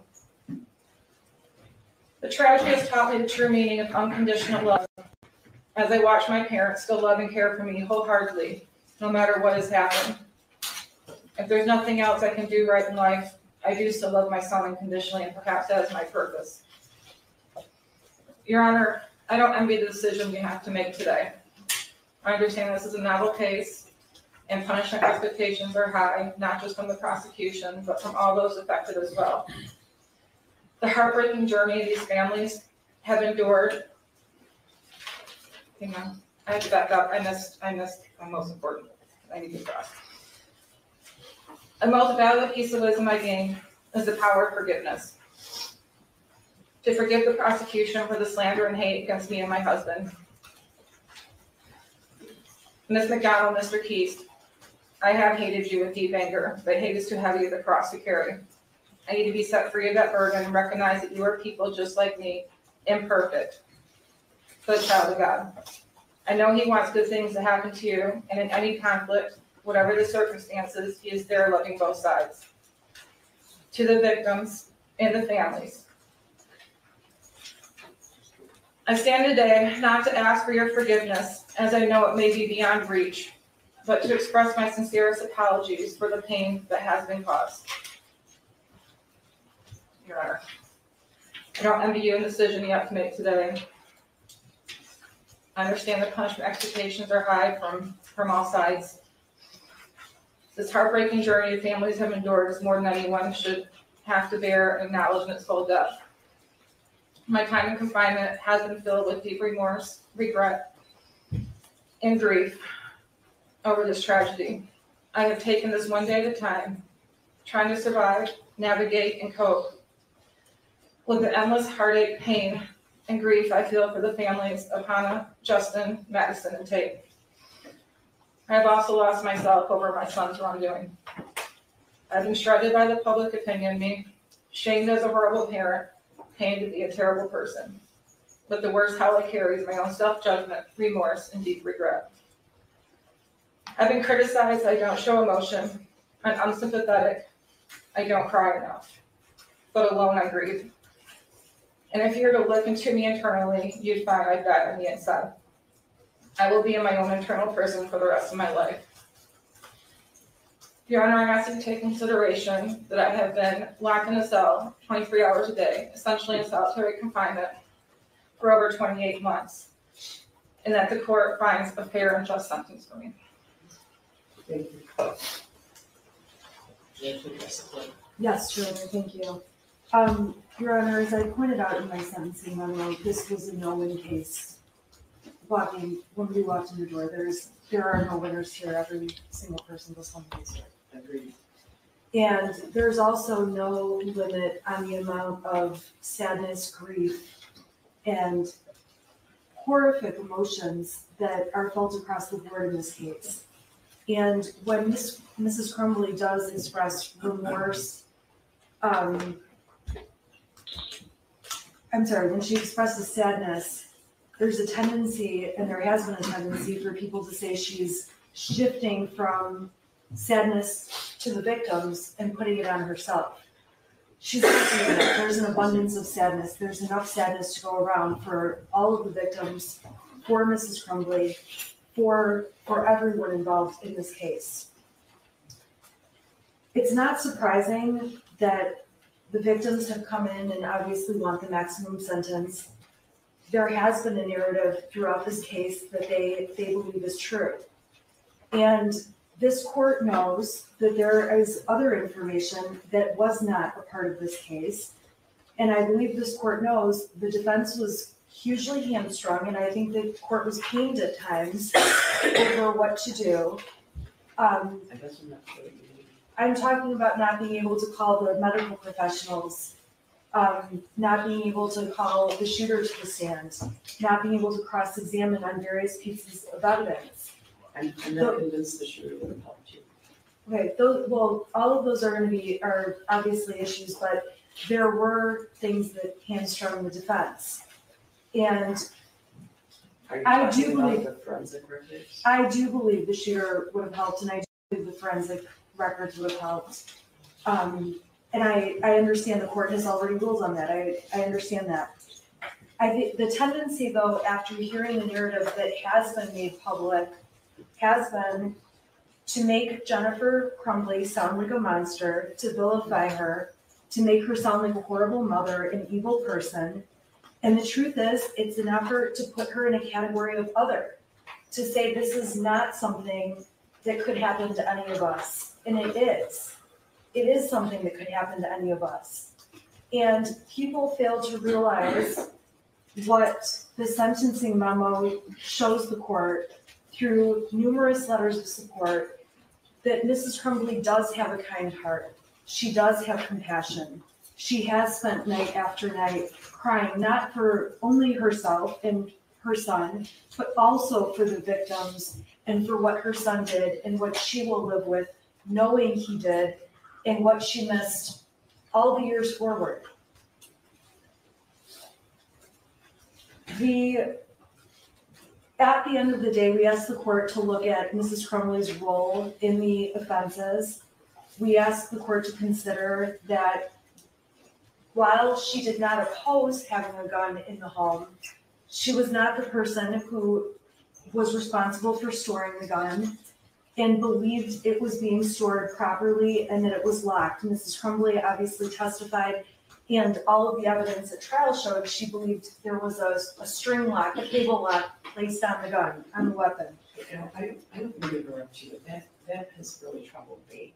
The tragedy has taught me the true meaning of unconditional love as I watch my parents still love and care for me wholeheartedly, no matter what has happened. If there's nothing else I can do right in life, I do still love my son unconditionally, and perhaps that is my purpose. Your Honor, I don't envy the decision we have to make today. I understand this is a novel case, and punishment expectations are high, not just from the prosecution, but from all those affected as well. The heartbreaking journey these families have endured. Hang on, I have to back up, I missed, I missed my most important, I need to cross. A most valuable piece of wisdom I gained is the power of forgiveness. To forgive the prosecution for the slander and hate against me and my husband. Ms. McDonald, Mr. Keast, I have hated you with deep anger, but hate is too heavy of a cross to carry. I need to be set free of that burden and recognize that you are people just like me, imperfect, but child of God. I know He wants good things to happen to you, and in any conflict, whatever the circumstances, He is there loving both sides. To the victims and the families. I stand today not to ask for your forgiveness, as I know it may be beyond reach, but to express my sincerest apologies for the pain that has been caused. Your Honor, I don't envy you in the decision you have to make today. I understand the punishment expectations are high from, from all sides. This heartbreaking journey families have endured is more than anyone should have to bear and acknowledge in its full depth. My time in confinement has been filled with deep remorse, regret, and grief over this tragedy. I have taken this one day at a time, trying to survive, navigate, and cope with the endless heartache, pain, and grief I feel for the families of Hana, Justin, Madisyn, and Tate. I have also lost myself over my son's wrongdoing. I've been shredded by the public opinion me, shamed as a horrible parent, pained to be a terrible person. But the worst how I carry is my own self-judgment, remorse, and deep regret. I've been criticized, I don't show emotion, I'm unsympathetic, I don't cry enough, but alone I grieve. And if you were to look into me internally, you'd find I've died on the inside. I will be in my own internal prison for the rest of my life. Your Honor, I'm asking to take consideration that I have been locked in a cell twenty-three hours a day, essentially in solitary confinement for over twenty-eight months, and that the court finds a fair and just sentence for me. Thank you. Yes, Your Honor, thank you. Um, Your Honor, as I pointed out in my sentencing memo, this was a no-win case. Walking, when we walked in the door, there's, there are no winners here, every single person goes home here. Agreed. And there's also no limit on the amount of sadness, grief, and horrific emotions that are felt across the board in this case. And when Miss, Mrs. Crumbley does express remorse, um, I'm sorry, when she expresses sadness, there's a tendency, and there has been a tendency for people to say she's shifting from sadness to the victims and putting it on herself. She's not doing that. There's an abundance of sadness. There's enough sadness to go around for all of the victims, for Mrs. Crumbley, for, for everyone involved in this case. It's not surprising that the victims have come in and obviously want the maximum sentence. There has been a narrative throughout this case that they, they believe is true. And this court knows that there is other information that was not a part of this case. And I believe this court knows the defense was hugely hamstrung, and I think the court was pained at times over what to do. Um, I guess I'm not sure what you mean. I'm talking about not being able to call the medical professionals, um, not being able to call the shooter to the stand, not being able to cross-examine on various pieces of evidence. I'm, I'm not convinced the shooter would have helped you. Okay, those, well, all of those are gonna be, are obviously issues, but there were things that hamstrung the defense. And Are you I do talking about believe- the forensic records? I do believe the shooter would have helped, and I do believe the forensic records would have helped. Um, and I, I understand the court has already ruled on that, I, I understand that. I think the tendency though, after hearing the narrative that has been made public, has been to make Jennifer Crumbley sound like a monster, to vilify her, to make her sound like a horrible mother, an evil person. And the truth is, it's an effort to put her in a category of other to say this is not something that could happen to any of us. And it is. It is something that could happen to any of us. And people fail to realize what the sentencing memo shows the court through numerous letters of support that Mrs. Crumbley does have a kind heart. She does have compassion. She has spent night after night crying, not for only herself and her son, but also for the victims and for what her son did and what she will live with, knowing he did, and what she missed all the years forward. The, at the end of the day, we asked the court to look at Mrs. Crumbley's role in the offenses. We asked the court to consider that while she did not oppose having a gun in the home, she was not the person who was responsible for storing the gun and believed it was being stored properly and that it was locked. Mrs. Crumbley obviously testified, and all of the evidence at trial showed she believed there was a, a string lock, a cable lock placed on the gun, on the weapon. You know, I, don't mean to interrupt you, but that, that has really troubled me,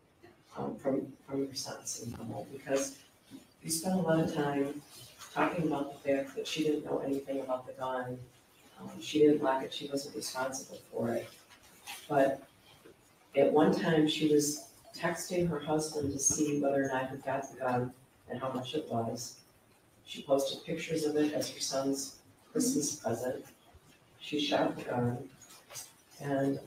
um, from, from your sentencing because you spent a lot of time talking about the fact that she didn't know anything about the gun. Um, she didn't lock it, she wasn't responsible for it. But at one time, she was texting her husband to see whether or not he got the gun and how much it was. She posted pictures of it as her son's Christmas present. She shot the gun. And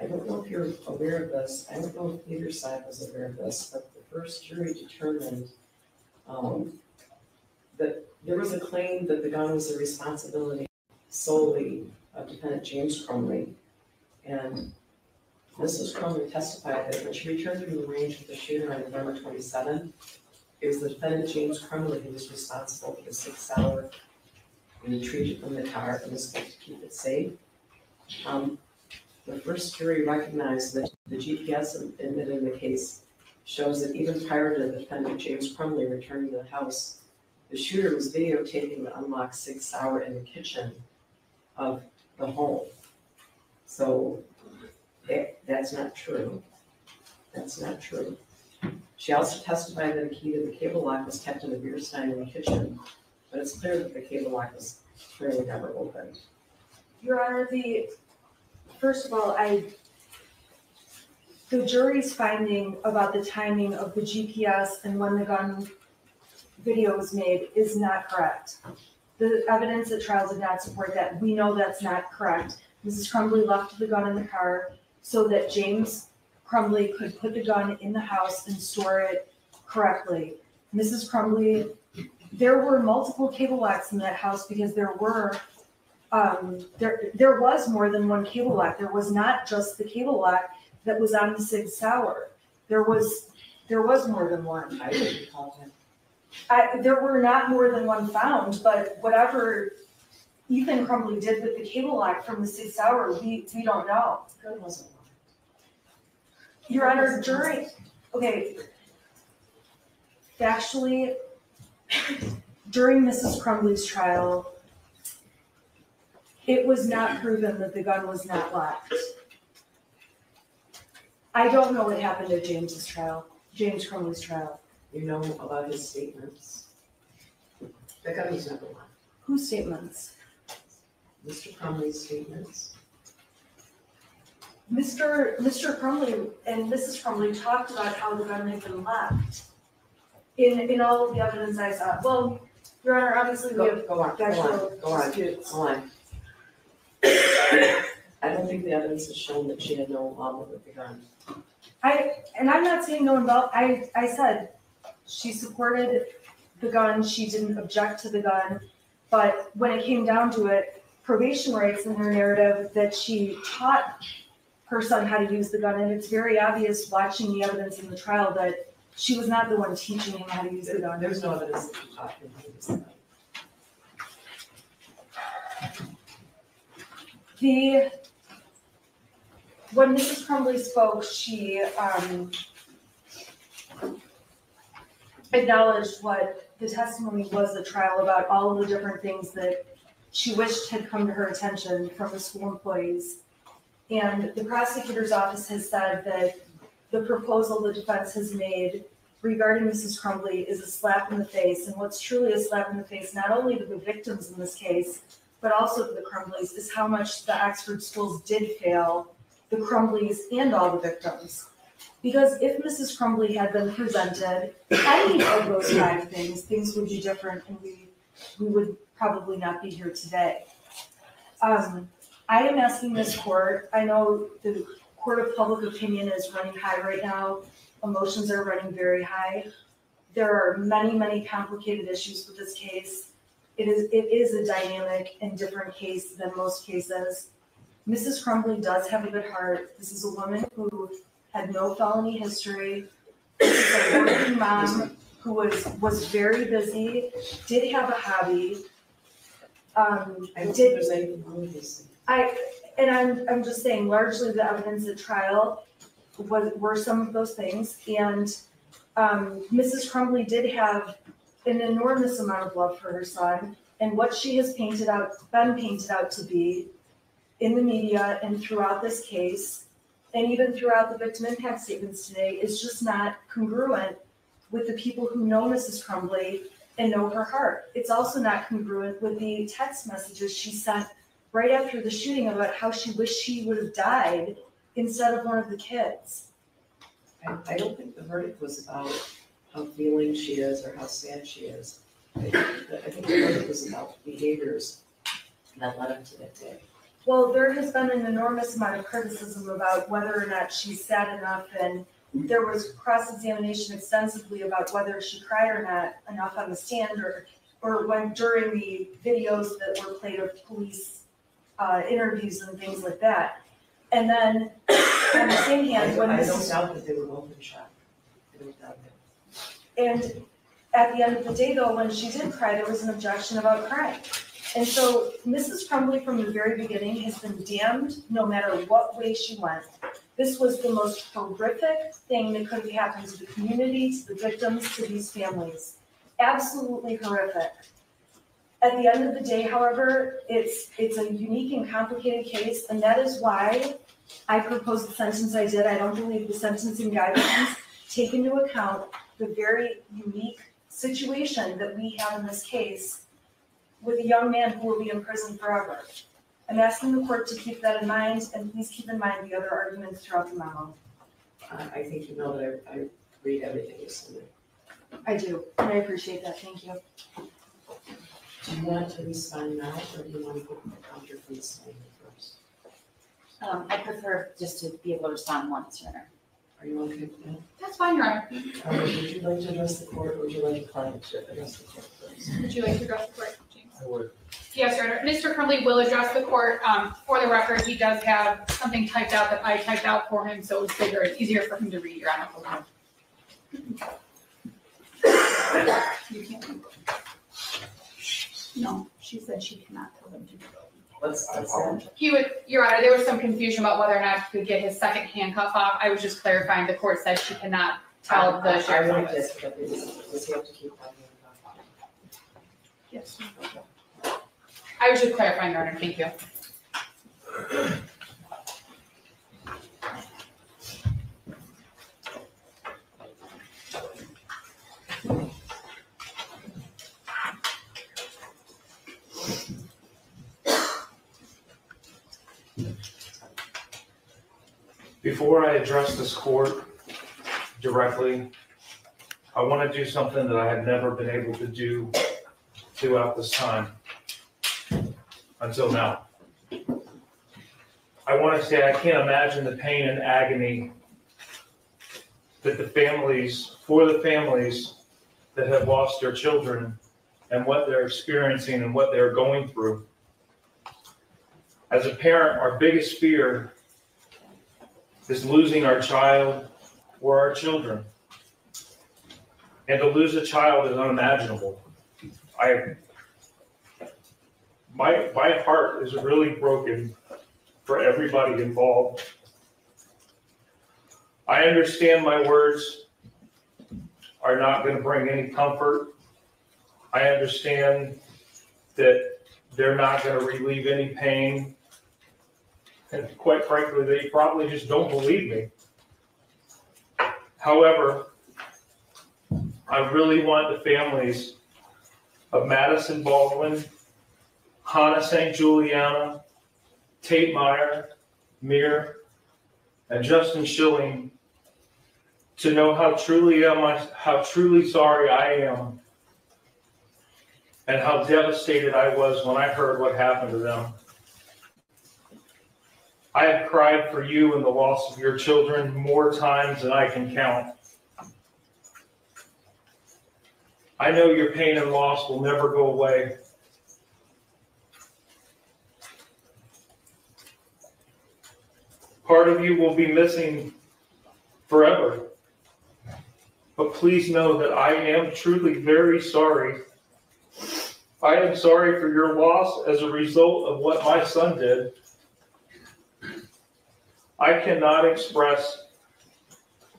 I don't know if you're aware of this, I don't know if either side was aware of this, but the first jury determined um, that there was a claim that the gun was the responsibility solely of defendant James Crumbley. And Mrs. Crumbley testified that when she returned from the range with the shooter on November twenty-seventh, it was the defendant James Crumbley who was responsible for the six-hour retrieve from the car and was supposed to keep it safe. Um, the first jury recognized that the GPS admitted in the case shows that even prior to the defendant James Crumbley returning to the house, the shooter was videotaping the unlocked Sig Sauer in the kitchen of the home. So that, that's not true. That's not true. She also testified that a key to the cable lock was kept in the beer stein in the kitchen, but it's clear that the cable lock was clearly never opened. Your Honor, the, first of all, I, the jury's finding about the timing of the GPS and when the gun video was made is not correct. The evidence at trial did not support that. We know that's not correct. Mrs. Crumbley left the gun in the car so that James Crumbley could put the gun in the house and store it correctly. Mrs. Crumbley, there were multiple cable locks in that house because there were um, there, there was more than one cable lock. There was not just the cable lock that was on the Sig Sauer. There was, there was more than one. I would recall that. I, there were not more than one found, but whatever Ethan Crumbley did with the cable lock from the Sig Sauer, we, we don't know. Gun wasn't locked. Your Honor, during, okay. Factually, during Mrs. Crumbley's trial, it was not proven that the gun was not locked. I don't know what happened at James's trial, James Crumbley's trial. You know about his statements. The was never locked. Whose statements? Mr. Crumbley's statements. Mr. Mr. Crumbley and Mrs. Crumbley talked about how the gun had been left. In, in all of the evidence I saw, well, Your Honor, obviously we Go, have go on, go on, go on, disputes. go on. I don't think the evidence has shown that she had no involvement with the gun. I, and I'm not saying no involved, I, I said, she supported the gun, she didn't object to the gun. But when it came down to it, probation writes in her narrative that she taught her son how to use the gun, and it's very obvious watching the evidence in the trial that she was not the one teaching him how to use the gun. There's no evidence that she taught him how to use the gun. The, when Mrs. Crumbley spoke, she, um, acknowledged what the testimony was at trial about all of the different things that she wished had come to her attention from the school employees. And the prosecutor's office has said that the proposal the defense has made regarding Mrs. Crumbley is a slap in the face. And what's truly a slap in the face, not only to the victims in this case, but also to the Crumbleys, is how much the Oxford schools did fail the Crumbleys and all the victims. Because if Mrs. Crumbley had been presented any of those five things, things would be different and we, we would probably not be here today. Um, I am asking this court, I know the court of public opinion is running high right now, emotions are running very high. There are many, many complicated issues with this case. It is, it is a dynamic and different case than most cases. Mrs. Crumbley does have a good heart. This is a woman who had no felony history. This is a working mom who was, was very busy, did have a hobby. Um, I don't think did, there's anything wrong with things. I, and I'm, I'm just saying largely the evidence at trial was, were some of those things. And, um, Mrs. Crumbley did have an enormous amount of love for her son. And what she has painted out, been painted out to be in the media and throughout this case, and even throughout the victim impact statements today, is just not congruent with the people who know Mrs. Crumbley and know her heart. It's also not congruent with the text messages she sent right after the shooting about how she wished she would have died instead of one of the kids. I, I don't think the verdict was about how feeling she is or how sad she is. I I think the verdict was about behaviors that led up to that day. Well, there has been an enormous amount of criticism about whether or not she's sad enough, and there was cross-examination extensively about whether she cried or not enough on the stand, or, or when during the videos that were played of police uh, interviews and things like that. And then, on the same I hand, when I this don't doubt that they were both in shock. I don't doubt that. And at the end of the day, though, when she did cry, there was an objection about crying. And so Mrs. Crumbley from the very beginning has been damned no matter what way she went. This was the most horrific thing that could have happened to the community, to the victims, to these families. Absolutely horrific. At the end of the day, however, it's, it's a unique and complicated case, and that is why I proposed the sentence I did. I don't believe the sentencing guidelines take into account the very unique situation that we have in this case with a young man who will be in prison forever. I'm asking the court to keep that in mind, and please keep in mind the other arguments throughout the memo. I, I think you know that I, I read everything you send me. I do, and I appreciate that, thank you. Do you want to respond now, or do you want to put the counter from the sign first? Um, I prefer just to be able to respond once, Your Honor. Are you okay with that? That's fine, Your Honor. Or would you like to address the court, or would you like the client to address the court first? Would you like to address the court, James? I would. Yes, Your Honor. Mr. Crumbley will address the court. Um, for the record, he does have something typed out that I typed out for him, so it's bigger, it's easier for him to read, Your Honor. You can't. No, she said she cannot tell him to go. Let's, let's, end. He would, Your Honor, there was some confusion about whether or not he could get his second handcuff off. I was just clarifying, the court said she cannot tell I- the I sheriff's like office. this, but does, does he have to keep that hand Yes. I was just clarifying, Your Honor, thank you. Before I address this court directly, I want to do something that I have never been able to do throughout this time until now. I want to say I can't imagine the pain and agony that the families, for the families that have lost their children and what they're experiencing and what they're going through. As a parent, our biggest fear is losing our child or our children. And to lose a child is unimaginable. I, my, my heart is really broken for everybody involved. I understand my words are not going to bring any comfort. I understand that they're not going to relieve any pain. And quite frankly, they probably just don't believe me. However, I really want the families of Madisyn Baldwin, Hana St. Juliana, Tate Myre, Myre, and Justin Shilling to know how truly am I, how truly sorry I am and how devastated I was when I heard what happened to them. I have cried for you and the loss of your children more times than I can count. I know your pain and loss will never go away. Part of you will be missing forever. But please know that I am truly very sorry. I am sorry for your loss as a result of what my son did. I cannot express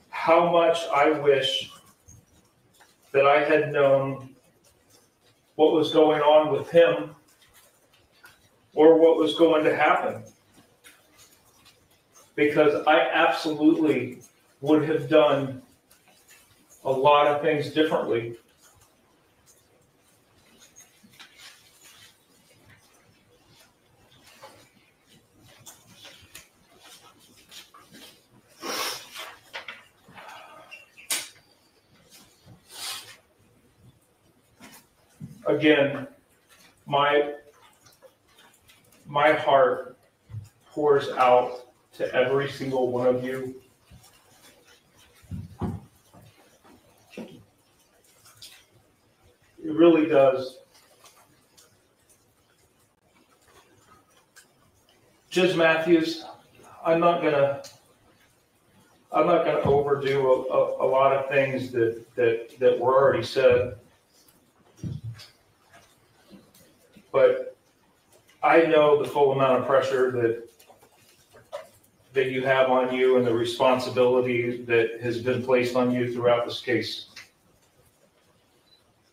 how much I wish that I had known what was going on with him or what was going to happen. Because I absolutely would have done a lot of things differently. Again, my, my heart pours out to every single one of you. It really does. Judge Matthews, I'm not gonna, I'm not gonna overdo a, a, a lot of things that, that, that were already said. But I know the full amount of pressure that, that you have on you and the responsibility that has been placed on you throughout this case.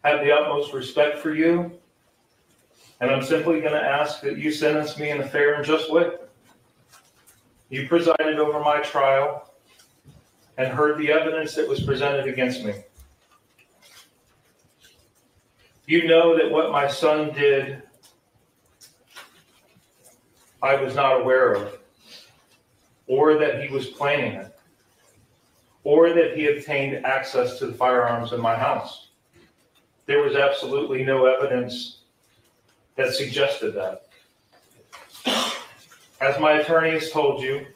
Have the utmost respect for you, and I'm simply going to ask that you sentence me in a fair and just way. You presided over my trial. and heard the evidence that was presented against me. You know that what my son did, I was not aware of, or that he was planning it, or that he obtained access to the firearms in my house. There was absolutely no evidence that suggested that. As my attorney has told you,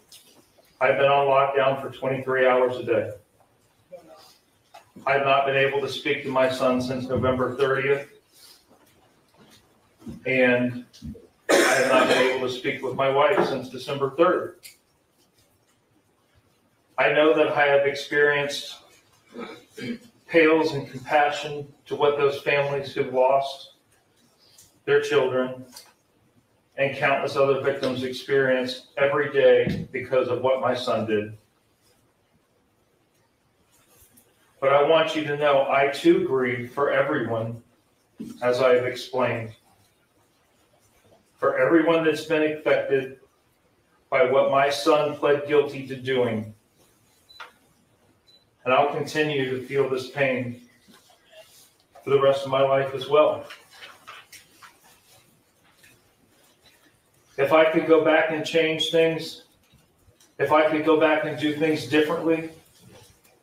I've been on lockdown for 23 hours a day. I've not been able to speak to my son since November 30th. And I have not been able to speak with my wife since December 3rd. I know that I have experienced pales in compassion to what those families who've lost their children and countless other victims experience every day because of what my son did. But I want you to know I too grieve for everyone, as I have explained. For everyone that's been affected by what my son pled guilty to doing. And I'll continue to feel this pain for the rest of my life as well. If I could go back and change things, if I could go back and do things differently,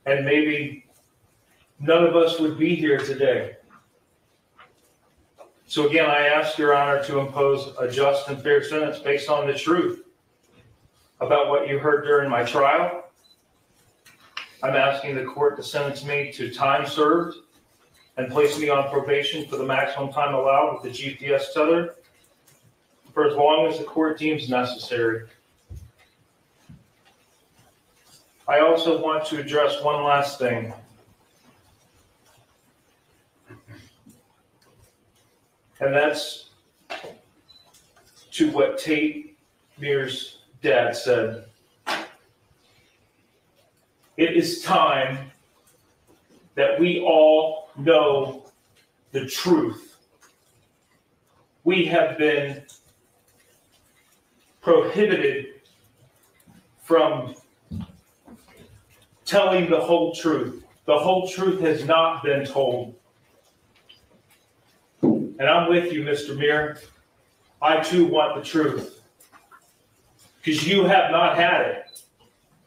and maybe none of us would be here today. So again, I ask your honor to impose a just and fair sentence based on the truth about what you heard during my trial. I'm asking the court to sentence me to time served and place me on probation for the maximum time allowed with the GPS tether for as long as the court deems necessary. I also want to address one last thing. And that's to what Tate Myre's dad said. It is time that we all know the truth. We have been prohibited from telling the whole truth. The whole truth has not been told. And I'm with you, Mr. Myre. I too want the truth. Because you have not had it.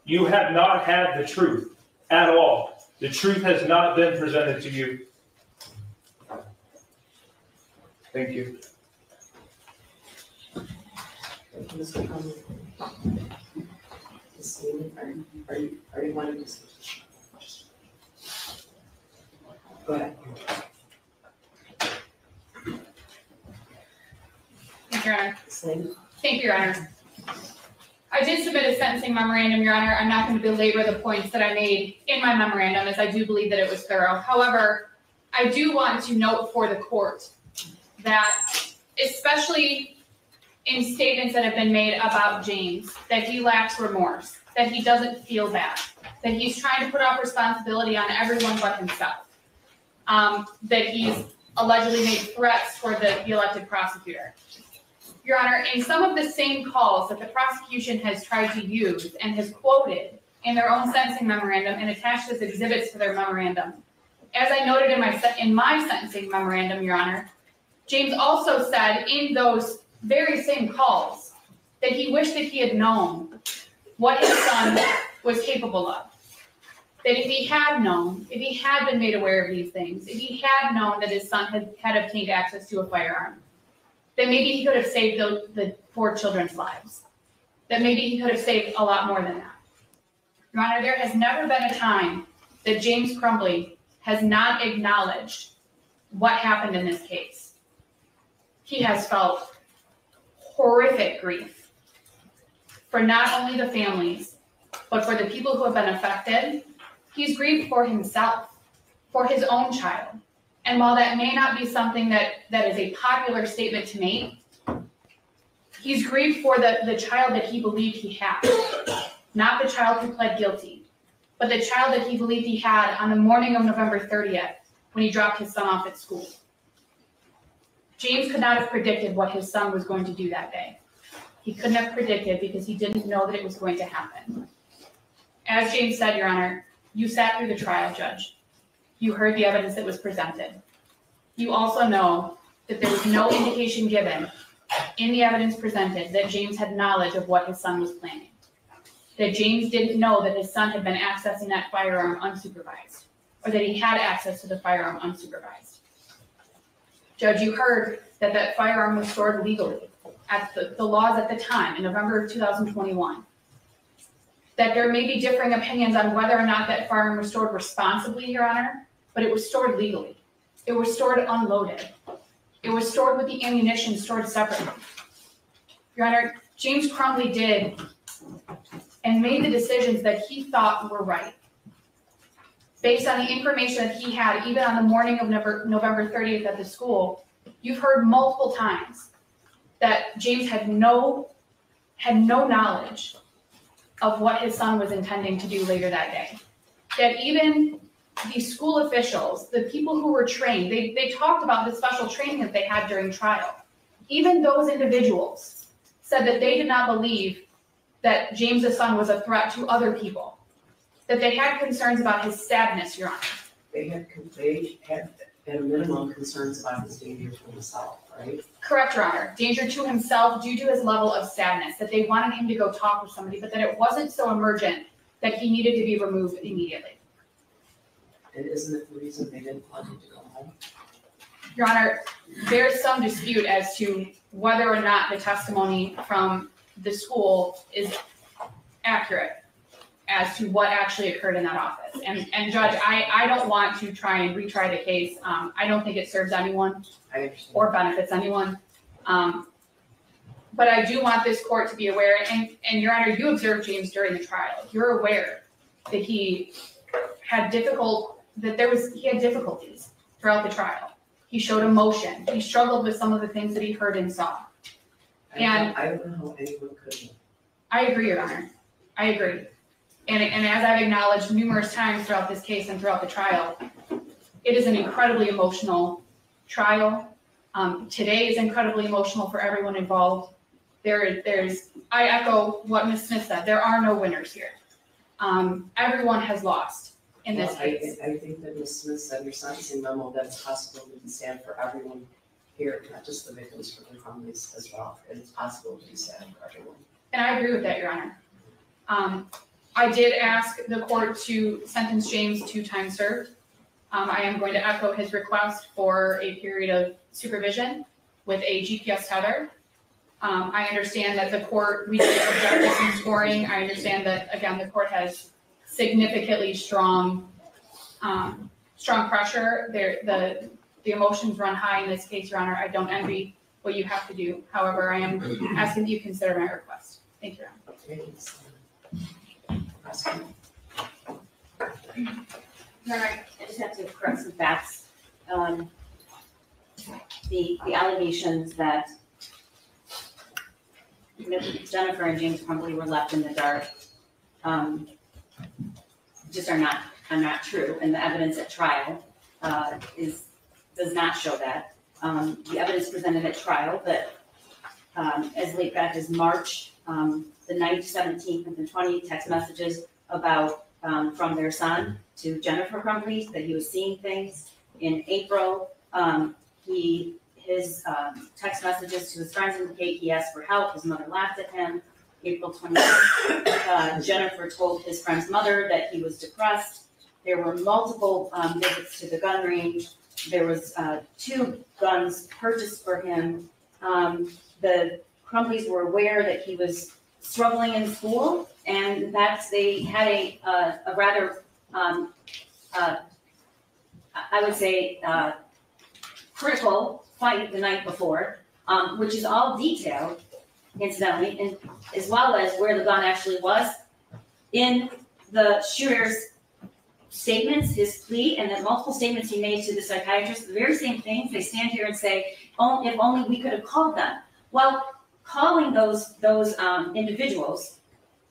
You have not had the truth at all. The truth has not been presented to you. Thank you. Mr. Conley? Ms. Lehman, are you, are you, are you wanting to? speak? Go ahead. Thank you, Your Honor. Ms. Thank you, Your Honor. I did submit a sentencing memorandum, Your Honor. I'm not going to belabor the points that I made in my memorandum, as I do believe that it was thorough. However, I do want to note for the court that especially in statements that have been made about James, that he lacks remorse, that he doesn't feel bad, that he's trying to put off responsibility on everyone but himself, um, that he's allegedly made threats toward the the elected prosecutor. Your Honor, in some of the same calls that the prosecution has tried to use and has quoted in their own sentencing memorandum and attached as exhibits to their memorandum, as I noted in my, in my sentencing memorandum, Your Honor, James also said in those very same calls that he wished that he had known what his son was capable of. That if he had known, if he had been made aware of these things, if he had known that his son had, had obtained access to a firearm, that maybe he could have saved the, the four children's lives. That maybe he could have saved a lot more than that. Your Honor, there has never been a time that James Crumbley has not acknowledged what happened in this case. He has felt horrific grief for not only the families, but for the people who have been affected. He's grieved for himself, for his own child. And while that may not be something that, that is a popular statement to make, he's grieved for the, the child that he believed he had, not the child who pled guilty, but the child that he believed he had on the morning of November 30th when he dropped his son off at school. James could not have predicted what his son was going to do that day. He couldn't have predicted because he didn't know that it was going to happen. As James said, Your Honor, you sat through the trial, Judge. You heard the evidence that was presented. You also know that there was no indication given in the evidence presented that James had knowledge of what his son was planning. That James didn't know that his son had been accessing that firearm unsupervised, or that he had access to the firearm unsupervised. Judge, you heard that that firearm was stored legally at the, the laws at the time, in November of two thousand twenty-one. That there may be differing opinions on whether or not that firearm was stored responsibly, Your Honor, but it was stored legally. It was stored unloaded. It was stored with the ammunition stored separately. Your Honor, James Crumbley did and made the decisions that he thought were right. Based on the information that he had, even on the morning of November, November thirtieth at the school, you've heard multiple times that James had no, had no knowledge of what his son was intending to do later that day. That even the school officials, the people who were trained, they, they talked about the special training that they had during trial. Even those individuals said that they did not believe that James's son was a threat to other people. That they had concerns about his sadness, Your Honor. They had, they had at a minimum concerns about his danger to himself, right? Correct, Your Honor. Danger to himself due to his level of sadness, that they wanted him to go talk with somebody, but that it wasn't so emergent that he needed to be removed immediately. And isn't it the reason they didn't want him to go home? Your Honor, there's some dispute as to whether or not the testimony from the school is accurate as to what actually occurred in that office. And, and Judge, I, I don't want to try and retry the case. Um, I don't think it serves anyone I understand. or benefits anyone. Um, but I do want this court to be aware, and, and Your Honor, you observed James during the trial. You're aware that he had difficult, that there was, he had difficulties throughout the trial. He showed emotion. He struggled with some of the things that he heard and saw. I don't, I don't know how anyone could. I agree, Your Honor. I agree. And, and as I've acknowledged numerous times throughout this case and throughout the trial, it is an incredibly emotional trial. Um, today is incredibly emotional for everyone involved. There, there's, I echo what Ms. Smith said, there are no winners here. Um, everyone has lost in this Well, I, case. I think that Ms. Smith said her sentencing memo that it's possible to stand for everyone here, not just the victims, but the families as well. And it's possible to stand for everyone. And I agree with that, Your Honor. Um, I did ask the court to sentence James to time served. Um, I am going to echo his request for a period of supervision with a GPS tether. Um, I understand that the court, we did object to some scoring. I understand that, again, the court has significantly strong, um, strong pressure. There, the, the emotions run high in this case, Your Honor. I don't envy what you have to do. However, I am asking that you consider my request. Thank you, Your Honor. I just have to correct some facts. Um, The, the allegations that Jennifer and James Crumbley were left in the dark um, just are not, are not true, and the evidence at trial uh, is, does not show that. Um, The evidence presented at trial that um, as late back as March, um, the 9th, seventeenth, and the twentieth text messages about, um, from their son to Jennifer Crumbley, that he was seeing things. In April, um, he, his, um, text messages to his friends indicate he asked for help, his mother laughed at him. April twenty, uh, Jennifer told his friend's mother that he was depressed. There were multiple, um, visits to the gun range. There was, uh, two guns purchased for him. Um, the Crumbleys were aware that he was struggling in school, and in fact, they had a, uh, a rather, um, uh, I I would say, uh, critical fight the night before, um, which is all detailed incidentally, and as well as where the gun actually was in the shooter's statements, his plea, and the multiple statements he made to the psychiatrist, the very same things, they stand here and say, oh, if only we could have called them. Well, calling those, those, um, individuals,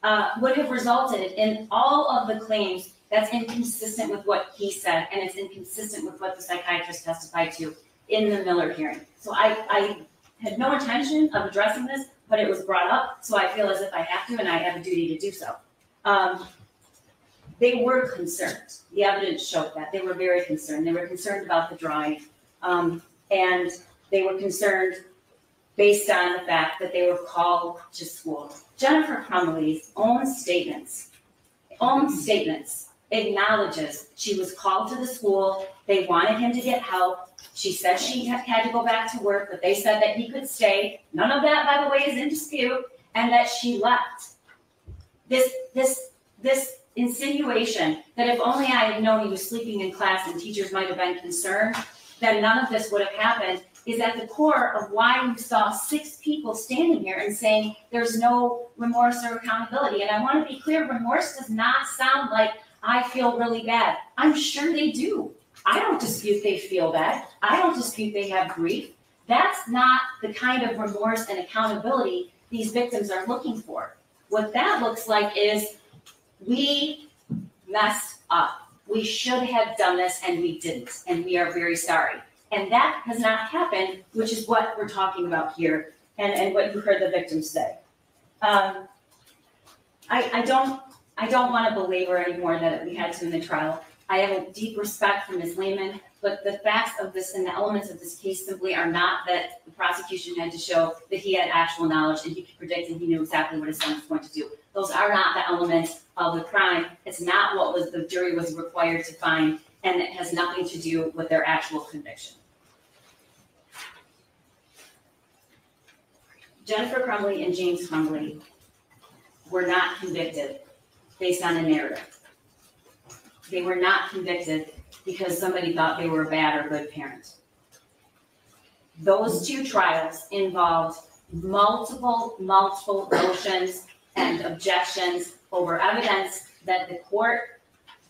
uh, would have resulted in all of the claims that's inconsistent with what he said, and it's inconsistent with what the psychiatrist testified to in the Miller hearing. So I, I had no intention of addressing this, but it was brought up, so I feel as if I have to, and I have a duty to do so. Um, they were concerned. The evidence showed that. They were very concerned. They were concerned about the drawing. Um, and they were concerned based on the fact that they were called to school. Jennifer Crumbley's own statements, own statements acknowledges she was called to the school. They wanted him to get help. She said she had to go back to work, but they said that he could stay. None of that, by the way, is in dispute, and that she left. This, this, this insinuation that if only I had known he was sleeping in class and teachers might have been concerned, then none of this would have happened, is at the core of why you saw six people standing here and saying there's no remorse or accountability. And I want to be clear, remorse does not sound like I feel really bad. I'm sure they do. I don't dispute they feel bad. I don't dispute they have grief. That's not the kind of remorse and accountability these victims are looking for. What that looks like is we messed up. We should have done this and we didn't, and we are very sorry. And that has not happened, which is what we're talking about here and, and what you heard the victims say. Um, I, I don't, I don't want to belabor anymore that we had to in the trial. I have a deep respect for Ms. Lehman, but the facts of this and the elements of this case simply are not that the prosecution had to show that he had actual knowledge and he could predict and he knew exactly what his son was going to do. Those are not the elements of the crime. It's not what was, the jury was required to find, and it has nothing to do with their actual conviction. Jennifer Crumbley and James Crumbley were not convicted based on a narrative. They were not convicted because somebody thought they were a bad or good parent. Those two trials involved multiple, multiple motions and objections over evidence that the court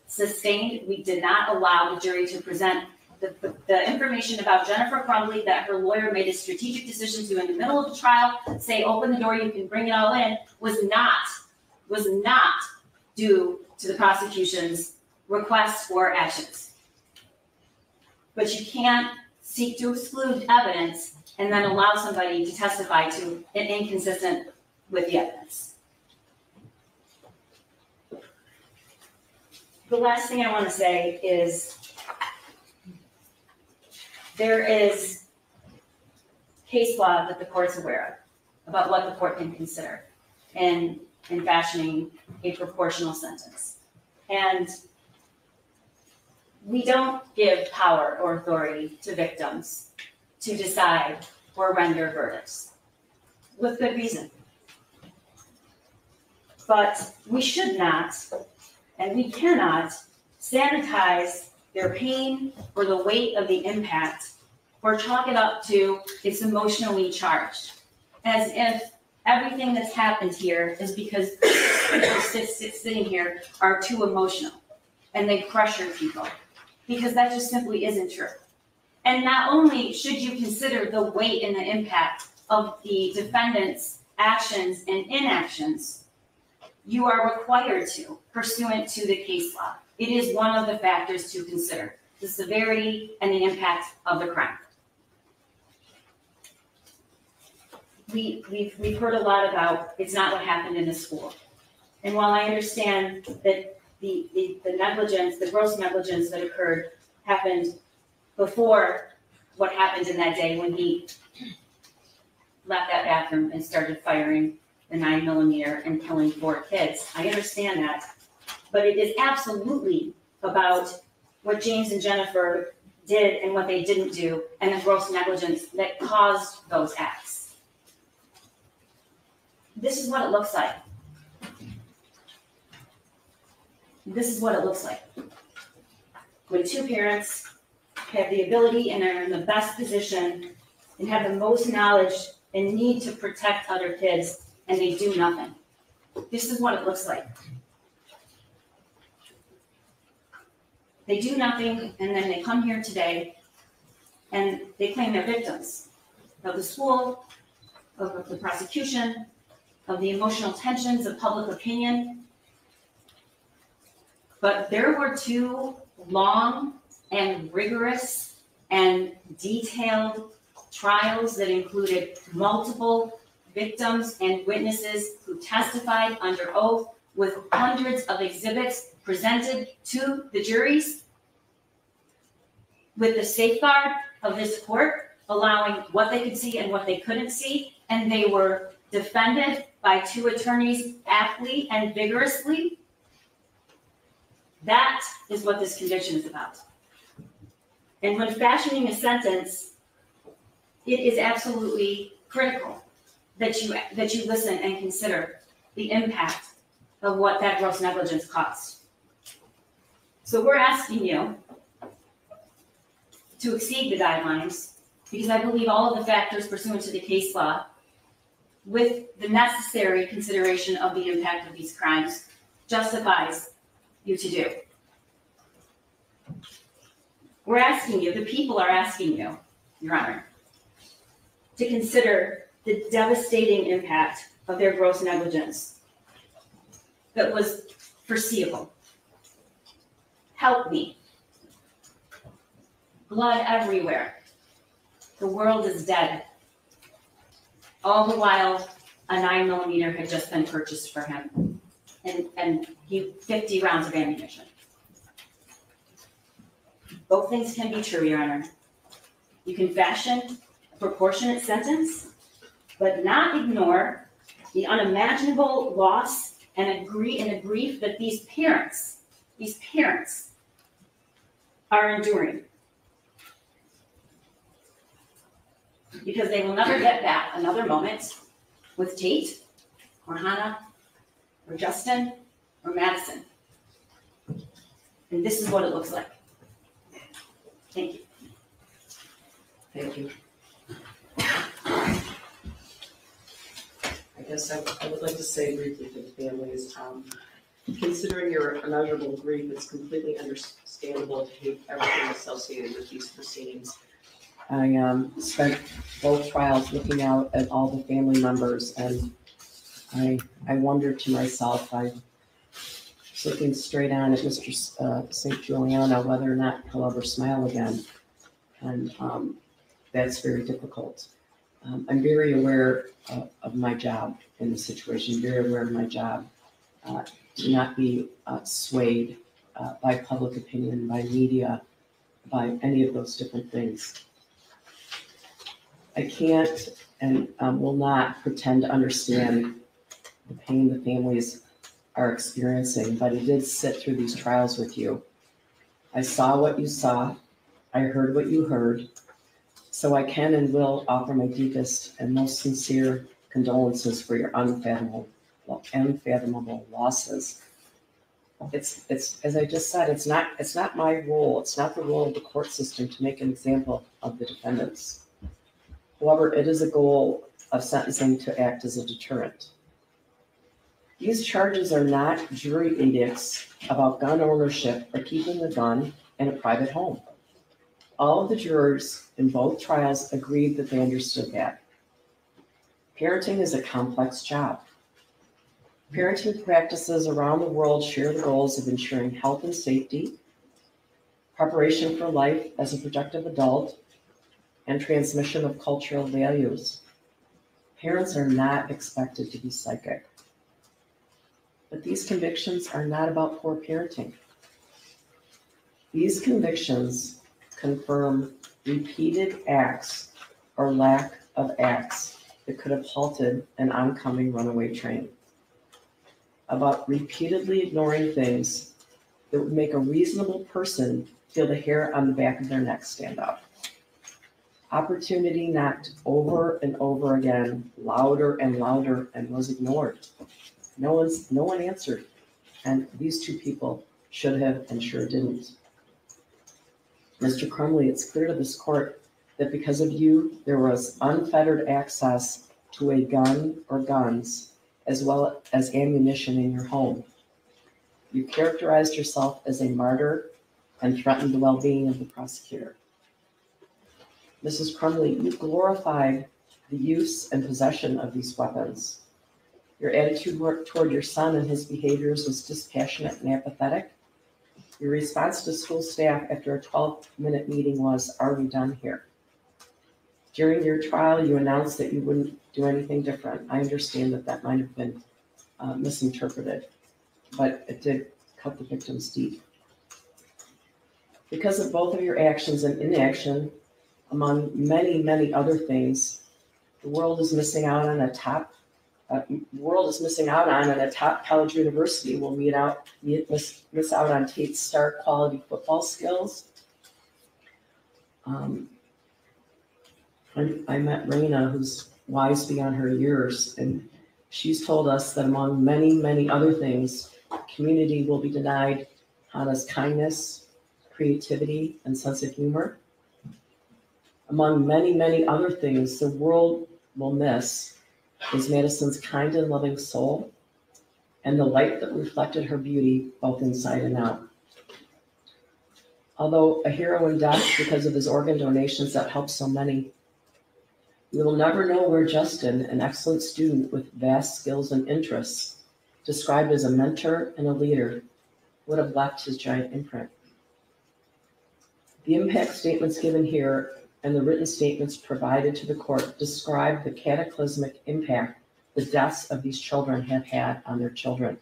sustained. We did not allow the jury to present the, the, information about Jennifer Crumbley that her lawyer made a strategic decision to in the middle of the trial, say, open the door, you can bring it all in, was not, was not due to the prosecution's requests or actions. But you can't seek to exclude evidence and then allow somebody to testify to an inconsistent with the evidence. The last thing I want to say is there is case law that the court's aware of about what the court can consider in, in fashioning a proportional sentence. And we don't give power or authority to victims to decide or render verdicts with good reason. But we should not, and we cannot sanitize their pain or the weight of the impact or chalk it up to it's emotionally charged. As if everything that's happened here is because people sit, sit, sitting here are too emotional and they pressure people because that just simply isn't true. And not only should you consider the weight and the impact of the defendant's actions and inactions, you are required to pursuant to the case law. It is one of the factors to consider, the severity and the impact of the crime. We, we've, we've heard a lot about, it's not what happened in the school. And while I understand that the, the, the negligence, the gross negligence that occurred happened before what happened in that day when he left that bathroom and started firing the nine millimeter and killing four kids. I understand that. But it is absolutely about what James and Jennifer did and what they didn't do and the gross negligence that caused those acts. This is what it looks like. This is what it looks like. When two parents have the ability and are in the best position and have the most knowledge and need to protect other kids and they do nothing. This is what it looks like. They do nothing and then they come here today and they claim they're victims of the school, of the prosecution, of the emotional tensions of public opinion. But there were two long and rigorous and detailed trials that included multiple victims and witnesses who testified under oath with hundreds of exhibits presented to the juries with the safeguard of this court, allowing what they could see and what they couldn't see, and they were defended by two attorneys aptly and vigorously. That is what this conviction is about. And when fashioning a sentence, it is absolutely critical that you, that you listen and consider the impact of what that gross negligence costs. So we're asking you to exceed the guidelines, because I believe all of the factors pursuant to the case law with the necessary consideration of the impact of these crimes justifies you to do. We're asking you, the people are asking you, Your Honor, to consider the devastating impact of their gross negligence that was foreseeable. Help me. Blood everywhere. The world is dead. All the while, a nine millimeter had just been purchased for him and, and he, fifty rounds of ammunition. Both things can be true, Your Honor. You can fashion a proportionate sentence, but not ignore the unimaginable loss and agree, and a grief that these parents, these parents are enduring. Because they will never get back another moment with Tate, or Hana, or Justin, or Madisyn. And this is what it looks like. Thank you. Thank you. I guess I, I would like to say briefly to the families, um, considering your immeasurable grief, it's completely understandable to hate everything associated with these proceedings. I, um, spent both trials looking out at all the family members and I, I wondered to myself, I was looking straight on at Mr. Uh, St. Juliana, whether or not he'll ever smile again. And, um, that's very difficult. Um, I'm very aware of, of my job in the situation, very aware of my job, uh, to not be uh, swayed uh, by public opinion, by media, by any of those different things. I can't and um, will not pretend to understand the pain the families are experiencing, but I did sit through these trials with you. I saw what you saw, I heard what you heard, so I can and will offer my deepest and most sincere condolences for your unfathomable, unfathomable losses. It's, it's, as I just said, it's not, it's not my role, it's not the role of the court system to make an example of the defendants. However, it is a goal of sentencing to act as a deterrent. These charges are not jury edicts about gun ownership or keeping a gun in a private home. All of the jurors in both trials agreed that they understood that. Parenting is a complex job. Parenting practices around the world share the goals of ensuring health and safety, preparation for life as a productive adult, and transmission of cultural values. Parents are not expected to be psychic. But these convictions are not about poor parenting. These convictions confirm repeated acts or lack of acts that could have halted an oncoming runaway train. About repeatedly ignoring things that would make a reasonable person feel the hair on the back of their neck stand up. Opportunity knocked over and over again, louder and louder, and was ignored. No one's, no one answered, and these two people should have and sure didn't. Mr. Crumbley, it's clear to this court that because of you, there was unfettered access to a gun or guns as well as ammunition in your home. You characterized yourself as a martyr and threatened the well-being of the prosecutor. Mrs. Crumbley, you glorified the use and possession of these weapons. Your attitude toward your son and his behaviors was dispassionate and apathetic. Your response to school staff after a 12-minute meeting was, "Are we done here?" During your trial, you announced that you wouldn't do anything different. I understand that that might have been uh, misinterpreted, but it did cut the victims deep. Because of both of your actions and inaction, among many, many other things, the world is missing out on a top, uh, world is missing out on, and a top college university will meet out, miss, miss out on Tate's star quality football skills. Um, I, I met Reina, who's wise beyond her years, and she's told us that among many, many other things, community will be denied Hana's kindness, creativity, and sense of humor. Among many, many other things, the world will miss is Madisyn's kind and loving soul and the light that reflected her beauty both inside and out. Although a hero in death because of his organ donations that helped so many, we will never know where Justin, an excellent student with vast skills and interests, described as a mentor and a leader, would have left his giant imprint. The impact statements given here and the written statements provided to the court describe the cataclysmic impact the deaths of these children have had on their children.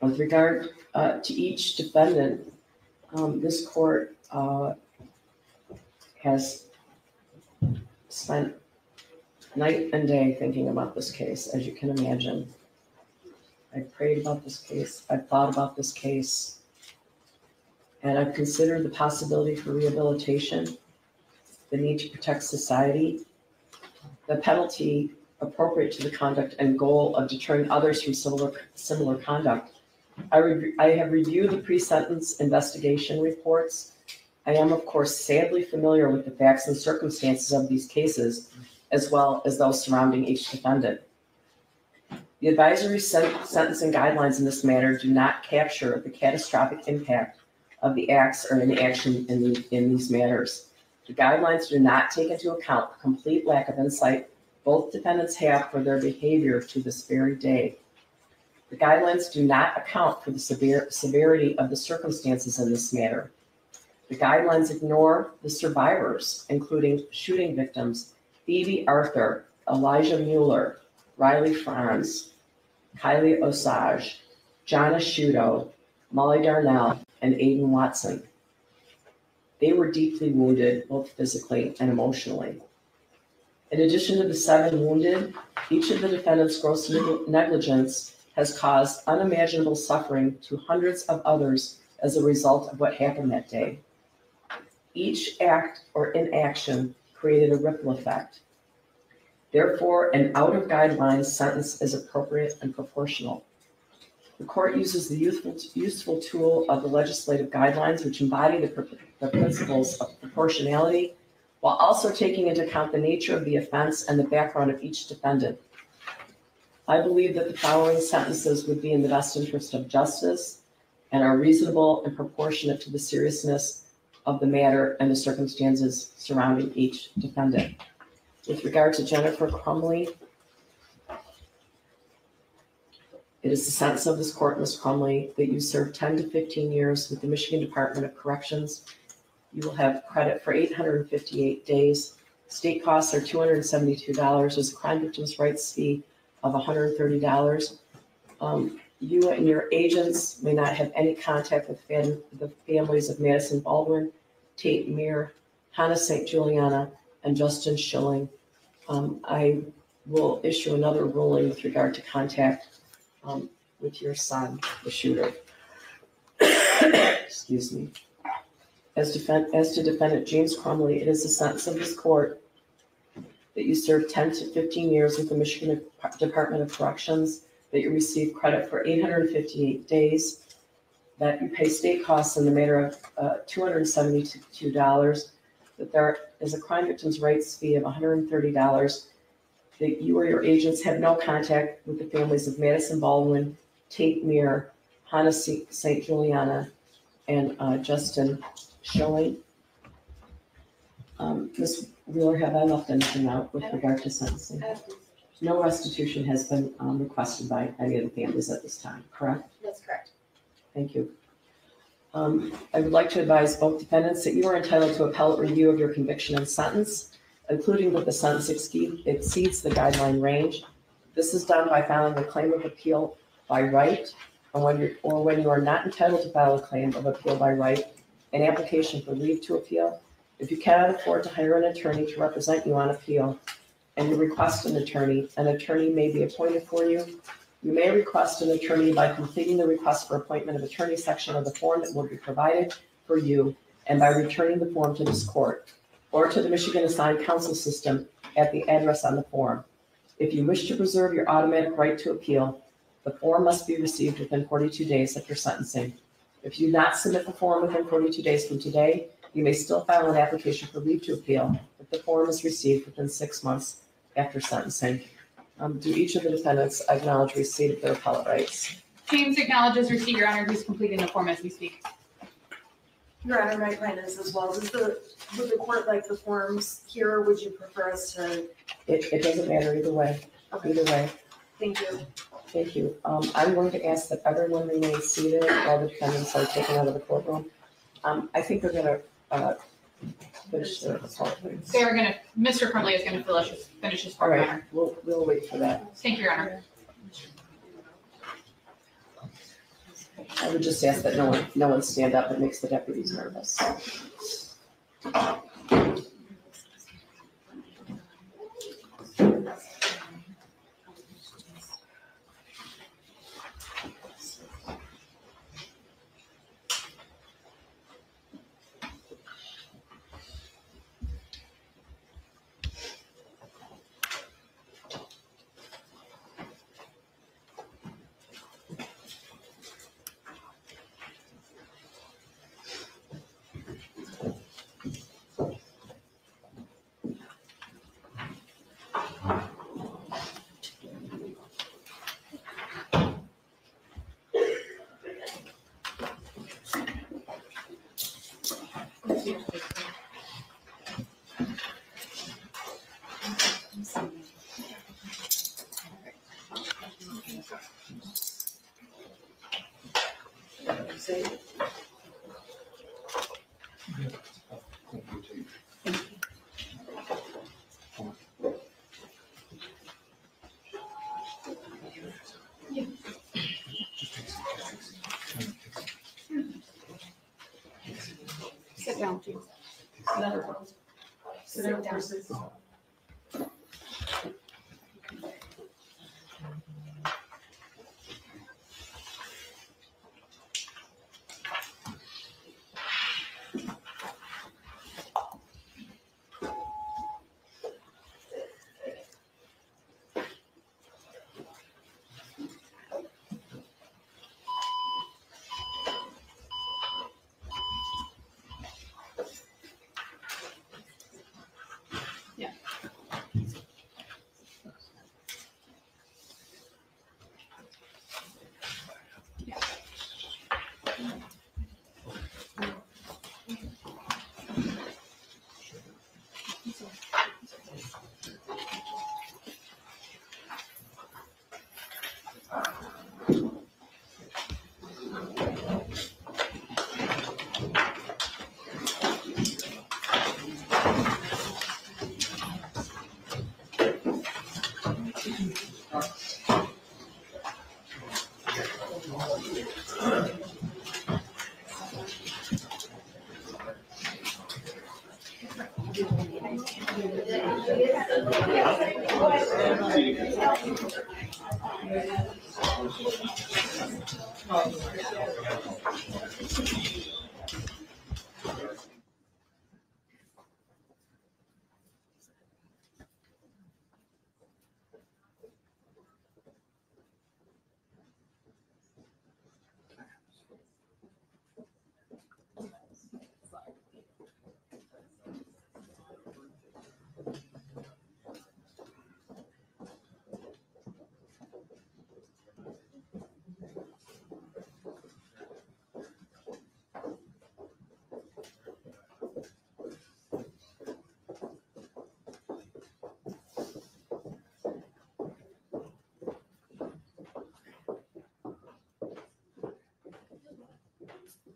With regard uh, to each defendant, um, this court uh, has spent night and day thinking about this case, as you can imagine. I prayed about this case. I thought about this case. And I've considered the possibility for rehabilitation, the need to protect society, the penalty appropriate to the conduct and goal of deterring others from similar, similar conduct. I, re- I have reviewed the pre-sentence investigation reports. I am, of course, sadly familiar with the facts and circumstances of these cases, as well as those surrounding each defendant. The advisory sen- sentencing guidelines in this matter do not capture the catastrophic impact of the acts or inaction in, the, in these matters. The guidelines do not take into account the complete lack of insight both defendants have for their behavior to this very day. The guidelines do not account for the severe, severity of the circumstances in this matter. The guidelines ignore the survivors, including shooting victims Phoebe Arthur, Elijah Mueller, Riley Franz, Kylie Ossege, John Asciutto, Molly Darnell, and Aiden Watson. They were deeply wounded, both physically and emotionally. In addition to the seven wounded, each of the defendants' gross negligence has caused unimaginable suffering to hundreds of others as a result of what happened that day. Each act or inaction created a ripple effect. Therefore, an out of guidelines sentence is appropriate and proportional. The court uses the useful, useful tool of the legislative guidelines, which embody the, the principles of proportionality, while also taking into account the nature of the offense and the background of each defendant. I believe that the following sentences would be in the best interest of justice and are reasonable and proportionate to the seriousness of the matter and the circumstances surrounding each defendant. With regard to Jennifer Crumbley, it is the sentence of this court, Ms. Crumbley, that you serve 10 to 15 years with the Michigan Department of Corrections. You will have credit for 858 days. State costs are $272. There's a crime victims' rights fee of $130. Um, You and your agents may not have any contact with fam- the families of Madisyn Baldwin, Tate Myre, Hana St. Juliana, and Justin Shilling. Um, I will issue another ruling with regard to contact um, with your son, the shooter. Excuse me. As defend, as to defendant James Crumbley, it is the sentence of this court that you serve ten to fifteen years with the Michigan Department of Corrections, that you receive credit for eight hundred and fifty-eight days, that you pay state costs in the matter of uh, two hundred and seventy-two dollars, that there is a crime victims' rights fee of hundred and thirty dollars, that you or your agents have no contact with the families of Madisyn Baldwin, Tate Myre, Hana St. Juliana, and uh, Justin Shilling. Um, Ms. Wheeler, have I left anything out with regard to sentencing? No restitution has been um, requested by any of the families at this time, correct? That's correct. Thank you. Um, I would like to advise both defendants that you are entitled to appellate review of your conviction and sentence, including that the sentence exceed- exceeds the guideline range. This is done by filing a claim of appeal by right, when you're, or when you are not entitled to file a claim of appeal by right, an application for leave to appeal. If you cannot afford to hire an attorney to represent you on appeal, and you request an attorney, an attorney may be appointed for you. You may request an attorney by completing the request for appointment of attorney section of the form that will be provided for you and by returning the form to this court or to the Michigan Assigned Counsel System at the address on the form. If you wish to preserve your automatic right to appeal, the form must be received within 42 days after sentencing. If you do not submit the form within 42 days from today, you may still file an application for leave to appeal if the form is received within six months after sentencing. Um, Do each of the defendants acknowledge receipt of their appellate rights? James acknowledges receipt, Your Honor, he's completing the form as we speak. Your Honor, my plan is as well, is the, would the court like the forms here, or would you prefer us to, It, it doesn't matter either way, either way. thank you. Thank you. Um, I'm going to ask that everyone remain seated while the defendants are taken out of the courtroom. Um, I think they're gonna, uh, finish their appellate rights. They're gonna, Mr. Crumbley is gonna finish his, finish his All part, Your right, Honor. we'll, we'll wait for that. Thank you, Your Honor. I would just ask that no one, no one stand up. It makes the deputies nervous. Sit down, James. Sit down,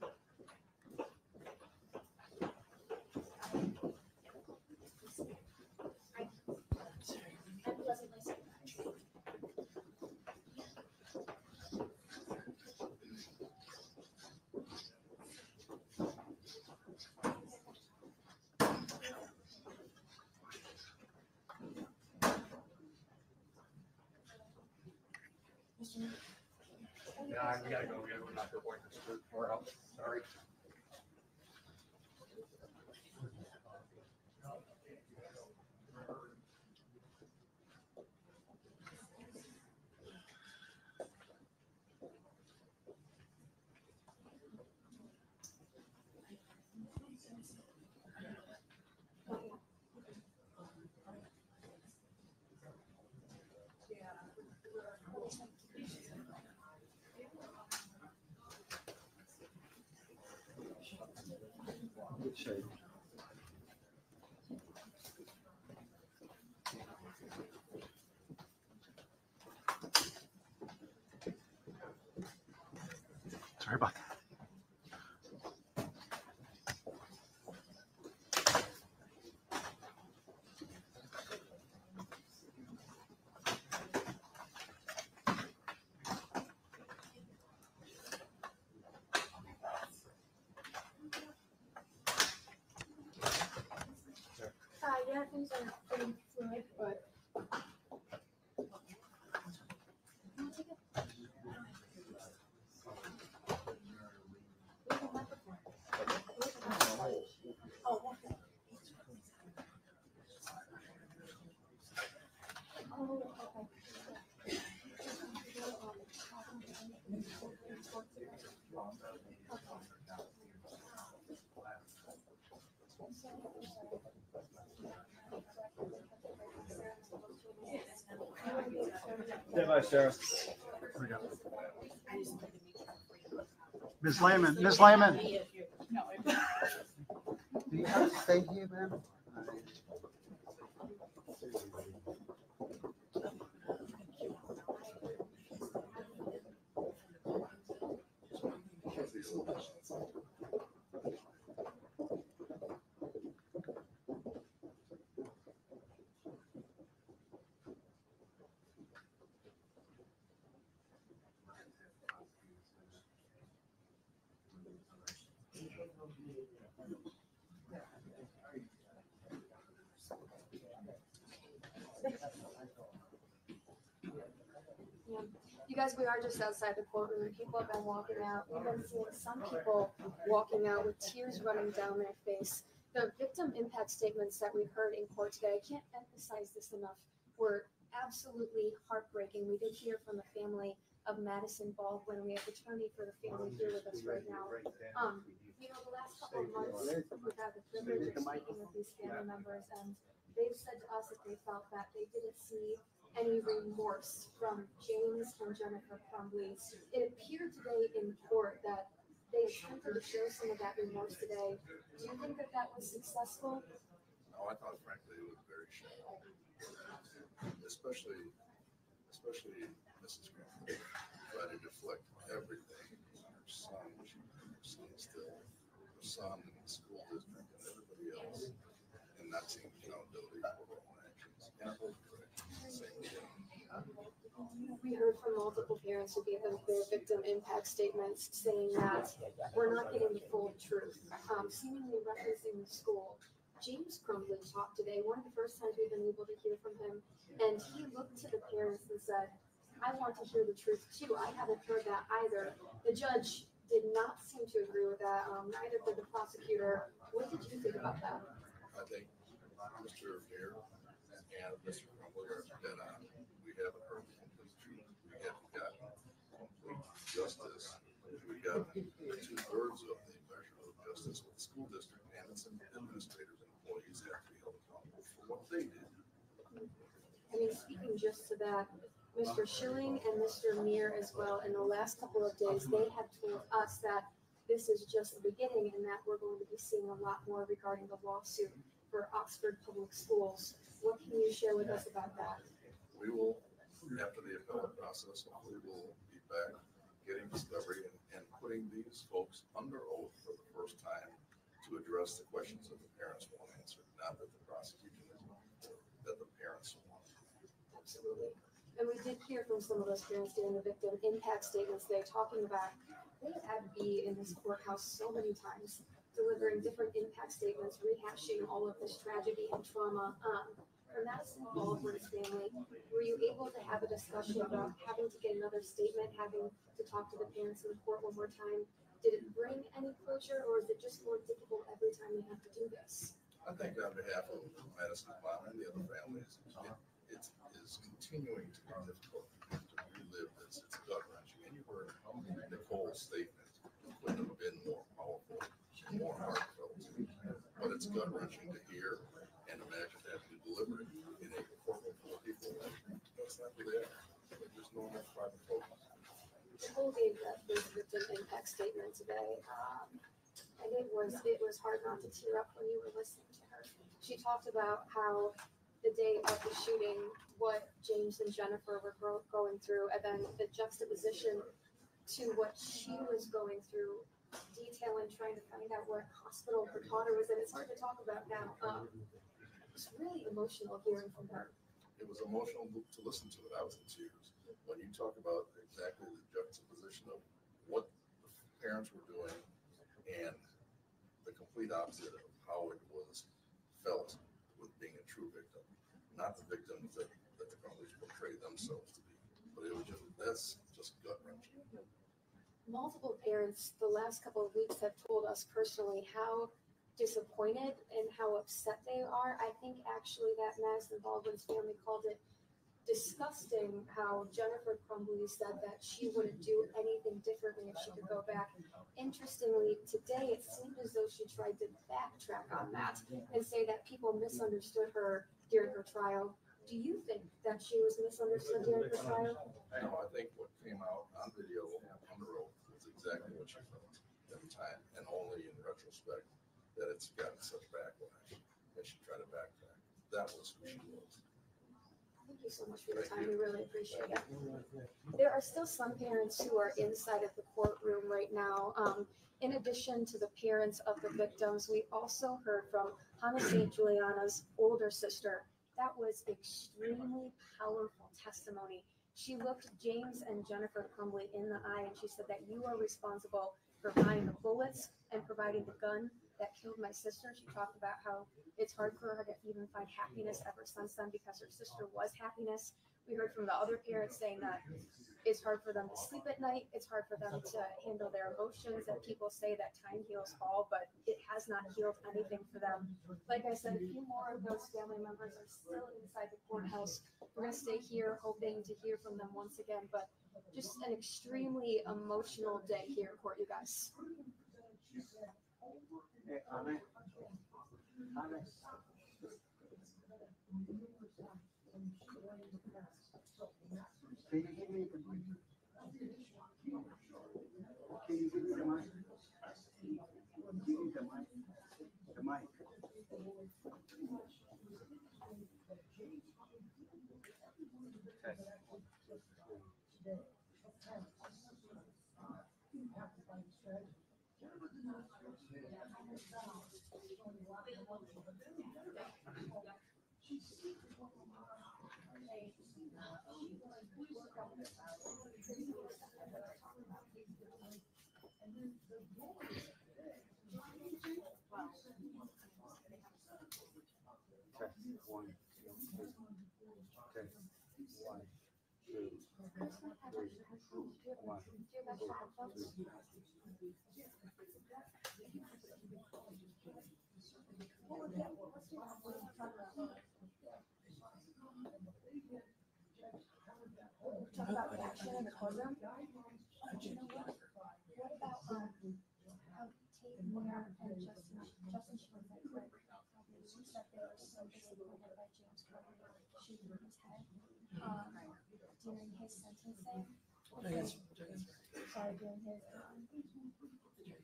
but Yeah, we gotta go, we gotta go knock her point, or else, sorry. Shape. Sorry about that. Uh, yeah, Stand by, Sarah. Here we go. Ms. Lehman, Ms. Lehman. Do you have to stay here, ma'am? Yeah. You guys, we are just outside the courtroom. People have been walking out. We've been seeing some people walking out with tears running down their face. The victim impact statements that we heard in court today, I can't emphasize this enough, were absolutely heartbreaking. We did hear from the family of Madisyn Baldwin. We have attorney for the family here with us right now. Um, you know, the last couple of months, we've had the privilege of speaking with these family members, and they've said to us that they felt that they didn't see any remorse from James and Jennifer Crumbley. It appeared today in court that they attempted to show some of that remorse today. Do you think that that was successful? No, I thought frankly it was very shallow. Especially, especially Mrs. Graham, tried to deflect everything her son, she, her son still, her son and the school district and everybody else. And not taking accountability for her own actions. And her correct. Same thing. We heard from multiple parents who gave them their victim impact statements saying that we're not getting the full truth, um, seemingly referencing the school. James Crumbley talked today, one of the first times we've been able to hear from him, and he looked to the parents and said, I want to hear the truth too. I haven't heard that either. The judge did not seem to agree with that, um, neither did the prosecutor. What did you think about that? I think Mr. Myre and Mr. Crumbley are dead on. We complete truth. We gotten justice. We got two thirds of the measure of justice with the school district and its administrators and employees have to be held accountable for what they did. I mean, speaking just to that, Mr. Shilling and Mr. Myre as well, in the last couple of days, they have told us that this is just the beginning and that we're going to be seeing a lot more regarding the lawsuit for Oxford Public Schools. What can you share with us about that? We will, after the appellate process, hopefully we'll be back getting discovery and, and putting these folks under oath for the first time to address the questions that the parents want answered, not that the prosecution is, that the parents want. Absolutely. And we did hear from some of those parents during the victim impact statements today, talking about they've had be in this courthouse so many times, delivering different impact statements, rehashing all of this tragedy and trauma. Um, for Madisyn Baldwin's family, were you able to have a discussion about having to get another statement, having to talk to the parents in the court one more time? Did it bring any closure or is it just more difficult every time you have to do this? I think on behalf of Madisyn's mom and the other families, it, uh-huh. it is continuing to be difficult to relive this. It's gut wrenching. And you heard Nicole's statement couldn't have been more powerful, more heartfelt. But it's gut wrenching to hear and imagine it in a of people. That's not just normal private gave that victim impact statement today. Um, and it was, it was hard not to tear up when you were listening to her. She talked about how the day of the shooting, what James and Jennifer were going through, and then the juxtaposition to what she was going through, detail and trying to find out what hospital her daughter was in. It's hard to talk about now. Um, it's really emotional hearing from her. it was emotional to listen to it. I was in tears. When you talk about exactly the juxtaposition of what the parents were doing and the complete opposite of how it was felt with being a true victim, not the victims that, that the Crumbleys portrayed themselves to be. But it was just, that's just gut wrenching. multiple parents the last couple of weeks have told us personally how disappointed and how upset they are. I think actually that Madisyn Baldwin's family called it disgusting how Jennifer Crumbley said that she wouldn't do anything differently if she could go back. Interestingly, today it seemed as though she tried to backtrack on that and say that people misunderstood her during her trial. Do you think that she was misunderstood during her trial? No, I think what came out on video, on the road, was exactly what she felt at the time, and only in retrospect that it's gotten such backlash that she tried to backtrack. That was who she was. Thank you so much for your time. We really appreciate it. There are still some parents who are inside of the courtroom right now. Um, in addition to the parents of the victims, we also heard from Hana St. Juliana's older sister. That was extremely powerful testimony. She looked James and Jennifer Crumbley in the eye and she said that you are responsible for buying the bullets and providing the gun that killed my sister. She talked about how it's hard for her to even find happiness ever since then because her sister was happiness. We heard from the other parents saying that it's hard for them to sleep at night. It's hard for them to handle their emotions. And people say that time heals all, but it has not healed anything for them. Like I said, a few more of those family members are still inside the courthouse. We're going to stay here hoping to hear from them once again, but just an extremely emotional day here in court, you guys. Can you give me the mic? Can you give me the mic? Give me the mic. The mic. Okay, one, two, one, two, Talk about in the courtroom. What? About, um, how Tate Moore and Justin, Justin Schwartz, that correct? She said they were so disappointed by James Carter shooting his head, um, during his sentencing. Sorry, during his, um,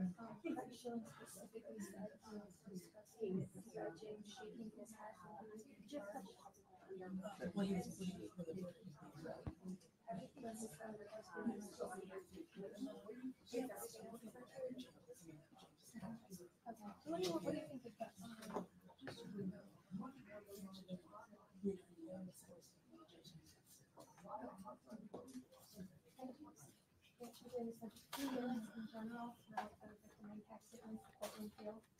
Um, um, uh, What do you, what do you think of that? Feelings in general, that Portland feel. Yeah.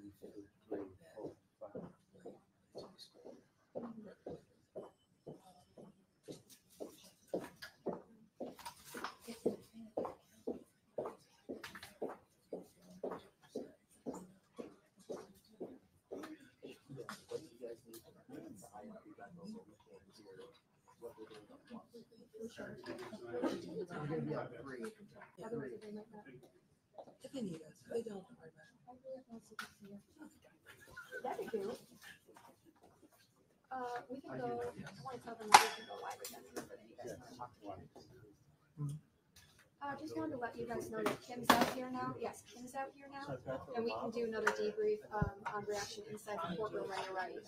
Might not. If they need us, they don't worry about I really want to see you. That'd be cute. Uh, we can go, I want to tell them that we can go live again. Uh, just wanted to let you guys know that Kim's out here now. Yes, Kim's out here now. And we can do another debrief, um, on reaction inside the courtroom when you're ready.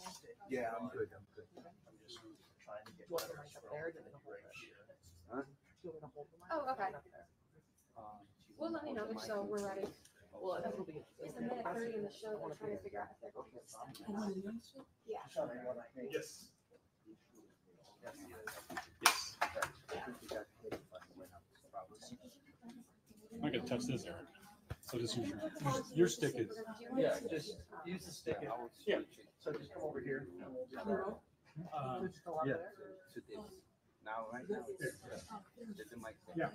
Yeah, I'm good, I'm good. I'm just trying to get. Do you want the mic up there? Do you want to hold? Huh? Do you want me to hold the mic? Oh, okay. Um, Well, let me know if so, we're ready. Well, I think it'll be. It's a minute thirty in the show, we're trying to figure out if they're going to extend. And then the youngster? Yeah. Yes. I'm not gonna touch this, Eric. So just use your, your stick is, Yeah, just use the stick. Yeah. So just come over here. uh, Yeah. Now, right now, it's, uh, the mic. Yeah.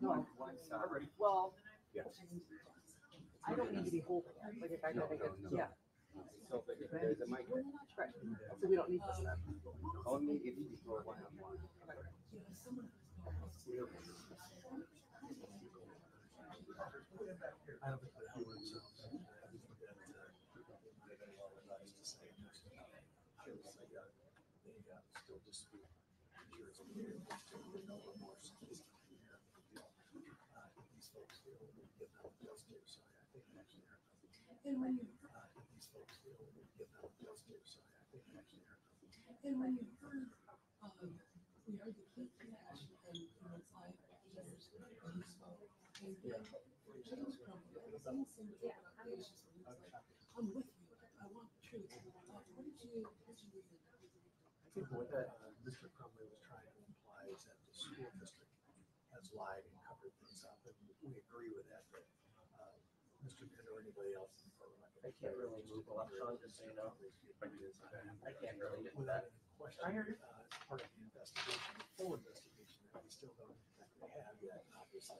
No, One side. Well, Yes. I don't need to be holding it, like if I No, gotta no, get, yeah. So, but if there's a mic. Right, so we don't need this then. Only if you go one on one. And when you, heard, and when you heard, um, we heard the kid crash and it was like, there's, he spoke. And then James Crumbley, it almost in the applications where he was like, I'm with you, I want the truth. Uh, What did you, what did you read? I think what that, uh, Mr. Crumbley was trying to imply is that the school district has lied and covered things up, and we agree with that, but, uh, Mr. Pitt or anybody else in the firm. I can't really move a lot, Sean, just so you know. I can't really get Without that. any question, I hear you. uh, as part of the investigation, the full investigation, that we still don't exactly have yet, obviously.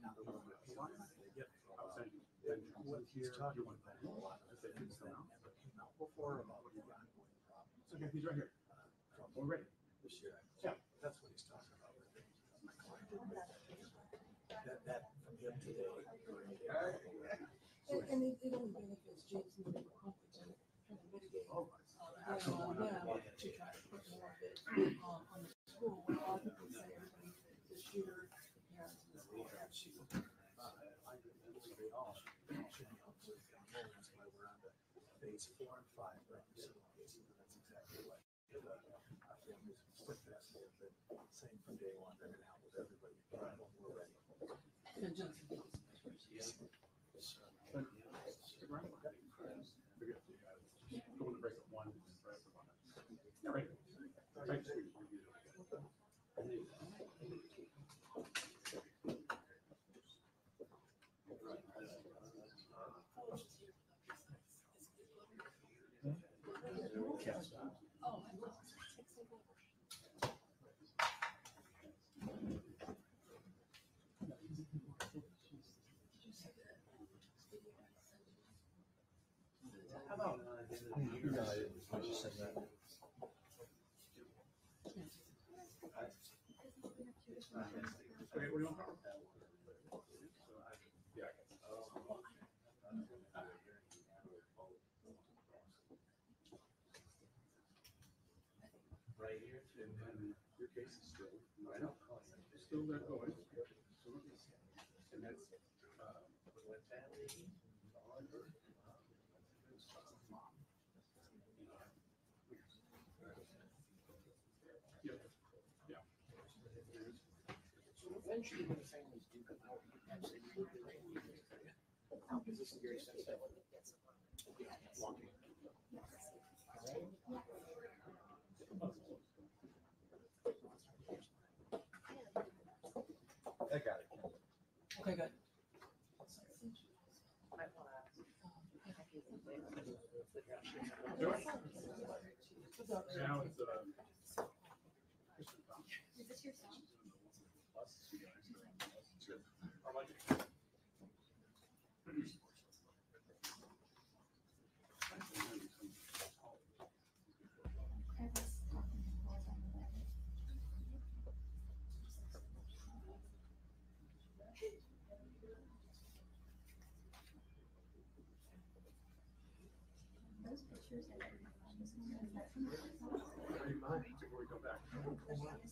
Now that we're looking at it, they get from, uh, and what he's talking about, a lot of the things that never came out before about the ongoing problems. okay, he's right here. uh, from We're ready. this year. Yeah. That's what he's talking about. with the- my client that. That, him today. And, and it, it only benefits James and the to kind of mitigate. try to put more on the school, of people say everybody, on the phase four and five, right? So that's exactly what our families split fast have from day one, they're with everybody. We're ready. All right. No, I just said that. Okay, what do you still, going. And that's, uh, with that. Yeah, yeah. So eventually, when the families do come out, you absolutely right. Now, is this very sensitive? Yeah, walking. I got it. Okay, good. Now it's, uh. Is this your son? Those pictures that you mind before we go back?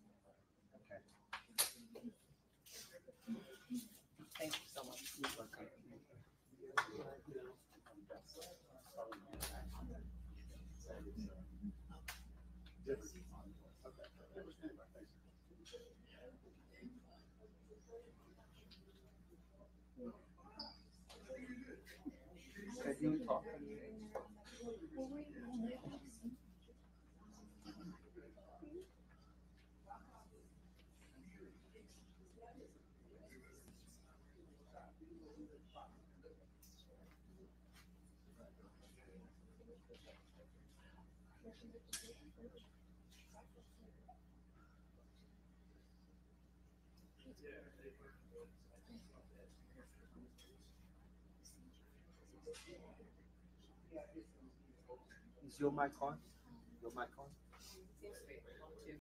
Thank you so much. Can Is your mic on? Your mic on?